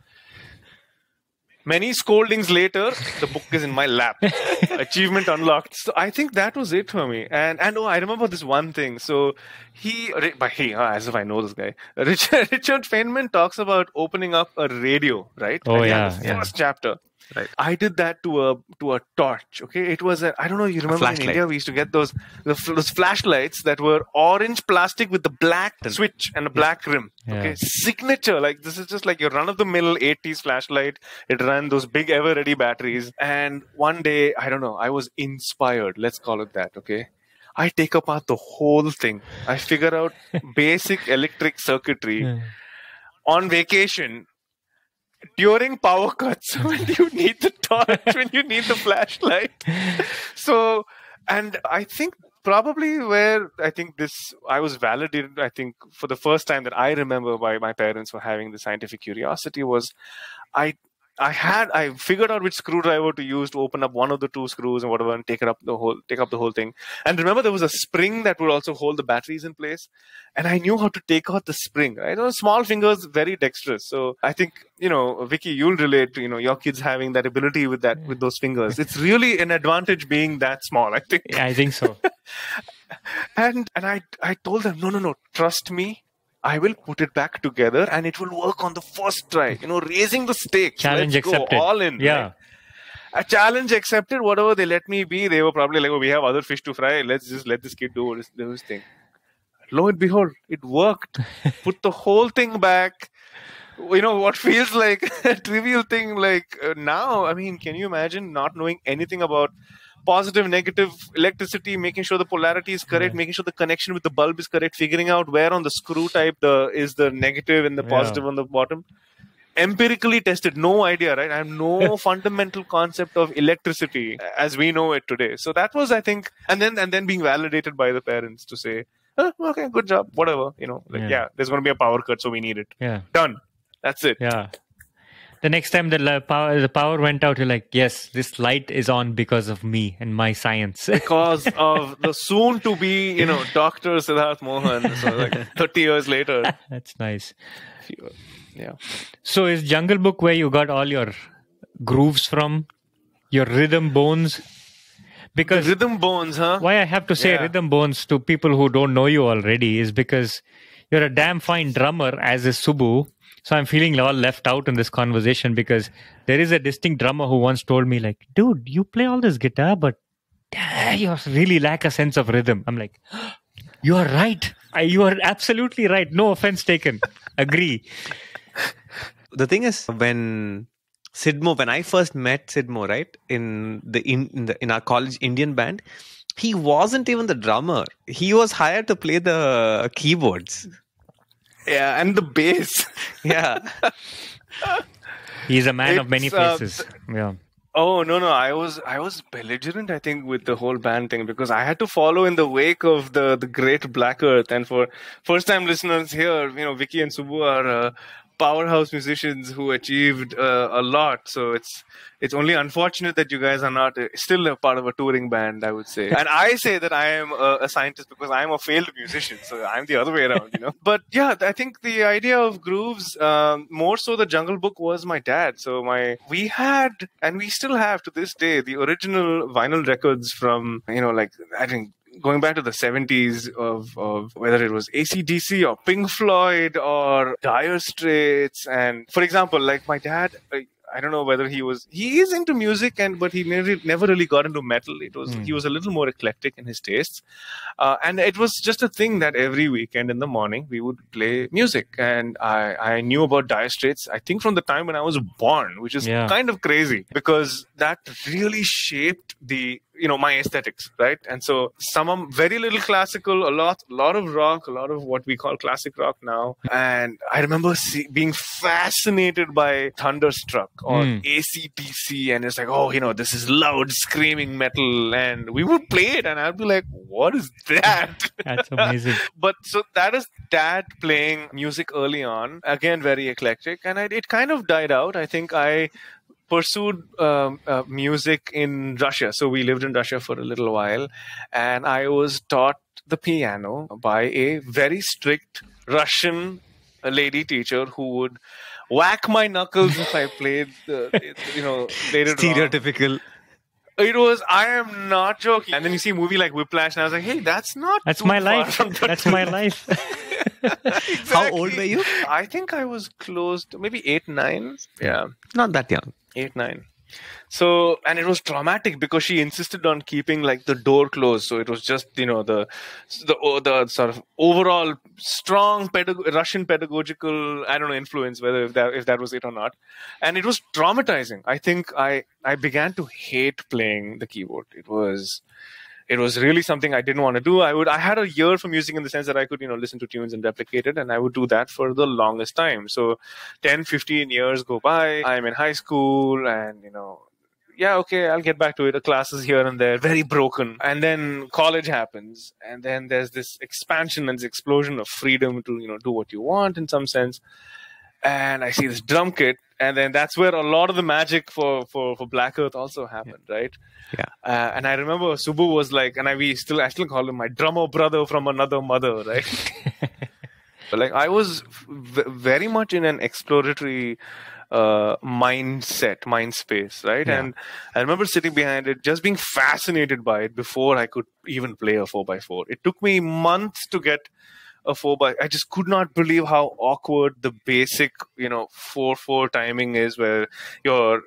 Speaker 2: Many scoldings later, the book is in my lap. *laughs* Achievement unlocked. So I think that was it for me. And and oh, I remember this one thing. So he, by he, as if I know this guy. *laughs* Richard Richard Feynman talks about opening up a radio, right?
Speaker 1: Oh,
Speaker 2: And
Speaker 1: yeah, yeah.
Speaker 2: First chapter.
Speaker 3: Right.
Speaker 2: I did that to a to a torch. Okay, it was a I don't know. You remember in. India we used to get those the, those flashlights that were orange plastic with the black switch and a black rim. Okay, signature. Like this is just like your run of the mill 80s flashlight. It ran those big Eveready batteries. And one day I don't know. I was inspired. Let's call it that. Okay. I take apart the whole thing. I figure out *laughs* basic electric circuitry
Speaker 1: Yeah.
Speaker 2: on vacation during power cuts *laughs* when you need the torch, when you need the flashlight. So, and I think probably where I think this, I was validated, I think for the first time that I remember why my parents were having the scientific curiosity was I. I had I figured out which screwdriver to use to open up one of the two screws and whatever and take it up the whole take up the whole thing. And remember there was a spring that would also hold the batteries in place and I knew how to take out the spring. Right, Those small fingers, very dexterous. So I think you know, Vicky, you'll relate to you know your kids having that ability with that with those fingers. It's really an advantage being that small. I think.
Speaker 1: Yeah, I think so. *laughs*
Speaker 2: And and I I told them, no, no, no, trust me. I will put it back together and it will work on the first try. You know, raising the stakes.
Speaker 1: Challenge
Speaker 2: Let's
Speaker 1: accepted.
Speaker 2: Go all in.
Speaker 1: Yeah.
Speaker 2: right? A challenge accepted. Whatever they let me be, they were probably like, "Oh, we have other fish to fry. Let's just let this kid do his, do his thing." Lo and behold, it worked. *laughs* Put the whole thing back. You know what feels like *laughs* a trivial thing. Like uh, now, I mean, can you imagine not knowing anything about positive, negative electricity, making sure the polarity is correct,
Speaker 1: Yeah.
Speaker 2: making sure the connection with the bulb is correct, figuring out where on the screw type the is the negative and the
Speaker 1: Yeah.
Speaker 2: positive on the bottom empirically tested no idea right i have no *laughs* fundamental concept of electricity as we know it today so that was i think and then and then being validated by the parents to say "Oh, okay good job whatever you know like
Speaker 1: Yeah.
Speaker 2: yeah. there's going to be a power cut so we need it
Speaker 1: Yeah.
Speaker 2: done that's it
Speaker 1: Yeah. The next time the power the power went out, you're like, yes, this light is on because of me and my science. *laughs*
Speaker 2: because of the soon to be you know dr sidharth mohan so like *laughs* 30 years later
Speaker 1: That's nice.
Speaker 2: yeah
Speaker 1: So is Jungle Book where you got all your grooves from, your rhythm bones? Because
Speaker 2: rhythm bones huh
Speaker 1: why I have to say
Speaker 2: Yeah.
Speaker 1: rhythm bones to people who don't know you already is because you're a damn fine drummer, as is Subu. So I'm feeling all left out in this conversation because there is a distinct drummer who once told me, like, dude, you play all this guitar, but you really lack a sense of rhythm. I'm like, *gasps* you are right. You are absolutely right. No offense taken. *laughs* Agree.
Speaker 3: the thing is when Sidmo, when I first met Sidmo, right in the in, in the in our college Indian band, he wasn't even the drummer. He was hired to play the keyboards.
Speaker 2: Yeah and the bass *laughs*
Speaker 3: Yeah,
Speaker 1: He's a man of many
Speaker 2: It's, uh,
Speaker 1: faces. yeah.
Speaker 2: Oh no no I was I was belligerent I think with the whole band thing because I had to follow in the wake of the the great Black Earth and for first time listeners here you know Vicky and Subu are uh, powerhouse musicians who achieved uh, a lot. So it's it's only unfortunate that you guys are not uh, still a part of a touring band I would say. And I say that I am a, a scientist because I'm a failed musician. So I'm the other way around you know? But yeah I think the idea of grooves um, more so the Jungle Book was my dad. So my we had and we still have to this day the original vinyl records from you know like I think going back to the 70s of, of whether it was ACDC or Pink Floyd or Dire Straits. And for example, like my dad, I, I don't know whether he was, he is into music and, but he never, never really got into metal. It was,
Speaker 1: Hmm.
Speaker 2: he was a little more eclectic in his tastes. Uh, and it was just a thing that every weekend in the morning we would play music. And I, I knew about Dire Straits, I think from the time when I was born, which is
Speaker 1: Yeah.
Speaker 2: kind of crazy because that really shaped the you know my aesthetics right? And so some very little classical a lot a lot of rock a lot of what we call classic rock now. And i remember see, being fascinated by thunderstruck or mm. acdc and it's like oh you know this is loud screaming metal. And we would play it and i'd be like what is that? *laughs*
Speaker 1: That's amazing. *laughs*
Speaker 2: But so that is dad playing music early on. Again very eclectic. And I, it kind of died out. I think i pursued um, uh, music in Russia. So we lived in Russia for a little while, and I was taught the piano by a very strict Russian uh, lady teacher who would whack my knuckles if I played, uh, *laughs* you know, played it
Speaker 3: stereotypical. Wrong.
Speaker 2: It was. I am not joking. And then you see a movie like Whiplash, and I was like, "Hey, that's not.
Speaker 1: That's my life. That's my life."
Speaker 3: exactly. *laughs* How old were you?
Speaker 2: I think I was close to maybe eight, nine. Yeah,
Speaker 3: not that young
Speaker 2: eight nine. So and it was traumatic because she insisted on keeping like the door closed. So it was just you know the the, the sort of overall strong pedag- russian pedagogical i don't know influence whether if that if that was it or not. And it was traumatizing. I think i i began to hate playing the keyboard. It was it was really something I didn't want to do. I would I had a year for music in the sense that I could, you know, listen to tunes and replicate it and I would do that for the longest time. So 10, 15 years go by. I'm in high school and, you know, yeah, okay, I'll get back to it. The classes here and there, very broken. And then college happens, and then there's this expansion and this explosion of freedom to, you know, do what you want in some sense. And I see this drum kit, and then that's where a lot of the magic for for for Black Earth also happened,
Speaker 3: yeah.
Speaker 2: right?
Speaker 3: Yeah.
Speaker 2: Uh, and I remember Subu was like, and I we still I still call him my drummer brother from another mother, right? *laughs* but like I was v- very much in an exploratory uh, mindset, mind space, right? Yeah. And I remember sitting behind it, just being fascinated by it before I could even play a four by four. It took me months to get a four by. I just could not believe how awkward the basic, you know, four four timing is, where your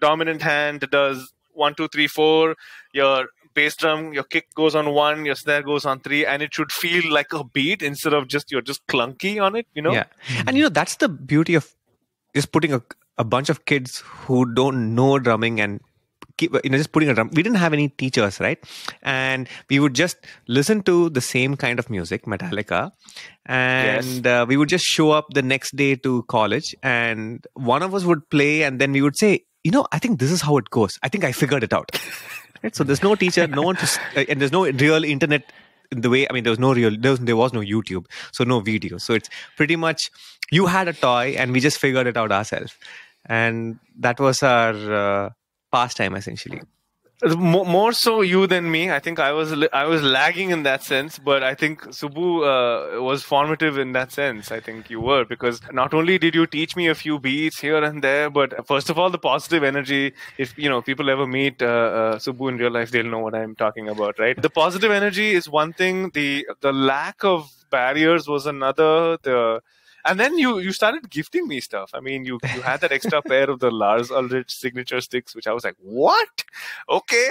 Speaker 2: dominant hand does one two three four, your bass drum, your kick goes on one, your snare goes on three, and it should feel like a beat instead of just you're just clunky on it, you know?
Speaker 3: Yeah. And you know, that's the beauty of just putting a, a bunch of kids who don't know drumming and keep, you know just putting a drum. We didn't have any teachers right? And we would just listen to the same kind of music metallica. And yes. uh, we would just show up the next day to college and one of us would play and then we would say you know i think this is how it goes. I think i figured it out. *laughs* Right? So there's no teacher no one to uh, and there's no real internet in the way i mean there was no real there was, there was no youtube so no video. So it's pretty much you had a toy and we just figured it out ourselves. And that was our uh, pastime essentially
Speaker 2: more, so you than me. I think I was I was lagging in that sense, but I think Subu uh, was formative in that sense. I think you were because not only did you teach me a few beats here and there, but first of all, the positive energy. If you know people ever meet uh, uh, Subu in real life, they'll know what I'm talking about, right? The positive energy is one thing. The the lack of barriers was another. The and then you you started gifting me stuff. I mean, you you had that extra pair of the Lars Ulrich signature sticks, which I was like, what? Okay.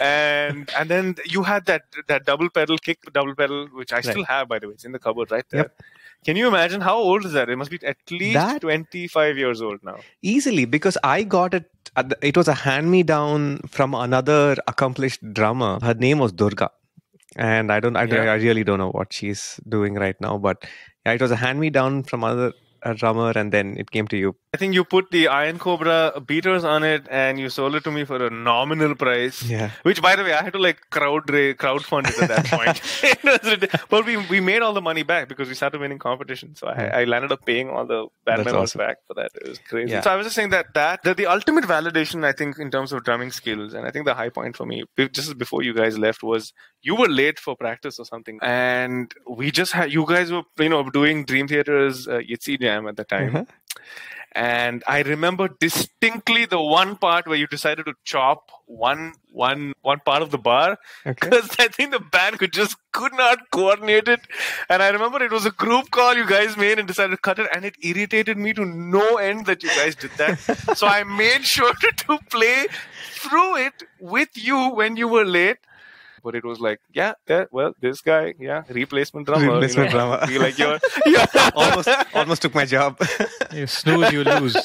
Speaker 2: And and then you had that that double pedal kick, double pedal, which I right. still have, by the way. It's in the cupboard right there. Yep. Can you imagine how old is that? It must be at least that, 25 years old now.
Speaker 3: Easily, because I got it. It was a hand me down from another accomplished drummer. Her name was Durga and I don't, I, yeah. I really don't know what she's doing right now, but yeah, it was a hand me down from other a drummer and then it came to you.
Speaker 2: I think you put the iron cobra beaters on it and you sold it to me for a nominal price.
Speaker 3: Yeah.
Speaker 2: Which by the way i had to like crowd crowd fund it at that *laughs* point. *laughs* But we we made all the money back because we started winning competitions. So I, I landed up paying all the memos awesome. back for that. It was crazy. Yeah. so i was just saying that that that the ultimate validation i think in terms of drumming skills and i think the high point for me just before you guys left was you were late for practice or something. And we just had you guys were you know doing dream theater's uh, Ytse jam at the time mm-hmm. and i remember distinctly the one part where you decided to chop one one one part of the bar because okay. i think the band could just could not coordinate it and i remember it was a group call you guys made and decided to cut it and it irritated me to no end that you guys did that *laughs* so i made sure to, to play through it with you when you were late but it was like, yeah, yeah well, this guy, yeah, replacement drummer.
Speaker 3: Replacement you know,
Speaker 2: drummer. like you're, *laughs* yeah.
Speaker 3: almost, almost took my job. *laughs*
Speaker 1: you snooze, you lose.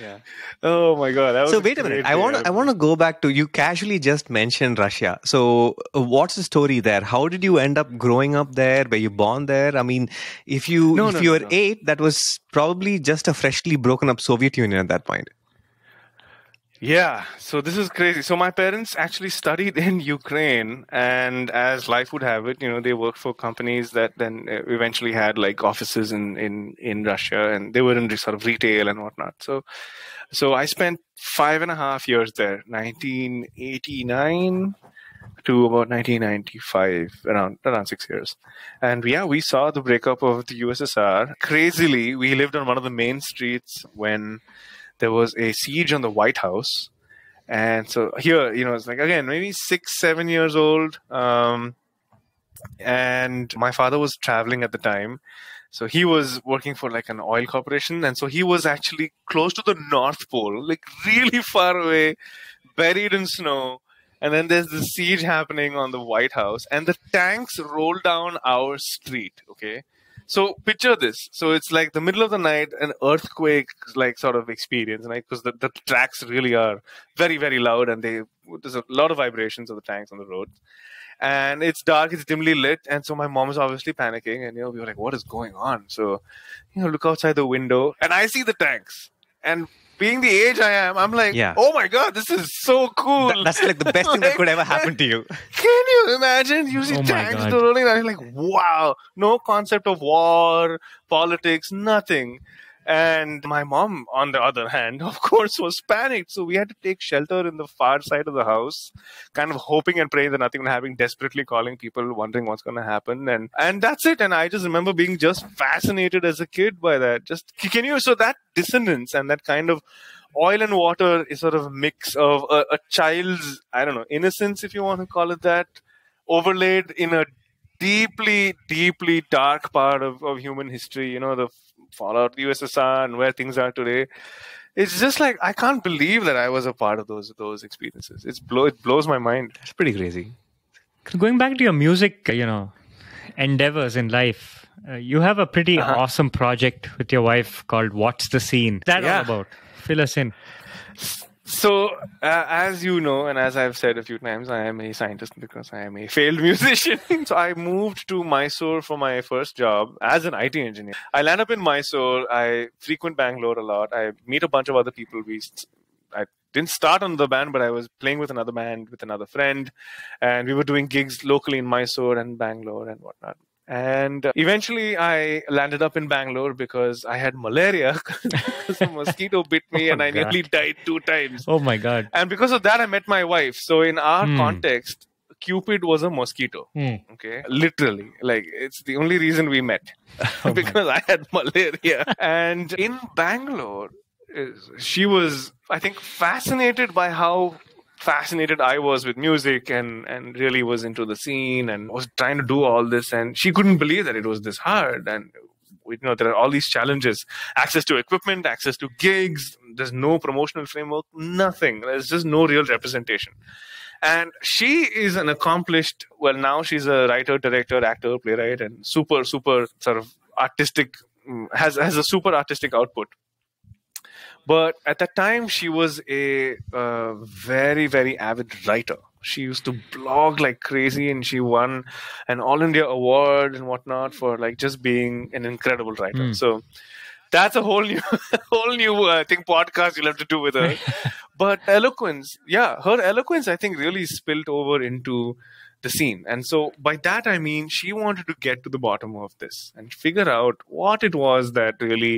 Speaker 3: Yeah.
Speaker 2: Oh my god. that was
Speaker 3: So wait a minute. I want to I want to go back to you casually just mentioned Russia. So uh, what's the story there? How did you end up growing up there? Were you born there? I mean, if you
Speaker 2: No,
Speaker 3: if
Speaker 2: no,
Speaker 3: you
Speaker 2: no,
Speaker 3: were
Speaker 2: no.
Speaker 3: 8, that was probably just a freshly broken up Soviet Union at that point.
Speaker 2: Yeah, so this is crazy. So my parents actually studied *laughs* in Ukraine, and as life would have it, you know, they worked for companies that then uh, eventually had like offices in in in Russia, and they were in sort of retail and whatnot. So, so I spent five and a half years there, 1989 to about 1995, around around six years. And yeah, we saw the breakup of the USSR. Crazily, we lived on one of the main streets when there was a siege on the White House. And so here, you know, it's like again, maybe six, seven years old. Um, and my father was traveling at the time. So he was working for like an oil corporation. And so he was actually close to the North Pole, like really far away, buried in snow. And then there's the siege happening on the White House, and the tanks roll down our street. Okay. So picture this. So it's like the middle of the night, an earthquake like sort of experience, right? Because the, the tracks really are very, very loud and they there's a lot of vibrations of the tanks on the road. And it's dark, it's dimly lit, and so my mom is obviously panicking, and you know, we were like, What is going on? So, you know, look outside the window, and I see the tanks. And being the age I am, I'm like,
Speaker 3: Yeah.
Speaker 2: Oh my god, this is so cool.
Speaker 3: That- that's like the best thing that *laughs* could ever happen to you. *laughs*
Speaker 2: can you imagine? You see
Speaker 1: Oh
Speaker 2: tanks
Speaker 1: God.
Speaker 2: rolling around, you're like, wow, no concept of war, politics, nothing. And my mom, on the other hand, *laughs* of course, was panicked. So we had to take shelter in the far side of the house, kind of hoping and praying that nothing will happen, desperately calling people, wondering what's going to happen. And, and that's it. And I just remember being just fascinated as a kid by that. Just, can you, so that dissonance and that kind of oil and water is sort of a mix of a, a child's, I don't know, innocence, if you want to call it that, overlaid in a deeply, deeply dark part of, of human history, you know, the fallout USSR and where things are today. It's just like I can't believe that I was a part of those those experiences. It's blow it blows my mind.
Speaker 3: it's pretty crazy.
Speaker 1: Going back to your music, you know, endeavors in life, uh, you have a pretty
Speaker 2: Uh-huh.
Speaker 1: awesome project with your wife called What's the Scene? That all about? Fill us in.
Speaker 2: So, uh, as you know, and as I've said a few times, I am a scientist because I am a failed *laughs* musician. so, I moved to Mysore for my first job as an IT engineer. I land up in Mysore. I frequent Bangalore a lot. I meet a bunch of other people. We, I didn't start on the band, but I was playing with another band with another friend, and we were doing gigs locally in Mysore and Bangalore and whatnot. And uh, eventually, I landed up in Bangalore because I had malaria. *laughs* because a mosquito bit me, *laughs*
Speaker 1: Oh,
Speaker 2: and I
Speaker 1: God.
Speaker 2: nearly died two times.
Speaker 1: Oh my God.
Speaker 2: And because of that, I met my wife. So in our
Speaker 1: Hmm.
Speaker 2: context, Cupid was a mosquito.
Speaker 1: Hmm.
Speaker 2: Okay, literally, like it's the only reason we met *laughs*
Speaker 1: Oh,
Speaker 2: because I had malaria. and in Bangalore, she was, I think, fascinated by how fascinated I was with music and and really was into the scene and was trying to do all this. And she couldn't believe that it was this hard and. You know, there are all these challenges access to equipment, access to gigs. There's no promotional framework, nothing. There's just no real representation. And she is an accomplished, well, now she's a writer, director, actor, playwright, and super, super sort of artistic, mm, has, has a super artistic output. But at that time, she was a uh, very, very avid writer. She used to blog like crazy, and she won an All India award and whatnot for like just being an incredible writer.
Speaker 1: Hmm.
Speaker 2: So that's a whole new, *laughs* whole new uh, thing podcast you'll have to do with her. *laughs* but eloquence, yeah, her eloquence, I think, really spilled over into the scene. And so by that I mean she wanted to get to the bottom of this and figure out what it was that really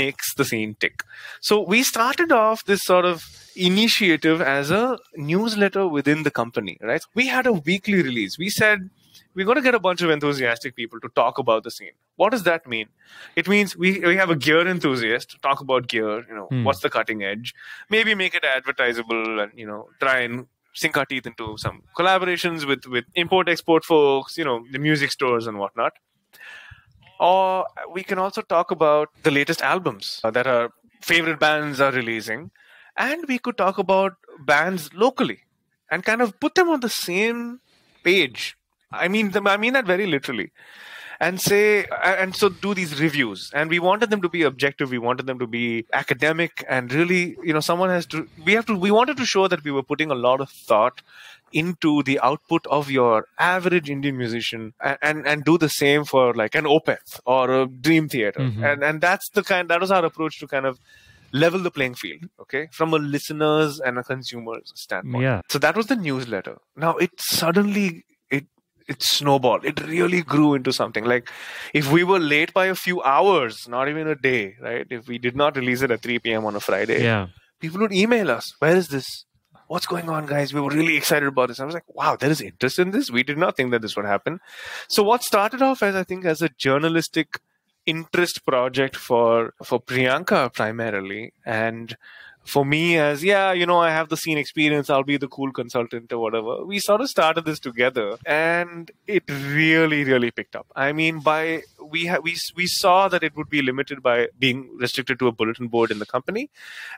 Speaker 2: makes the scene tick. So we started off this sort of initiative as a newsletter within the company, right? We had a weekly release. We said we're going to get a bunch of enthusiastic people to talk about the scene. What does that mean? It means we, we have a gear enthusiast to talk about gear, you know,
Speaker 1: Hmm.
Speaker 2: what's the cutting edge, maybe make it advertisable and, you know, try and sink our teeth into some collaborations with, with import export folks, you know, the music stores and whatnot. Or we can also talk about the latest albums uh, that our favorite bands are releasing. And we could talk about bands locally and kind of put them on the same page. I mean, I mean that very literally. And say and so do these reviews and we wanted them to be objective we wanted them to be academic and really you know someone has to we have to we wanted to show that we were putting a lot of thought into the output of your average Indian musician and, and, and do the same for like an Opeth or a Dream Theater. Mm-hmm. And and that's the kind that was our approach to kind of level the playing field, okay, from a listener's and a consumer's standpoint.
Speaker 1: Yeah.
Speaker 2: So that was the newsletter. Now it suddenly it snowballed. It really grew into something. Like if we were late by a few hours, not even a day, right? If we did not release it at 3 p.m. on a Friday,
Speaker 1: yeah.
Speaker 2: people would email us, where is this? What's going on, guys? We were really excited about this. I was like, wow, there is interest in this. We did not think that this would happen. So what started off as I think as a journalistic interest project for for Priyanka primarily and for me as yeah you know i have the scene experience i'll be the cool consultant or whatever we sort of started this together and it really really picked up i mean by we ha- we we saw that it would be limited by being restricted to a bulletin board in the company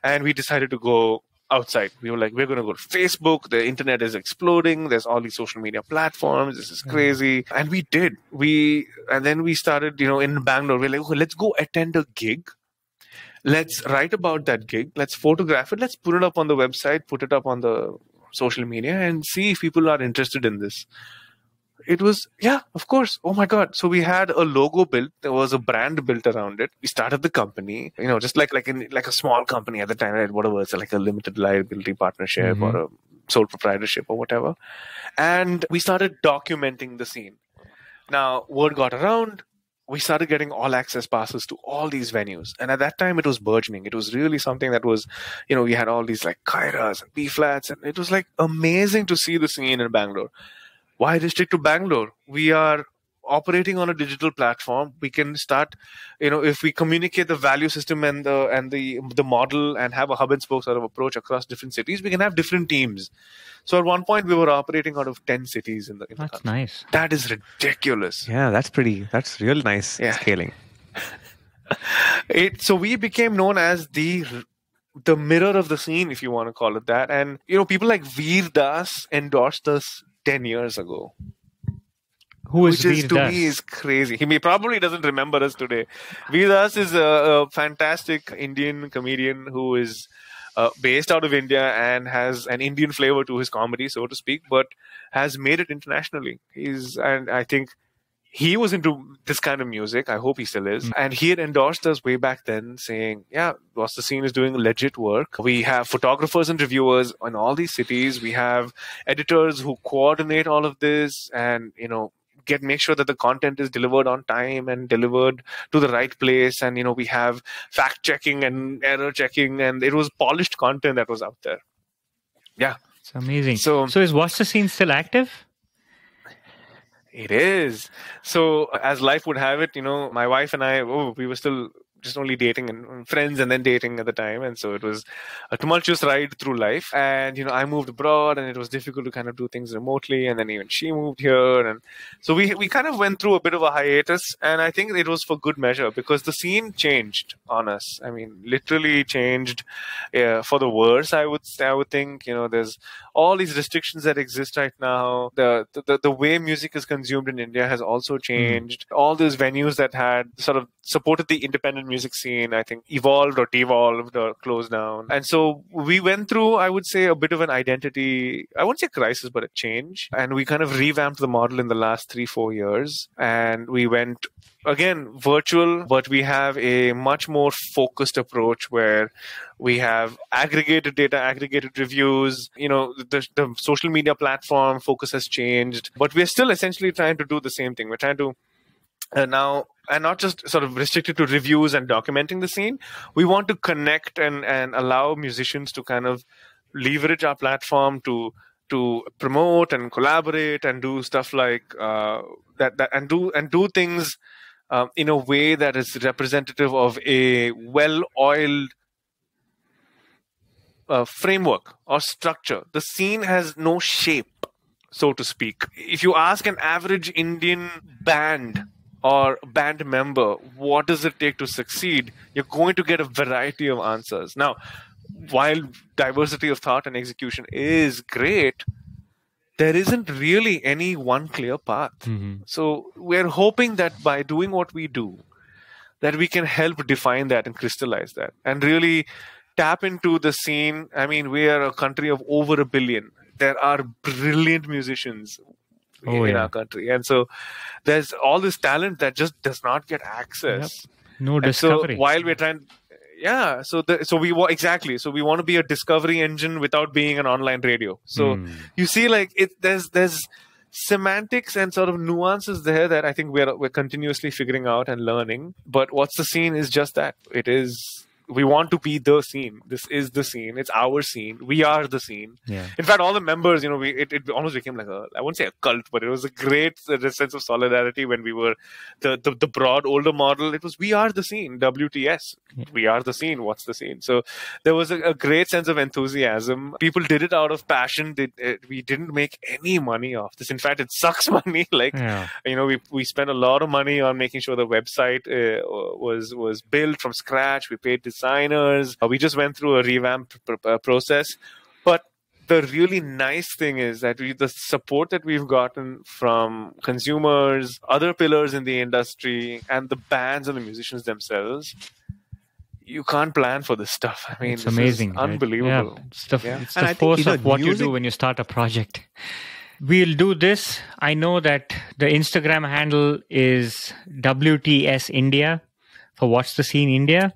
Speaker 2: and we decided to go outside. We were like, we're going to go to Facebook. The internet is exploding. There's all these social media platforms. This is crazy. Mm-hmm. And we did. We and then we started, you know, in Bangalore. We're like, okay, let's go attend a gig. Let's write about that gig. Let's photograph it. Let's put it up on the website. Put it up on the social media and see if people are interested in this it was yeah of course oh my god so we had a logo built there was a brand built around it we started the company you know just like like in like a small company at the time right whatever it's like a limited liability partnership mm-hmm. or a sole proprietorship or whatever and we started documenting the scene now word got around we started getting all access passes to all these venues. And at that time, it was burgeoning. It was really something that was, you know, we had all these like Kyras and B flats, and it was like amazing to see the scene in Bangalore why restrict to Bangalore? We are operating on a digital platform we can start you know if we communicate the value system and the and the the model and have a hub and spoke sort of approach across different cities we can have different teams. So at one point we were operating out of 10 cities in the in
Speaker 1: that's
Speaker 2: the
Speaker 1: nice.
Speaker 2: That is ridiculous.
Speaker 3: Yeah that's pretty that's real nice yeah. scaling. *laughs*
Speaker 2: It so we became known as the the mirror of the scene if you want to call it that. And you know people like veer das endorsed us 10 years ago.
Speaker 1: Who is
Speaker 2: Which is, to me is crazy. He probably doesn't remember us today. Veer Das is a, a, fantastic Indian comedian who is uh, based out of India and has an Indian flavor to his comedy, so to speak, but has made it internationally. He's and I think he was into this kind of music. I hope he still is. Mm. And he had endorsed us way back then, saying, Yeah, What's the Scene is doing legit work. We have photographers and reviewers in all these cities. We have editors who coordinate all of this and, you know, get make sure that the content is delivered on time and delivered to the right place. And you know we have fact checking and error checking and it was polished content that was out there. Yeah.
Speaker 1: It's amazing. So so is what's the scene still active?
Speaker 2: It is. So, as life would have it, you know, my wife and I, oh, we were still just only dating and friends and then dating at the time. And so it was a tumultuous ride through life. And you know i moved abroad and it was difficult to kind of do things remotely. And then even she moved here. And so we we kind of went through a bit of a hiatus. And i think it was for good measure because the scene changed on us. I mean literally changed uh, for the worse i would i would think. You know there's all these restrictions that exist right now. The the, the way music is consumed in india has also hmm. changed. Mm. all those venues that had sort of supported the independent music scene, I think, evolved or devolved or closed down. And so we went through, I would say, a bit of an identity, I wouldn't say crisis, but a change. And we kind of revamped the model in the last three, four years. And we went again virtual but we have a much more focused approach where we have aggregated data aggregated reviews you know the, the social media platform focus has changed but we're still essentially trying to do the same thing we're trying to uh, now and not just sort of restricted to reviews and documenting the scene we want to connect and and allow musicians to kind of leverage our platform to to promote and collaborate and do stuff like uh, that, that and do and do things uh, in a way that is representative of a well-oiled uh, framework or structure. The scene has no shape, so to speak. If you ask an average Indian band or band member, what does it take to succeed? You're going to get a variety of answers. Now, while diversity of thought and execution is great, there isn't really any one clear path.
Speaker 1: Mhm.
Speaker 2: So we're hoping that by doing what we do, that we can help define that and crystallize that and really tap into the scene. I mean, we are a country of over a billion. There are brilliant musicians
Speaker 1: Oh,
Speaker 2: in
Speaker 1: yeah.
Speaker 2: our country. And so there's all this talent that just does not get access.
Speaker 1: No
Speaker 2: And
Speaker 1: discovery.
Speaker 2: So while we're trying, yeah. So the, so we exactly. So we want to be a discovery engine without being an online radio. So
Speaker 1: Hmm.
Speaker 2: you see, like it, there's there's semantics and sort of nuances there that I think we're we're continuously figuring out and learning. But what's the scene is just that it is. We want to be the scene. This is the scene. It's our scene. We are the scene.
Speaker 1: yeah.
Speaker 2: In fact, all the members, you know, we it, it almost became like a I won't say a cult, but it was a great uh, sense of solidarity when we were the, the the broad older model. It was we are the scene, WTS. We are the scene. What's the scene? So there was a, a great sense of enthusiasm. People did it out of passion. They, uh, we didn't make any money off this. In fact, it sucks *laughs* money. like
Speaker 1: Yeah.
Speaker 2: you know, we we spent a lot of money on making sure the website uh, was was built from scratch. We paid designers. Uh, we just went through a revamp pr- pr- process. But the really nice thing is that we, the support that we've gotten from consumers, other pillars in the industry, and the bands and the musicians themselves. You can't plan for this stuff. I mean,
Speaker 1: It's
Speaker 2: this is
Speaker 1: amazing. right?
Speaker 2: unbelievable.
Speaker 1: Yeah. It's the,
Speaker 2: Yeah.
Speaker 1: it's the
Speaker 3: I think,
Speaker 1: force
Speaker 3: you know,
Speaker 1: of what you do when you start a project. We'll do this. I know that the Instagram handle is WTS India for What's the Scene India.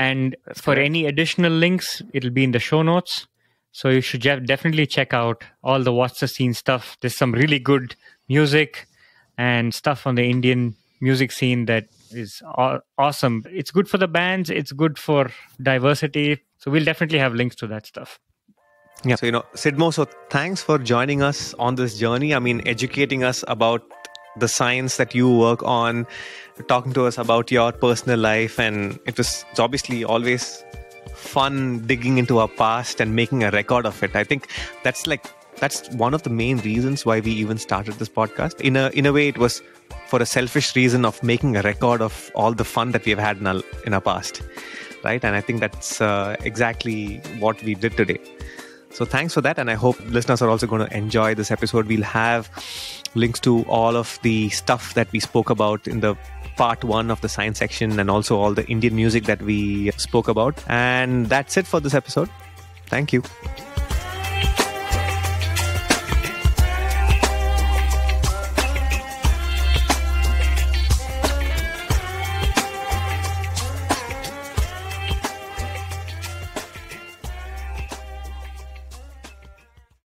Speaker 1: And
Speaker 2: That's
Speaker 1: for
Speaker 2: correct.
Speaker 1: any additional links, it'll be in the show notes. So you should je- definitely check out all the What's the Scene stuff. There's some really good music and stuff on the Indian music scene that is aw- awesome. It's good for the bands, it's good for diversity. So we'll definitely have links to that stuff.
Speaker 3: Yeah. So, you know, Sidmo, so thanks for joining us on this journey. I mean, educating us about the science that you work on, talking to us about your personal life. And it was obviously always fun digging into our past and making a record of it. I think that's like, that's one of the main reasons why we even started this podcast. In a, in a way, it was for a selfish reason of making a record of all the fun that we've had in our, in our past. Right. And I think that's uh, exactly what we did today. So thanks for that. And I hope listeners are also going to enjoy this episode. We'll have links to all of the stuff that we spoke about in the part one of the science section and also all the Indian music that we spoke about. And that's it for this episode. Thank you.